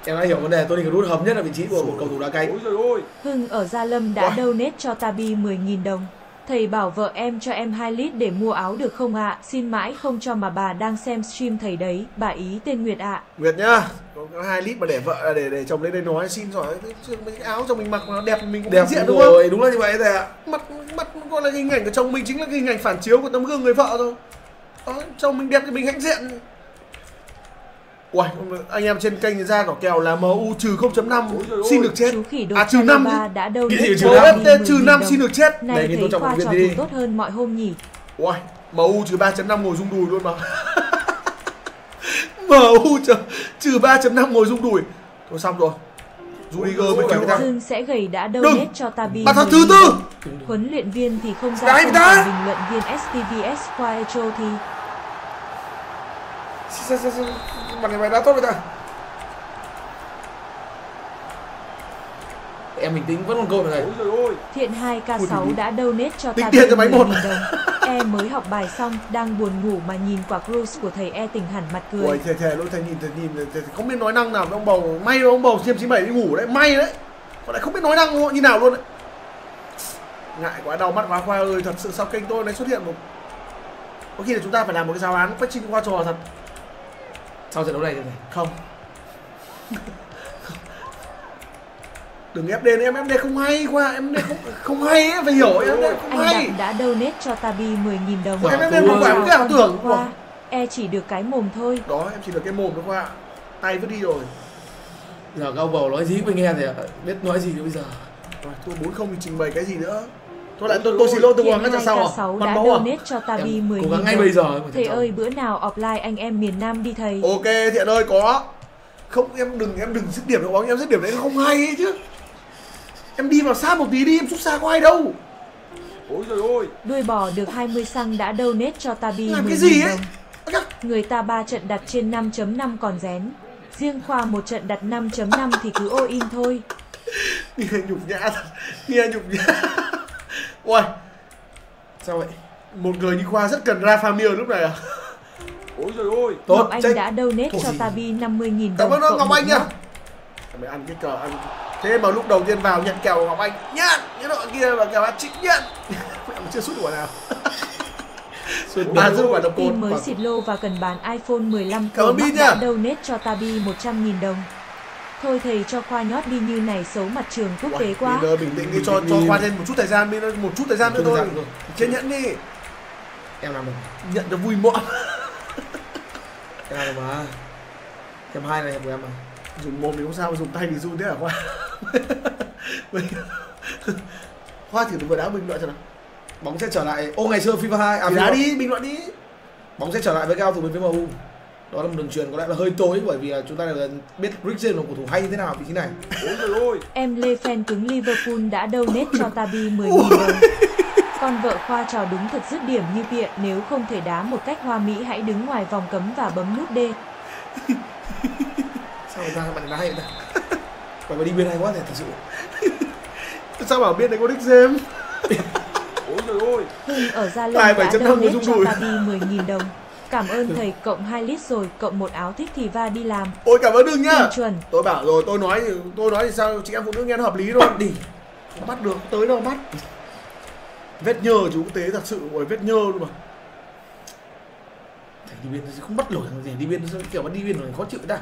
Em đã hiểu vấn đề Tony Kroos hợp nhất là vị trí của một cầu thủ đá cánh. Ôi trời ơi. Hưng ở Gia Lâm đã donate cho Tabi 10.000 đồng. Thầy bảo vợ em cho em 2 lít để mua áo được không ạ? Xin mãi không cho mà bà đang xem stream thầy đấy. Bà ý tên Nguyệt ạ. Nguyệt nhá có có hai lít mà để vợ để để chồng lên đây nói xin rồi chứ mấy cái áo chồng mình mặc nó đẹp mình cũng Đẹp diện đúng đúng không rồi, đúng là như vậy thầy ạ. mặt mặt gọi là hình ảnh của chồng mình chính là cái hình ảnh phản chiếu của tấm gương người vợ rồi đó, chồng mình đẹp thì mình hãnh diện Uầy, anh em trên kênh ra có kèo là MU trừ 0.5 Ôi giời ơi. xin được chết. À trừ 5 ba đã đâu Cái gì hết trừ cho năm? Tabi OFT trừ 10.000 5 đồng. xin được chết. Này nghị thấy học viên trò đi. thủ tốt hơn mọi hôm nhỉ? Uầy, MU trừ 3.5 ngồi rung đùi luôn mà. *laughs* MU trừ, trừ 3.5 ngồi rung đùi. Thôi xong rồi. Rudiger mới cứu thằng Hưng sẽ gầy đã donate cho Tabi Bàn thắng 10.000 thứ tư. Huấn luyện viên thì không ra Đấy, không bình luận viên STVS qua Echo thì Bạn này mày đã tốt với ta. Em bình tĩnh vẫn còn cơ hội mà thầy. Ôi trời ơi. Thiện 2K6 đã donate cho Tính Tabi tiền cho máy một. 10.000 đồng. E mới học bài xong, đang buồn ngủ mà nhìn quả cruise của thầy E tỉnh hẳn mặt cười. Ui, thề thề luôn thầy nhìn thầy nhìn thầy, không biết nói năng nào ông bầu may ông bầu chiêm 97 đi ngủ đấy may đấy còn lại không biết nói năng như nào luôn đấy ngại quá đau mắt quá khoa ơi thật sự sau kênh tôi này xuất hiện một có khi là chúng ta phải làm một cái giáo án quách trinh qua trò thật Sau trận đấu này thì thầy. không đừng ép đền em ép đền không hay qua em đền không không hay ấy, phải hiểu em đền không Anh hay Đặng đã donate cho Tabi 10.000 đồng. Em em em không phải cái ảo tưởng Khoa. E chỉ được cái mồm thôi. đó em chỉ được cái mồm thôi qua tay vứt đi rồi giờ cao bầu nói gì mới nghe thì biết nói gì nữa bây giờ Rồi, thua bốn không thì trình bày cái gì nữa thôi lại tôi tôi xin lỗi tôi còn ngay trận sau à. 2K6 Văn đã mẫu à? cho Tabi Em 10.000 cố gắng ngay bây giờ Thầy ơi bữa nào offline anh em miền Nam đi thầy. ok thiện ơi có. Không em đừng em đừng dứt điểm đội bóng em dứt điểm đấy nó không hay ấy chứ. Em đi vào xa một tí đi em xuất xa có ai đâu. Ôi trời ơi. Đuôi bò được 20 xăng đã donate cho Tabi làm 10.000 cái gì ấy? đồng. Người ta ba trận đặt trên 5.5 còn rén. Riêng Khoa một trận đặt 5.5 thì cứ all in thôi. *laughs* nghe nhục nhã thật. Nghe nhục nhã ôi sao vậy một người như khoa rất cần ra Famir lúc này à *laughs* Ôi trời ơi. tốt Ngọc Anh check. đã donate Thuộc cho gì? Tabi 50.000 cảm đồng. ơn cộng Ngọc Anh nha nốt. mày ăn cái cờ ăn thế mà lúc đầu tiên vào nhận kèo Ngọc Anh nhận cái đội kia và kèo ăn trịnh nhận *laughs* mẹ mà chưa sút quả nào *laughs* Sút được. sút được quả cột Team mới xịt lô và cần bán iPhone 15 Cảm Pro ơn Max đã donate cho Tabi 100.000 đồng. Thôi thầy cho Khoa nhót đi như này xấu mặt trường quốc tế quá. Bây giờ bình tĩnh đi cho cho khoa thêm một chút thời gian đi một chút thời gian nữa thôi. kiên nhẫn đi. Em làm được. Nhận cho vui mọn. Em làm được mà. Em hai này của em mà. Dùng mồm thì không sao dùng tay thì run thế hả khoa? *laughs* Khoa thử vừa đá bình luận cho nào. Bóng sẽ trở lại. Ô ngày xưa FIFA 2 à đá đi bình luận đi. Bóng sẽ trở lại với cao thủ với MU đó là một đường truyền có lẽ là hơi tối bởi vì là chúng ta đều biết Rick James là một cầu thủ hay như thế nào vị trí này Ôi trời ơi. Em Lê fan cứng Liverpool đã donate cho Tabi 10.000 đồng. Con vợ Khoa trò đúng thật dứt điểm như bịa nếu không thể đá một cách hoa mỹ hãy đứng ngoài vòng cấm và bấm nút D. *laughs* sao người ta bạn đá hay vậy ta phải mà đi bên hay quá thì thật sự *laughs* sao bảo biết đấy có đích dêm Ôi trời ơi. Hưng ở Gia Tài Lâm đã 7.5 donate rung cho đùi. Tabi 10.000 đồng. Cảm ơn thầy cộng 2 lít rồi, cộng một áo thích thì va đi làm. ôi cảm ơn đừng nhá. Chuẩn. tôi bảo rồi tôi nói thì tôi nói thì sao? Chị em phụ nữ nghe nó hợp lý thôi. Bắt đi. Không bắt được tới đâu bắt? Vết nhơ chú quốc tế thật sự rồi vết nhơ luôn mà. Thầy đi nó không bắt nổi thằng gì đi nó kiểu mà đi bên rồi khó chịu ta.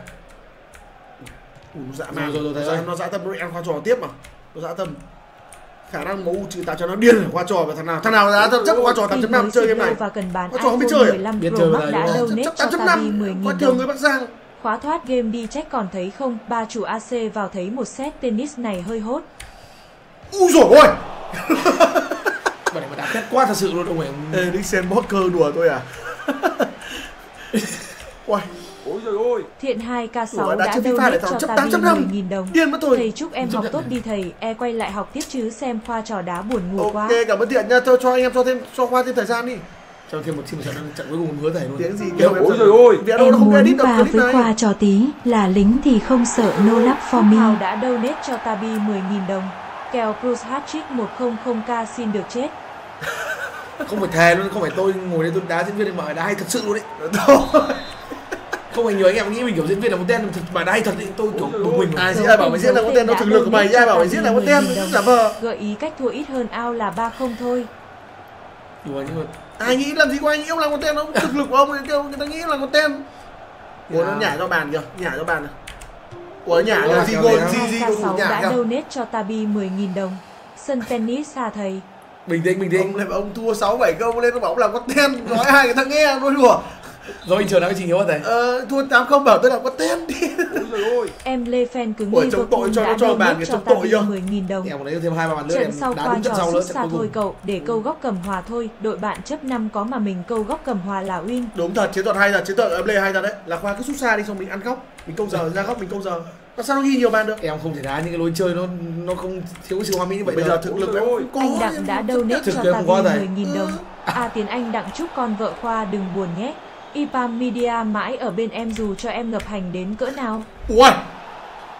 Nó dã man. Rồi, rồi, rồi, nó, rồi. dã- nó dã tâm nó ăn khoa trò tiếp mà nó dã tâm khả năng MU trừ tạo cho nó điên khoa trò và thằng nào thằng nào tâm chấp khoa trò Team 8.5 mới chơi game này và cần bán Có trò không biết chơi? 15 Biết chơi Max đã donate chấp cho 8.5 Tabi khoa 10.000 thường đồng. người Bắc Giang Khóa thoát game đi check còn thấy không? Ba chủ AC vào thấy một set tennis này hơi hốt. ui rồi ôi *laughs* này mà đá phép quá thật sự luôn ông ấy Ê, Nixon Walker đùa tôi à *laughs* Uầy, Ôi trời ơi. Thiện Ủa, 2K6 đã đã chơi FIFA donate để cho 8.5. 10.000 đồng. điên mất tôi Thầy chúc em học tốt đi thầy, e quay lại học tiếp chứ xem khoa trò đá buồn ngủ quá. Ok, cảm ơn Thiện nha, cho, cho anh em cho thêm, cho Khoa thêm thời gian đi cho thêm một thêm một trận trận cuối cùng hứa thầy luôn Tiếng gì kêu em Ôi sợ. trời ơi. Video nó Em không edit muốn clip với này khoa trò tí, là lính thì không sợ no lắp for Hào me. đã donate cho Tabi 10.000 đồng. Kèo Cruise Hat-trick 100k xin được chết. không phải thề luôn không phải tôi ngồi đây tôi đá diễn viên mà đá hay thật sự luôn đấy Thôi. Không phải nhiều anh em nghĩ mình kiểu diễn viên là một tên thật mà đá hay thật đấy tôi kiểu bực mình. Ai ai bảo mày giết là có tên, nó thực lực của mày, ai bảo mày giết là có tên, giả vờ. Gợi ý cách thua ít hơn ao là 3-0 thôi. đùa nhưng mà Ai nghĩ làm gì có anh nghĩ ông làm con tên, ông thực lực của ông ấy kêu người ta nghĩ là con tên. Ủa nó Dạ. nhả cho bàn kìa, nhả cho bàn này. Ủa nhả Ủa, là gì kèo gôn, này gì gì cầu thủ K6 nhả đã donate cho Tabi 10.000 đồng. Sân tennis xa thầy. bình tĩnh bình tĩnh. Ông ông thua 6 7 câu lên nó bảo ông làm con tên, nói hai người ta nghe nói đùa rồi anh nói cái gì nhớ thầy Ờ, thua 8 không bảo tôi làm con tên đi. *laughs* Em Lê Fan cứng Ủa, chống tội cho nó cho bàn cho chống tội Tabi chưa? 10.000 đồng. em còn lấy thêm hai ba bàn nữa Trận em sau qua trò xuất trận xa thôi cậu, để câu góc cầm hòa thôi, đội bạn chấp 5 có mà mình câu góc cầm hòa là win. Đúng thật, chiến thuật hay thật, chiến thuật em Lê hay thật đấy Là khoa cứ xúc xa đi xong mình ăn góc Mình câu giờ, ra góc mình câu giờ Mà sao nó ghi nhiều bàn được em không thể đá những cái lối chơi nó nó không thiếu sự hoa mỹ như vậy Bây giờ đâu. thực lực em có Anh Đặng đã donate thực cho có thầy. 10.000 đồng. À tiền anh Đặng chúc con vợ Khoa đừng buồn nhé. Ipam Media mãi ở bên em dù cho em ngập hành đến cỡ nào. Ui,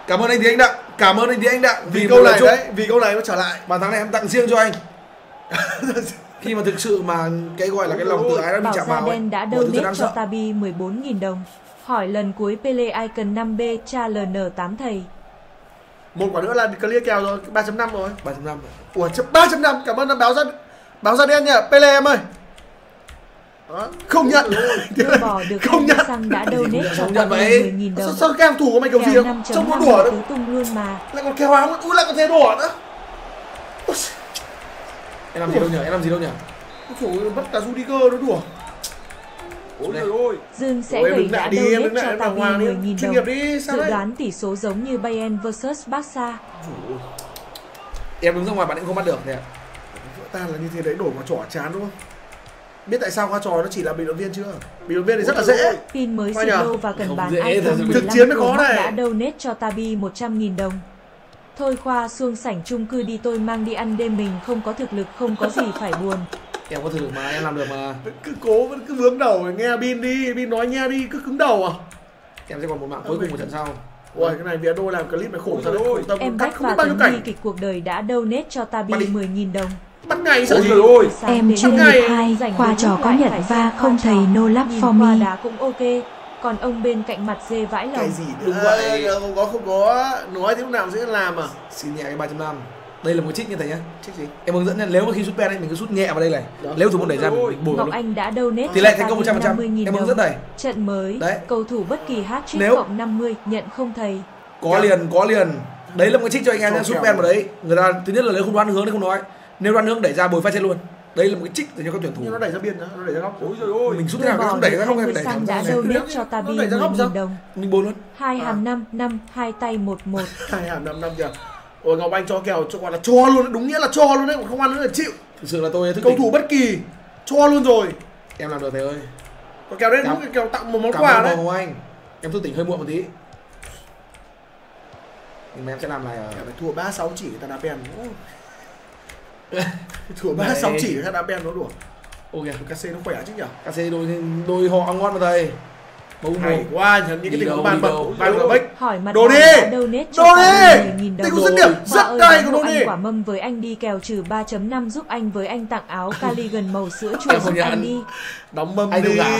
cảm ơn anh Tí Anh Đặng cảm ơn anh Tí Anh Đặng vì một câu này chúc. đấy, vì câu này nó trở lại bàn thắng này em tặng riêng cho anh *laughs* khi mà thực sự mà cái gọi là cái lòng tự ái nó bị Bảo chạm vào ấy Đen đã donate cho sợ Tabi 14.000 đồng. Hỏi lần cuối Pele Icon 5B cha LN8 thầy. Một quả nữa là clear kèo rồi, 3.5 rồi ba trăm năm Ủa, chấp 3.5, cảm ơn báo ra báo ra đen nha, Pele em ơi. Không nhận. *laughs* Đưa bỏ được Không nhận. xăng đã donate cho Không nhận vậy 10.000 sao, đồng. sao các em thủ của mày kiểu gì? không 5.5 trông nó đùa nữa tung luôn mà. lại còn kéo áo ui lại còn thế đùa nữa. Em làm gì đâu nhỉ? Em làm gì đâu nhỉ? Ôi bắt cả Rudiger nó đùa. Ôi trời ơi. Dương sẽ gửi đã đi em đứng lại cho em đàng hoàng đi 10.000 chuyên đồng. nghiệp đi sao Dự đấy đoán tỷ số giống như Bayern vs Barca. em đứng ra ngoài bạn cũng không bắt được thế ạ. Vỡ tan là như thế đấy đổi vào trỏ chán đúng không biết tại sao qua trò nó chỉ là bình luận viên chưa bình luận viên thì rất là dễ Pin mới lô và cần bán dễ, iPhone thật sự. 15 Thực chiến mới Pro Max này. đã donate cho Tabi 100.000 đồng. Thôi Khoa xuông sảnh chung cư đi tôi mang đi ăn đêm mình không có thực lực không có gì *laughs* phải buồn. em có thực lực mà em làm được mà cứ cố vẫn cứ vướng đầu nghe bin đi bin nói nghe đi cứ cứng đầu à em sẽ còn một mạng cuối cùng của trận sau ôi cái này Việt Đô làm clip này khổ thật đấy khổ tâm Em cắt Bách không biết và bao nhiêu Tuấn Nhi cảnh kịch cuộc đời đã donate cho Tabi Bắt đi. 10.000 đồng. Bắt ngày sợ Ôi gì. Sáng Em chuyên ngày nghiệp 2, rảnh khoa trò có lại nhận va không thầy no lắp for me. đá cũng ok. Còn ông bên cạnh mặt dê vãi cái lòng. gì Đúng nữa? vậy. Ờ, không có không có. Nói thế lúc nào sẽ làm à xin nhẹ cái 3.5 đây là một cái trích như thế nhá. Trích gì? Em hướng dẫn nha. Nếu mà khi rút pen ấy mình cứ rút nhẹ vào đây này. Đó. nếu thủ môn đẩy ra mình, mình bồi Ngọc Anh đã donate tỷ lệ cho thành công Tabi 100% 50.000 em hướng dẫn này. Trận mới, Đấy. cầu thủ bất kỳ hat trick Nếu- cộng 50 nhận không thầy. có liền có liền. Đấy là một cái trích cho anh em nhá. Rút pen vào đấy. Người ta thứ nhất là nếu không đoán hướng thì không nói nếu đoán hướng đẩy ra bồi phát trên luôn. Đây là một cái trích dành cho các tuyển thủ. Nhưng nó đẩy ra biên nó đẩy ra góc. Ôi trời ơi. mình rút thế nào không đẩy ra không hay 20 đẩy thẳng đã ra donate Nó cho ra góc sao? 10.000 đồng. mình bồi luôn. Hai À. hàm năm năm hai tay một một. *laughs* hai hàm năm năm kìa. Ôi Ngọc Anh cho kèo cho gọi là cho luôn. Đúng nghĩa là cho luôn đấy. Còn không ăn nữa là chịu. Thực sự là tôi thức cầu thủ bất kỳ. Cho luôn rồi. Em làm được thầy ơi. Còn kèo đấy đúng cái kèo tặng một món quà đấy. Hồng anh. Em thức tỉnh hơi muộn một tí. Nhưng mà em sẽ làm lại ở Kèo này thua ba sáu chỉ người ta đá bèn *laughs* thua ba sáu chỉ đá bèn nó đùa. Ok. KC nó khỏe chứ nhỉ KC đôi đôi họ ngon mà thầy bầu hay quá nhấn những cái tình huống bàn bật bàn gờ bách. Hỏi mặt Đồ đi! đã Đồ đi! 10.000 Tình huống dứt điểm rất bán của Đồ đi! quả mâm với anh đi kèo trừ 3.5 giúp anh với anh tặng áo cardigan màu sữa chua giúp anh đi. đóng mâm Anh đi. cả.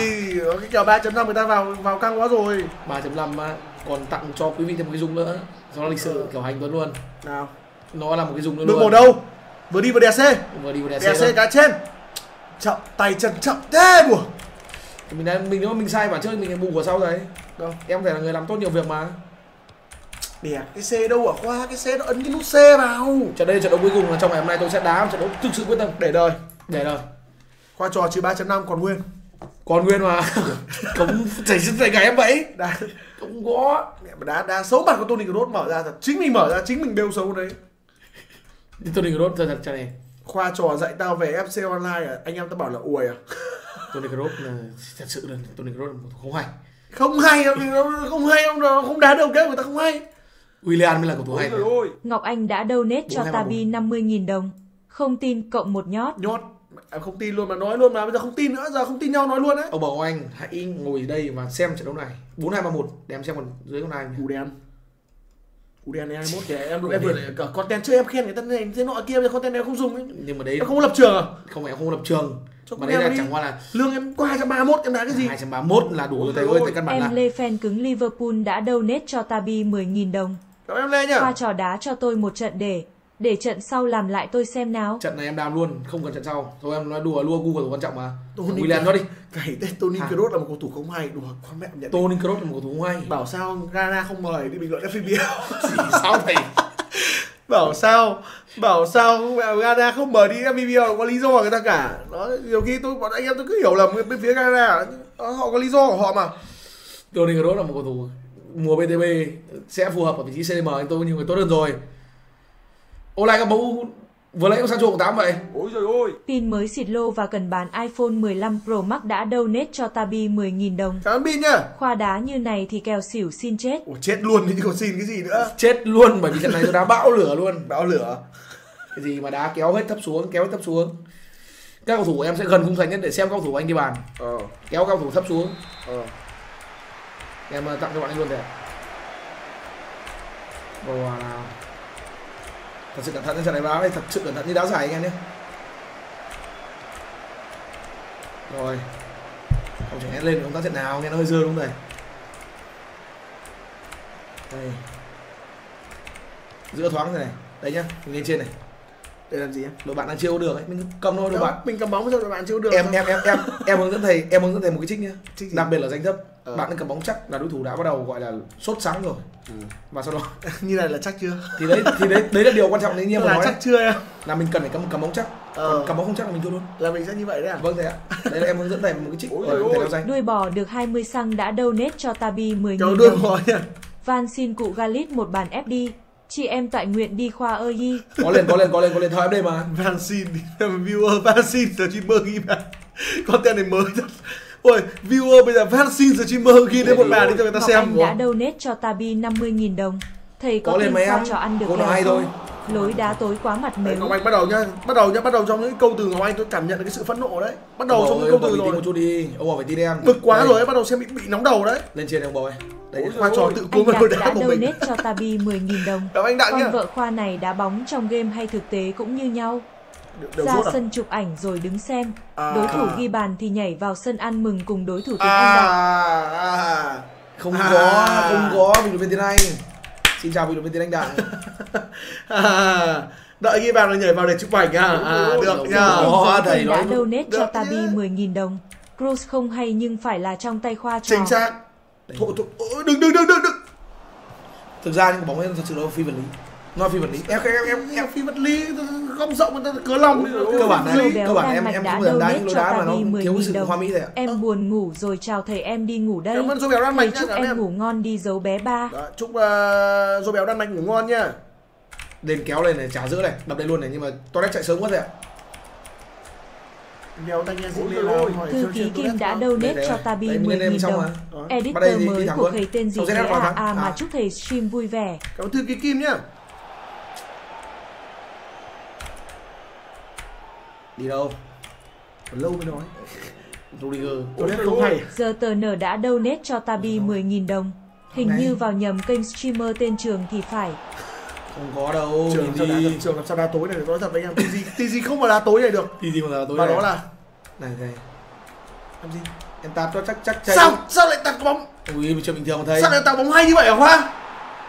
cái kèo 3.5 người ta vào vào căng quá rồi. 3.5 á, còn tặng cho quý vị thêm một cái dung nữa. Do nó lịch sử kiểu hành tuấn luôn. Nào. Nó là một cái nữa bước luôn. một đâu vừa đi vừa đè xe vừa đi vừa đè đè xe cá trên. Chậm tay chân chậm thế đùa mình đã, mình nếu mà mình sai bản trước mình bù vào sau đấy. Đâu? Em phải là người làm tốt nhiều việc mà. Đè cái xe đâu ở khoa cái xe nó ấn cái nút xe vào. Trận đây trận đấu cuối cùng là trong ngày hôm nay tôi sẽ đá một trận đấu thực sự quyết tâm. Để đời. Để rồi khoa trò trừ 3.5 còn nguyên. Còn nguyên mà. *laughs* Cống chảy chảy cả em vậy. Đá. Cũng có mẹ mà đá đá xấu mặt của Tony Kroos mở ra thật. Chính mình mở ra chính mình bêu xấu đấy định đốt thật thật trận này. Khoa trò dạy tao về FC online à? Anh em tao bảo là uầy à. *laughs* Tony Kroos là thật sự là Tony Kroos là một không hay. Không hay đâu không hay không nó không đá được cái người ta không hay. Willian mới là cầu thủ hay trời ơi. Ngọc Anh đã donate cho Tabi 50.000 đồng. Không tin cộng một nhót. nhót. Em không tin luôn mà nói luôn mà bây giờ không tin nữa giờ không tin nhau nói luôn đấy. Ông bảo anh hãy ngồi đây và xem trận đấu này. Bốn hai ba một để em xem còn dưới con này cú đen này 21 kìa. Em em vừa cả content chơi em khen người ta này thế nọ kia bây giờ content này em không dùng ấy. Nhưng mà đấy em không có lập trường à? Không phải em không lập trường. Cho mà đấy em là đi. chẳng qua là lương em có 231 em đá cái gì? 231 là đủ rồi thầy ơi tại căn bản Em là Lê Fan cứng Liverpool đã donate cho Tabi 10.000 đồng. cảm ơn em Lê nhá. Khoa trò đá cho tôi một trận để để trận sau làm lại tôi xem nào. trận này em đam luôn không cần trận sau. Thôi em nói đùa luôn gu cầu thủ quan trọng mà. Tony Willian nó đi. Cày tên Tony À. Kroos là một cầu thủ không hay. Đùa con mẹ nhận Tony Kroos là một cầu thủ không hay. Bảo sao Ghana không mời đi bình luận FPL sao thầy *laughs* bảo sao bảo sao mẹ Ghana không mời đi FPL có lý do của người ta cả. Đó nhiều khi tôi bọn anh em tôi cứ hiểu lầm bên phía Ghana họ có lý do của họ mà. Tony Kroos là một cầu thủ mùa BTB sẽ phù hợp ở vị trí CDM anh tôi nhiều người tốt hơn rồi ô lại các mẫu vừa lấy con Sancho của tám vậy. Ôi trời ơi. Pin mới xịt lô và cần bán iPhone 15 Pro Max đã donate cho Tabi 10.000 đồng. cảm ơn Bin nhá. Khoa đá như này thì kèo xỉu xin chết. Ủa, chết luôn đi chứ còn xin cái gì nữa. Chết luôn bởi vì trận này tôi đá bão lửa luôn. Bão lửa. Cái gì mà đá kéo hết thấp xuống kéo hết thấp xuống. Các cầu thủ của em sẽ gần khung thành nhất để xem các cầu thủ của anh đi bàn. Ờ. Kéo các cầu thủ thấp xuống. Ờ. Em ờ, tặng cho bạn ấy luôn thế rồi nào thật sự cẩn thận trận này báo đây thật sự cẩn thận như đá giải anh em nhé. Rồi. Không hét lên công tác trận nào nghe nó hơi dơ đúng thầy? Đây. Giữa thoáng thế này. Đây nhá mình lên trên này. Để làm gì em? Đội bạn đang chiêu được ấy mình cầm thôi đội bạn. mình cầm bóng rồi đội bạn chưa được em sao? em em em em hướng dẫn thầy em hướng dẫn thầy một cái trích nhá. Đặc biệt là danh thấp Ờ. bạn đang cầm bóng chắc là đối thủ đã bắt đầu gọi là sốt sáng rồi. Và sau đó *laughs* như này là chắc chưa? Thì đấy thì đấy đấy là điều quan trọng đấy như là nói chắc đấy, chưa em? là mình cần phải cầm cầm bóng chắc. Ờ. Còn cầm bóng không chắc là mình thua luôn. Là mình sẽ như vậy đấy à? Vâng thầy ạ. Đấy là em hướng dẫn thầy một cái trích Ôi leo danh. Đuôi bò được 20 xăng đã donate cho Tabi 10.000 cháu đuôi đồng. bò nha. Van xin cụ Galit một bàn FD. Chị em tại nguyện đi khoa ơi y. có lên có lên có lên có lên. Thôi em đây mà. Van Sin viewer Van Sin streamer ghi bàn con tên này mới thật ôi viewer bây giờ Van Sin streamer ghi lên một bàn đi cho người ta Ngọc xem Anh đã donate cho Tabi 50.000 đồng. Thầy có, Có tin mấy sao em? cho ăn được nói hay thôi. Lối đá tối quá mặt mếu. Ngọc Anh bắt đầu nhá bắt đầu nhá bắt đầu trong những câu từ Ngọc Anh tôi cảm nhận được cái sự phẫn nộ đấy bắt đầu trong những câu từ rồi một chút đi ông bảo phải tin em bực quá Đây, rồi bắt đầu xem bị bị nóng đầu đấy lên trên ông bò ơi đấy vai trò tự đôi đã đá của mình donate cho Tabi 10.000 đồng. cảm anh Đặng Con nhá vợ khoa này đá bóng trong game hay thực tế cũng như nhau. Đều Ra à sân chụp ảnh rồi đứng xem. À. Đối thủ ghi bàn thì nhảy vào sân ăn mừng cùng đối thủ tiếng à, Anh Đạt. à, không À. có không có bình luận viên tiếng anh xin chào bình luận viên tiếng anh đặng *laughs* à, đợi ghi bàn rồi nhảy vào để chụp ảnh à, à được nha thầy đã donate cho Tabi chứ. 10.000 đồng. Cruz không hay nhưng phải là trong tay khoa trò. chính xác thôi, thôi, ôi, đừng đừng đừng đừng đừng thực ra những bóng ấy thật sự nó phi vật lý nó phi vật lý em em em em phi vật lý gom rộng người ta cớ lòng cơ bản này cơ bản em em không cần đá những lối đá mà nó thiếu cái 10.000 sự hoa mỹ thôi ạ Em buồn ngủ rồi chào thầy em đi ngủ đây. cảm ơn béo đan mạch chúc em ngủ ngon đi giấu bé ba. Chúc uh, số béo đan mạch ngủ ngon nhá đền kéo lên này trả giữa này đập đây luôn này nhưng mà Torres chạy sớm quá rồi ạ Thư ký Kim đã donate Đây, cho. Tabi Đấy, mình lên em 10.000 xong đồng. Editor đây thì đi mới của luôn. thầy tên gì thế à, à mà chúc thầy stream vui vẻ. cảm ơn thư ký Kim nhá đi đâu? Còn lâu mới nói. Rudiger tôi biết không hay. Giờ tờ nở đã donate cho Tabi 10.000 đồng. Hình Này. như vào nhầm kênh streamer tên trường thì phải. không có đâu trường sao đá đi trường làm sao đá tối này nói thật với anh em. TG TG không mà đá tối này được? Gì mà là tối và này đó là này này. Làm gì? Em tạt cho chắc chắc chạy. Sao sao lại tạt bóng? Ui chuyện bình thường mà thấy. Sao lại tạt bóng hay như vậy hả Khoa?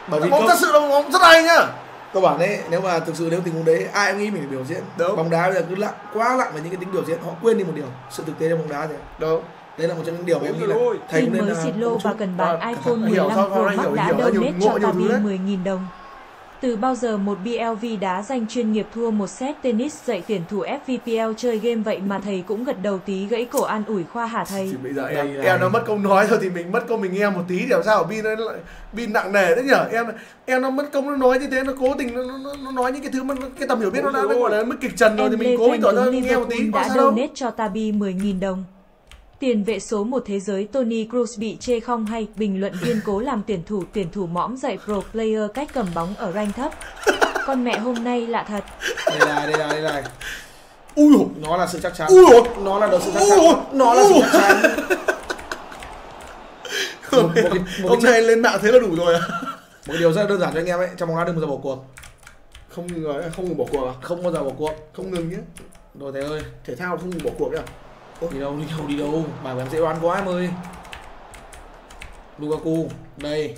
Bởi vì bóng thật sự là bóng rất hay nhá cơ bản đấy nếu mà thực sự nếu tình huống đấy ai cũng nghĩ mình phải biểu diễn Đúng. bóng đá bây giờ cứ lặng quá lặng về những cái tính biểu diễn họ quên đi một điều sự thực tế trong bóng đá rồi đâu đấy là một trong những điều mà em nghĩ là thầy nên mới là xịt lô và cần bán à, iPhone hiểu 15 sao, Pro Max đã donate cho Tabi thứ đấy. 10.000 đồng. Từ bao giờ một BLV đá danh chuyên nghiệp thua một set tennis dạy tuyển thủ FVPL chơi game vậy mà thầy cũng gật đầu tí gãy cổ an ủi khoa hả thầy. thì bây giờ Đây em là- em nó mất công nói rồi thì mình mất công mình nghe một tí thì làm sao pin nó lại pin nặng nề đấy nhở em em nó mất công nó nói như thế nó cố tình nó, nó, nó nói những cái thứ mà cái tầm hiểu biết nó đã Ôi nó gọi là mức kịch trần rồi thì Em mình Lê cố mình tỏ ra nghe một tí đã sao đâu donate cho Tabi 10.000 đồng. Tiền vệ số một thế giới Tony Cruz bị chê không hay bình luận viên cố làm tuyển thủ tuyển thủ mõm dạy pro player cách cầm bóng ở rank thấp. Con mẹ hôm nay lạ thật. đây là đây là đây là ui dồi nó là sự chắc chắn. Ui dồi. Nó là sự chắc Ui chắn ôi. nó là sự Ui. chắc chắn *laughs* một, một, một, hôm nay lên mạng thế là đủ rồi à một cái điều rất là đơn giản cho anh em ấy trong bóng đá đừng bao giờ bỏ cuộc. Không ngừng rồi không ngừng bỏ cuộc à? Không bao giờ bỏ cuộc. Không ngừng nhé. Rồi thầy ơi thể thao không ngừng bỏ cuộc nhá đi đâu đi đâu đi đâu? Bài của em dễ đoán quá em ơi. Lukaku đây.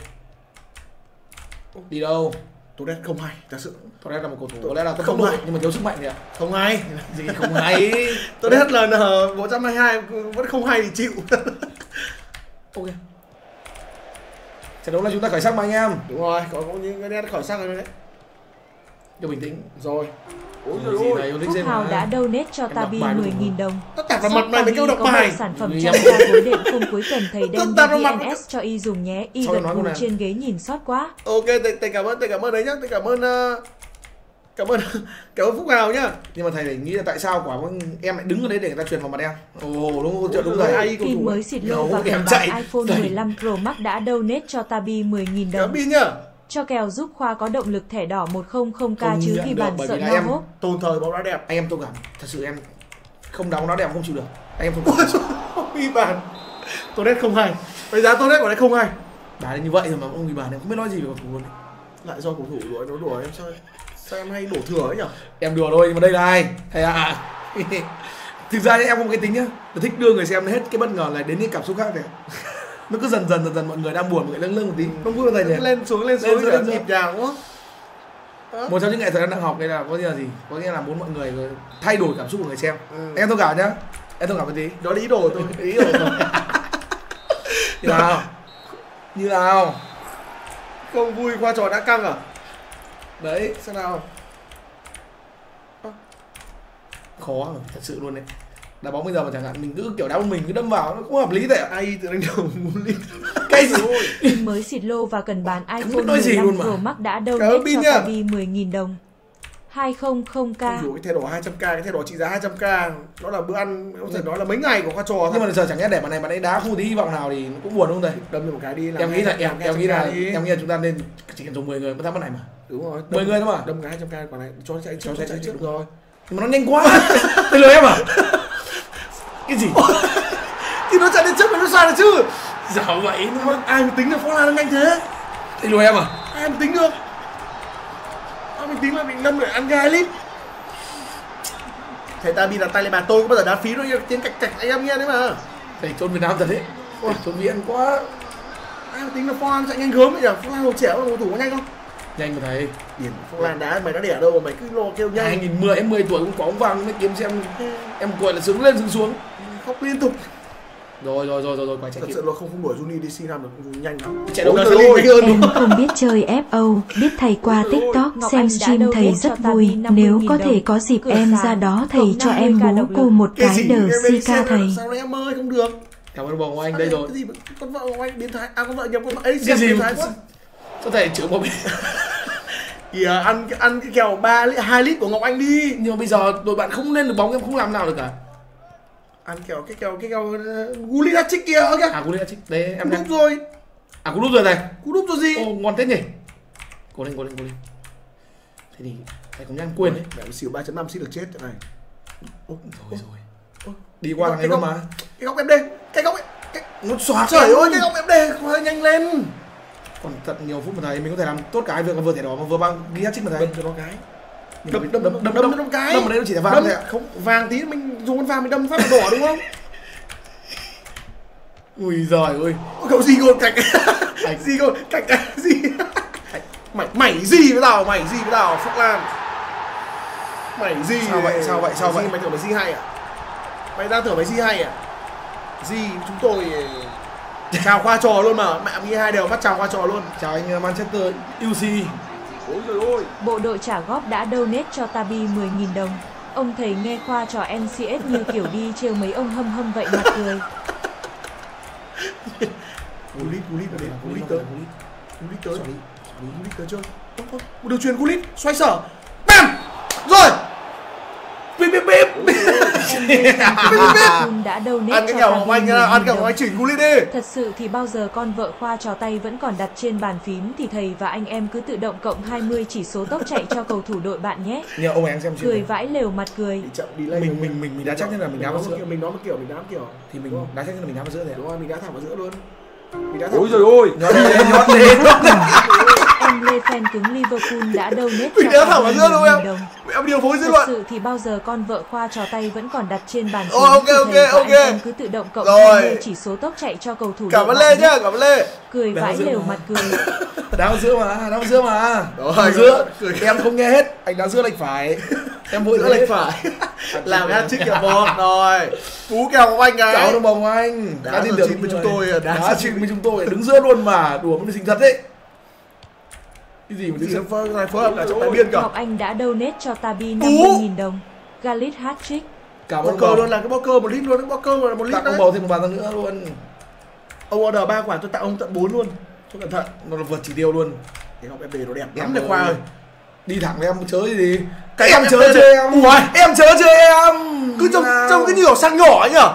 Đi đâu? Tôi đét không hay thật sự lẽ là một cầu thủ có lẽ là Không hay. nhưng mà thiếu sức mạnh ạ. Không hay. *laughs* Gì không hay? Tôi đét lần bốn trăm hai hai vẫn không hay thì chịu. *laughs* Ok. Trận đấu là chúng ta khởi sắc mà anh em. Đúng rồi có những cái đét khỏi sắc rồi đấy. Cho bình tĩnh. Rồi Ôi gì này Phúc Hào đã donate cho Tabi bài đúng 10.000 đồng. nó tạt vào mặt mày mấy câu đọc bài sản phẩm trong em- da gối đệm khung cuối tuần thầy đem VNS cho y dùng nhé. Y câu này? trên ghế nhìn sót quá. ok thầy, thầy cảm ơn thầy cảm ơn đấy nhá thầy cảm ơn ờ, cảm ơn *laughs* cảm ơn phúc hào nhá nhưng mà thầy phải nghĩ là tại sao quả em lại đứng ở đấy để người ta truyền vào mặt em ồ đúng không đúng rồi Khi thủ mới xịt lô và em chạy. iPhone Đây. 15 Pro Max đã donate cho Tabi 10.000 cảm đồng. pin nhá Cho kèo giúp Khoa có động lực thẻ đỏ 100k Không chứ ghi bàn sợ nhau em- tôn thời bóng đá đẹp. Anh em tôi cảm thật sự em không đá bóng đá đẹp không chịu được. Anh em không ghi bàn tôi đét không hay. Bây giờ tôi đét của đấy không hay. Đá như vậy rồi mà không ghi bàn em không biết nói gì về cầu thủ luôn. Lại do cầu thủ đuổi nó đuổi em sao sao em hay đổ thừa ấy nhở? Em đùa thôi nhưng mà đây là ai? Thầy ạ *laughs* thực ra em có một cái tính nhá. Là thích đưa người xem hết cái bất ngờ là đến những cảm xúc khác này nó cứ dần dần dần dần mọi người đang buồn mọi người lâng lâng một tí. Không vui thầy nhỉ? Lên xuống lên xuống lên lên nhịp nhàng quá Ờ. một trong những nghệ thuật em đang học đây là có nghĩa là gì? Có nghĩa là muốn mọi người thay đổi cảm xúc của người xem. Ừ. em thông cảm nhá. Em thông cảm một tí. Đó là ý đồ tôi ý đồ *laughs* như nào? Như nào? Không vui qua trò đã căng à? Đấy. Xem nào. Khó thật sự luôn đấy đá bóng bây giờ mà chẳng hạn mình cứ kiểu đá một mình cứ đâm vào nó cũng hợp lý đấy ạ. Ai tự đánh đầu *laughs* muốn lít cái gì? Pin mới xịt lô và cần bán iPhone nói gì 15 luôn mà. Pro Max đã donate Pin cho nhá. Tabi 10.000 đồng. 200k. Dù cái thẻ đỏ 200k cái thẻ đỏ trị giá 200k nó là bữa ăn có thể nói là mấy ngày của khoa trò nhưng thôi mà giờ chẳng nhẽ để bạn này bạn ấy đá không tí hy vọng nào thì nó cũng buồn không thầy đâm cho một cái đi em nghĩ là em em nghĩ là 200k đi. em nghĩ là chúng ta nên chỉ cần dùng 10 người mới thắng con này mà. Đúng rồi 10 người thôi mà. đâm cái 200k còn này cho nó chạy cho chạy trước rồi. nhưng mà nó nhanh quá. *laughs* Tôi lừa em à cái gì? Thì nó chạy đến trước mà nó sai được chứ. Dạo vậy Mà ai mà tính được phó lan nó nhanh thế? Tôi lừa em à? Ai mà tính được? Ai mình tính là mình đâm để ăn gai lít? Thầy ta bị là tay lên bàn tôi có bao giờ đá phí nó tiếng cạch cạch anh em nghe đấy mà. Thầy trốn Việt Nam thật đấy. Ôi, trốn Việt quá. Ai mà tính là phó lan chạy nhanh gớm vậy nhỉ? Phó lan hồ trẻ cầu thủ có nhanh không? Nhanh mà thầy. Điển phó lan đá mày đã đẻ đâu mà mày cứ lo kêu nhanh. 2010 em 10 tuổi cũng có ông vàng mới kiếm xem. Em gọi là sướng lên sướng xuống khóc liên tục. Rồi rồi rồi rồi rồi quay chạy thật kịp sự là không không đuổi Juni đi xin làm được nhanh lắm. Chạy đâu Ôi cả trời Philip ơi. nhanh hơn. Em không biết chơi FO, biết thầy qua TikTok Ngọc xem stream thầy rất vui. 50.000 Nếu có thể có dịp em ra đó thầy cho 50k em lực. cu một cái đờ si ca thầy. sao em ơi không được. Cảm ơn bầu của anh đây rồi. cái gì con vợ của anh biến thái à con vợ nhập con vợ ấy xem biến thái quá có thể chữa một kìa ăn cái ăn cái kèo ba hai lít của Ngọc Anh đi. Nhưng mà bây giờ đội bạn không lên được bóng em không làm nào được cả ăn kèo cái kèo cái kèo uh, guli trick kìa ơ kìa à cú đi trích. Đây em đang rồi. À cú đúp rồi này. Cú đúp rồi gì? Ô ngon thế nhỉ. Cố lên cố lên cố lên. Thế thì thầy cũng nhanh quên. Đấy mẹ xỉu 3.5 xin được chết trận này. Ô, rồi rồi. đi qua cái góc- mà. cái góc em đây cái góc ấy cái... nó xóa trời ơi cái góc em đây hơi nhanh lên. Còn thật nhiều phút mà thầy mình có thể làm tốt cái việc là vừa thể đỏ mà vừa băng ghi hat trích mà thầy. Cho nó cái đâm đâm đâm đâm đâm đâm cái. đâm ở đây nó chỉ là vàng đâm. thôi ạ. Không vàng tí mình dùng con vàng mình đâm phát đỏ đúng không? *laughs* Ui giời ơi. Cậu gì còn cạch *laughs* gì còn cạch cái *laughs* gì? Mày mày gì với tao? Mày gì với tao Phúc Lan? Mày gì? Sao vậy? Sao vậy? Sao vậy? mày tưởng mày gì hay à? Mày ra tưởng mày gì hay à? Gì? Chúng tôi chào qua trò luôn mà. Mẹ ghi hai đều bắt chào qua trò luôn. Chào anh uh, Manchester UC. Bộ đội trả góp đã donate cho Tabi 10.000 đồng. Ông thầy nghe khoa trò NCS như kiểu đi trêu mấy ông hâm hâm vậy mặt cười. *laughs* cú lít cú lít vào đây cú lít tới. Cú lít. cú lít. Tới. Lít tới Ô, ô, một đường truyền cú lít xoay sở. Bam! Rồi! Bíp bíp bíp Kun đã donate ăn cái Tabi của anh nhá, ăn 10.000 kèo của đồng. anh chỉnh lít đi Thật sự thì bao giờ con vợ khoa trò tay vẫn còn đặt trên bàn phím thì thầy và anh em cứ tự động cộng 20 chỉ số tốc chạy cho cầu thủ đội bạn nhé. nhờ ông anh xem Cười vãi lều mặt cười. đi chậm đi lên mình mình mình mình đá chắc nhất là mình đá vào giữa mình nói một kiểu mình đá một kiểu thì mình đá chắc nhất là mình đá vào giữa ạ đúng rồi mình đá thẳng vào giữa luôn mình đá thẳng Ôi trời ơi. nhót lên nhót lên *laughs* Em Lê fan cứng Liverpool đã donate Mình cho đá thẳng vào giữa 10.000 em. đồng. em điều phối dư Thật luận. sự thì bao giờ con vợ khoa trò tay vẫn còn đặt trên bàn Ồ, ok, thì ok, ok. anh em cứ tự động cộng Rồi. 20 chỉ số tốc chạy cho cầu thủ cảm ơn lê nhá cảm ơn lê. Cười vãi lều mặt cười. *laughs* đá vào giữa mà đá vào giữa mà. Rồi, giữa. em không nghe hết anh đá giữa lệch phải. Em vội giữa lệch phải. Làm hat trick kèo một rồi. Cú kèo của anh chào cái đồng bồng anh. Đã tin tưởng với chúng tôi, chín chín. với chúng tôi. Đứng giữa luôn mà. Đùa mới sinh thật đấy cái gì mà đứng nó phơ này hợp cả trong tay biên cả Ngọc Anh đã donate cho Tabi Cú. 50.000 đồng. Galit hat-trick. cảm bó ơn cơ luôn là cái bó cơ một lít luôn cái bó cơ là một lít tặng ông bầu thêm một bàn nữa luôn. Ông order ba quả tôi tặng ông tận 4 luôn. Cho cẩn thận. Nó là vượt chỉ tiêu luôn. Cái góc FD nó đẹp Em lắm đẹp khoa ơi đi thẳng em chớ gì gì? Cái em em chớ chơi em. Ui. em chớ chơi em. Cứ trông trông cái nhiều sang nhỏ ấy nhở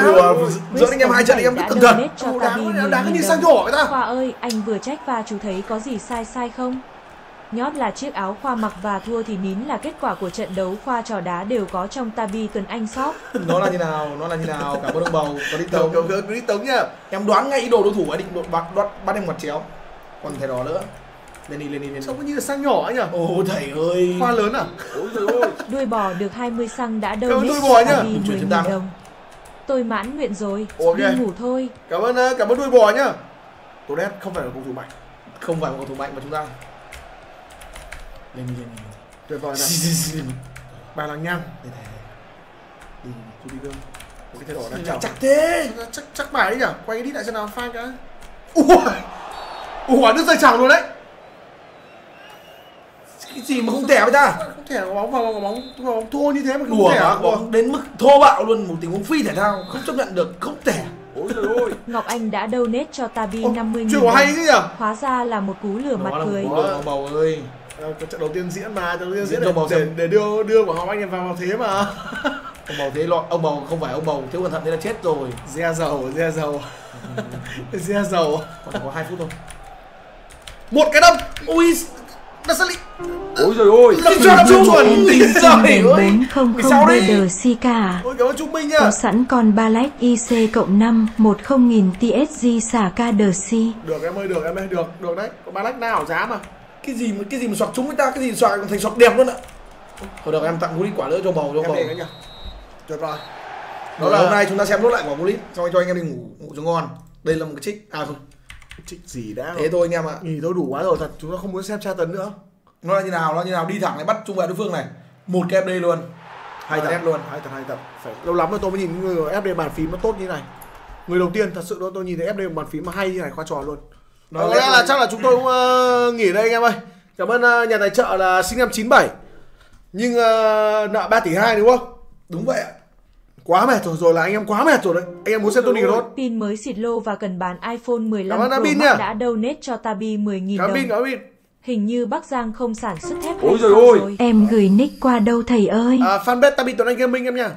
Đùa, giữa anh em hai trận thì em cứ đã cẩn thận donate cho Ồ, đá Tabi đá- đá cái 10.000 như sang nhỏ người ta? Khoa ơi, anh vừa trách và chú thấy có gì sai sai không? Nhót là chiếc áo Khoa mặc và thua thì nín là kết quả của trận đấu. Khoa trò đá đều có trong Tabi Tuấn Anh shop. *laughs* nó là như nào nó là như nào? Cảm ơn ông bầu có đi tống cầu cầu lít tống nhá. Em đoán ngay ý đồ đối thủ ấy định đột bắt bắt bắt em mặt chéo. Còn thẻ đỏ nữa. Lên đi lên đi lên đi. Trông cái như là sang nhỏ ấy nhở? Ô thầy ơi. Khoa lớn à? Ôi trời ơi. Đuôi bò được 20 xăng đã ơn donate đuôi cho bò nhá. Chúng 10.000 ta. đồng. Tôi mãn nguyện rồi, Ok. đi ngủ thôi. cảm ơn ờ, cảm ơn đuôi bò nhá. Toret không phải là cầu thủ mạnh. Không phải một cầu thủ mạnh mà chúng ta. Lên đi lên đi tuyệt vời thật. Xì, xì, xì. bài lằng nhăng Đây, đây. đi chú đi gương một cái thay đổi đang Chắc chào chắc thế. Chắc chắc bài đấy nhỉ? Quay cái đít lại xem nào pha cái. Ui! Ui nước rơi chảo luôn đấy cái gì mà không thẻ với ta? Không thể có bóng vào có bóng vào. Bóng thua như thế mà không đùa mà à? bóng đến mức thô bạo luôn một tình huống phi thể thao không chấp nhận được không thể Ôi trời ơi. Ngọc Anh đã donate cho Tabi Ô, 50 chưa nghìn có hay chứ nhỉ? Hóa ra là một cú lửa mặt Đó một cười. ông bầu ơi. Cái trận đầu tiên diễn mà trận đầu tiên Diễn diễn để, để, để đưa đưa của Ngọc Anh vào vào thế mà. *laughs* Ông bầu thế lo ông bầu không phải ông bầu thiếu cẩn thận thế là chết rồi. Re dầu re dầu. *laughs* Re dầu. Còn có hai phút thôi. Một cái đâm. Ui đặt sân Ôi trời ơi. Lập cho nó chuẩn rồi đèn ơi. 400 Sao đấy? BDCK. ôi cảm ơn Trung Minh nhá. Có sẵn con ba lách IC cộng 5 10.000 TSG xả KDC. được em ơi được em ơi được được đấy. Có ba lách nào giá mà? Cái gì mà cái gì mà xoạc trúng với ta? Cái gì xoạc thành xoạc đẹp luôn ạ. Thôi được em tặng cú lít quả nữa cho bầu cho em bầu. để cái nhỉ tuyệt vời đó là hôm nay chúng ta xem nốt lại quả cú lít xong cho anh em đi ngủ ngủ cho ngon. Đây là một cái trích à không trích gì đã thế thôi anh em ạ. Nghỉ thôi đủ quá rồi thật chúng ta không muốn xem tra tấn nữa. Nó là như nào nó như nào? Đi thẳng này bắt trung vệ đối phương này. Một cái FD luôn. Thật đẹp luôn hay thật hay thật phải lâu lắm rồi tôi mới nhìn người FD bàn phím nó tốt như này. Người đầu tiên thật sự tôi, tôi nhìn thấy FD bàn phím mà hay như này khoa trò luôn. Đó, có lẽ là chắc là chúng tôi cũng ờ, nghỉ đây anh em ơi. Cảm ơn ờ, nhà tài trợ là sinh năm 97 nhưng ờ, nợ 3 tỷ 2 đúng không? Đúng vậy ạ quá mệt rồi rồi là anh em quá mệt rồi đấy anh em muốn xem Tony Kroos Pin mới xịt lô và cần bán iPhone 15 Cảm ơn Pro Max nha. đã donate cho Tabi 10.000 cảm ơn đồng. Bin cảm ơn Bin Hình như Bắc Giang không sản xuất thép Ôi rồi? Em gửi nick qua đâu thầy ơi? à, fanpage Tabi Tuấn Anh Gaming em nha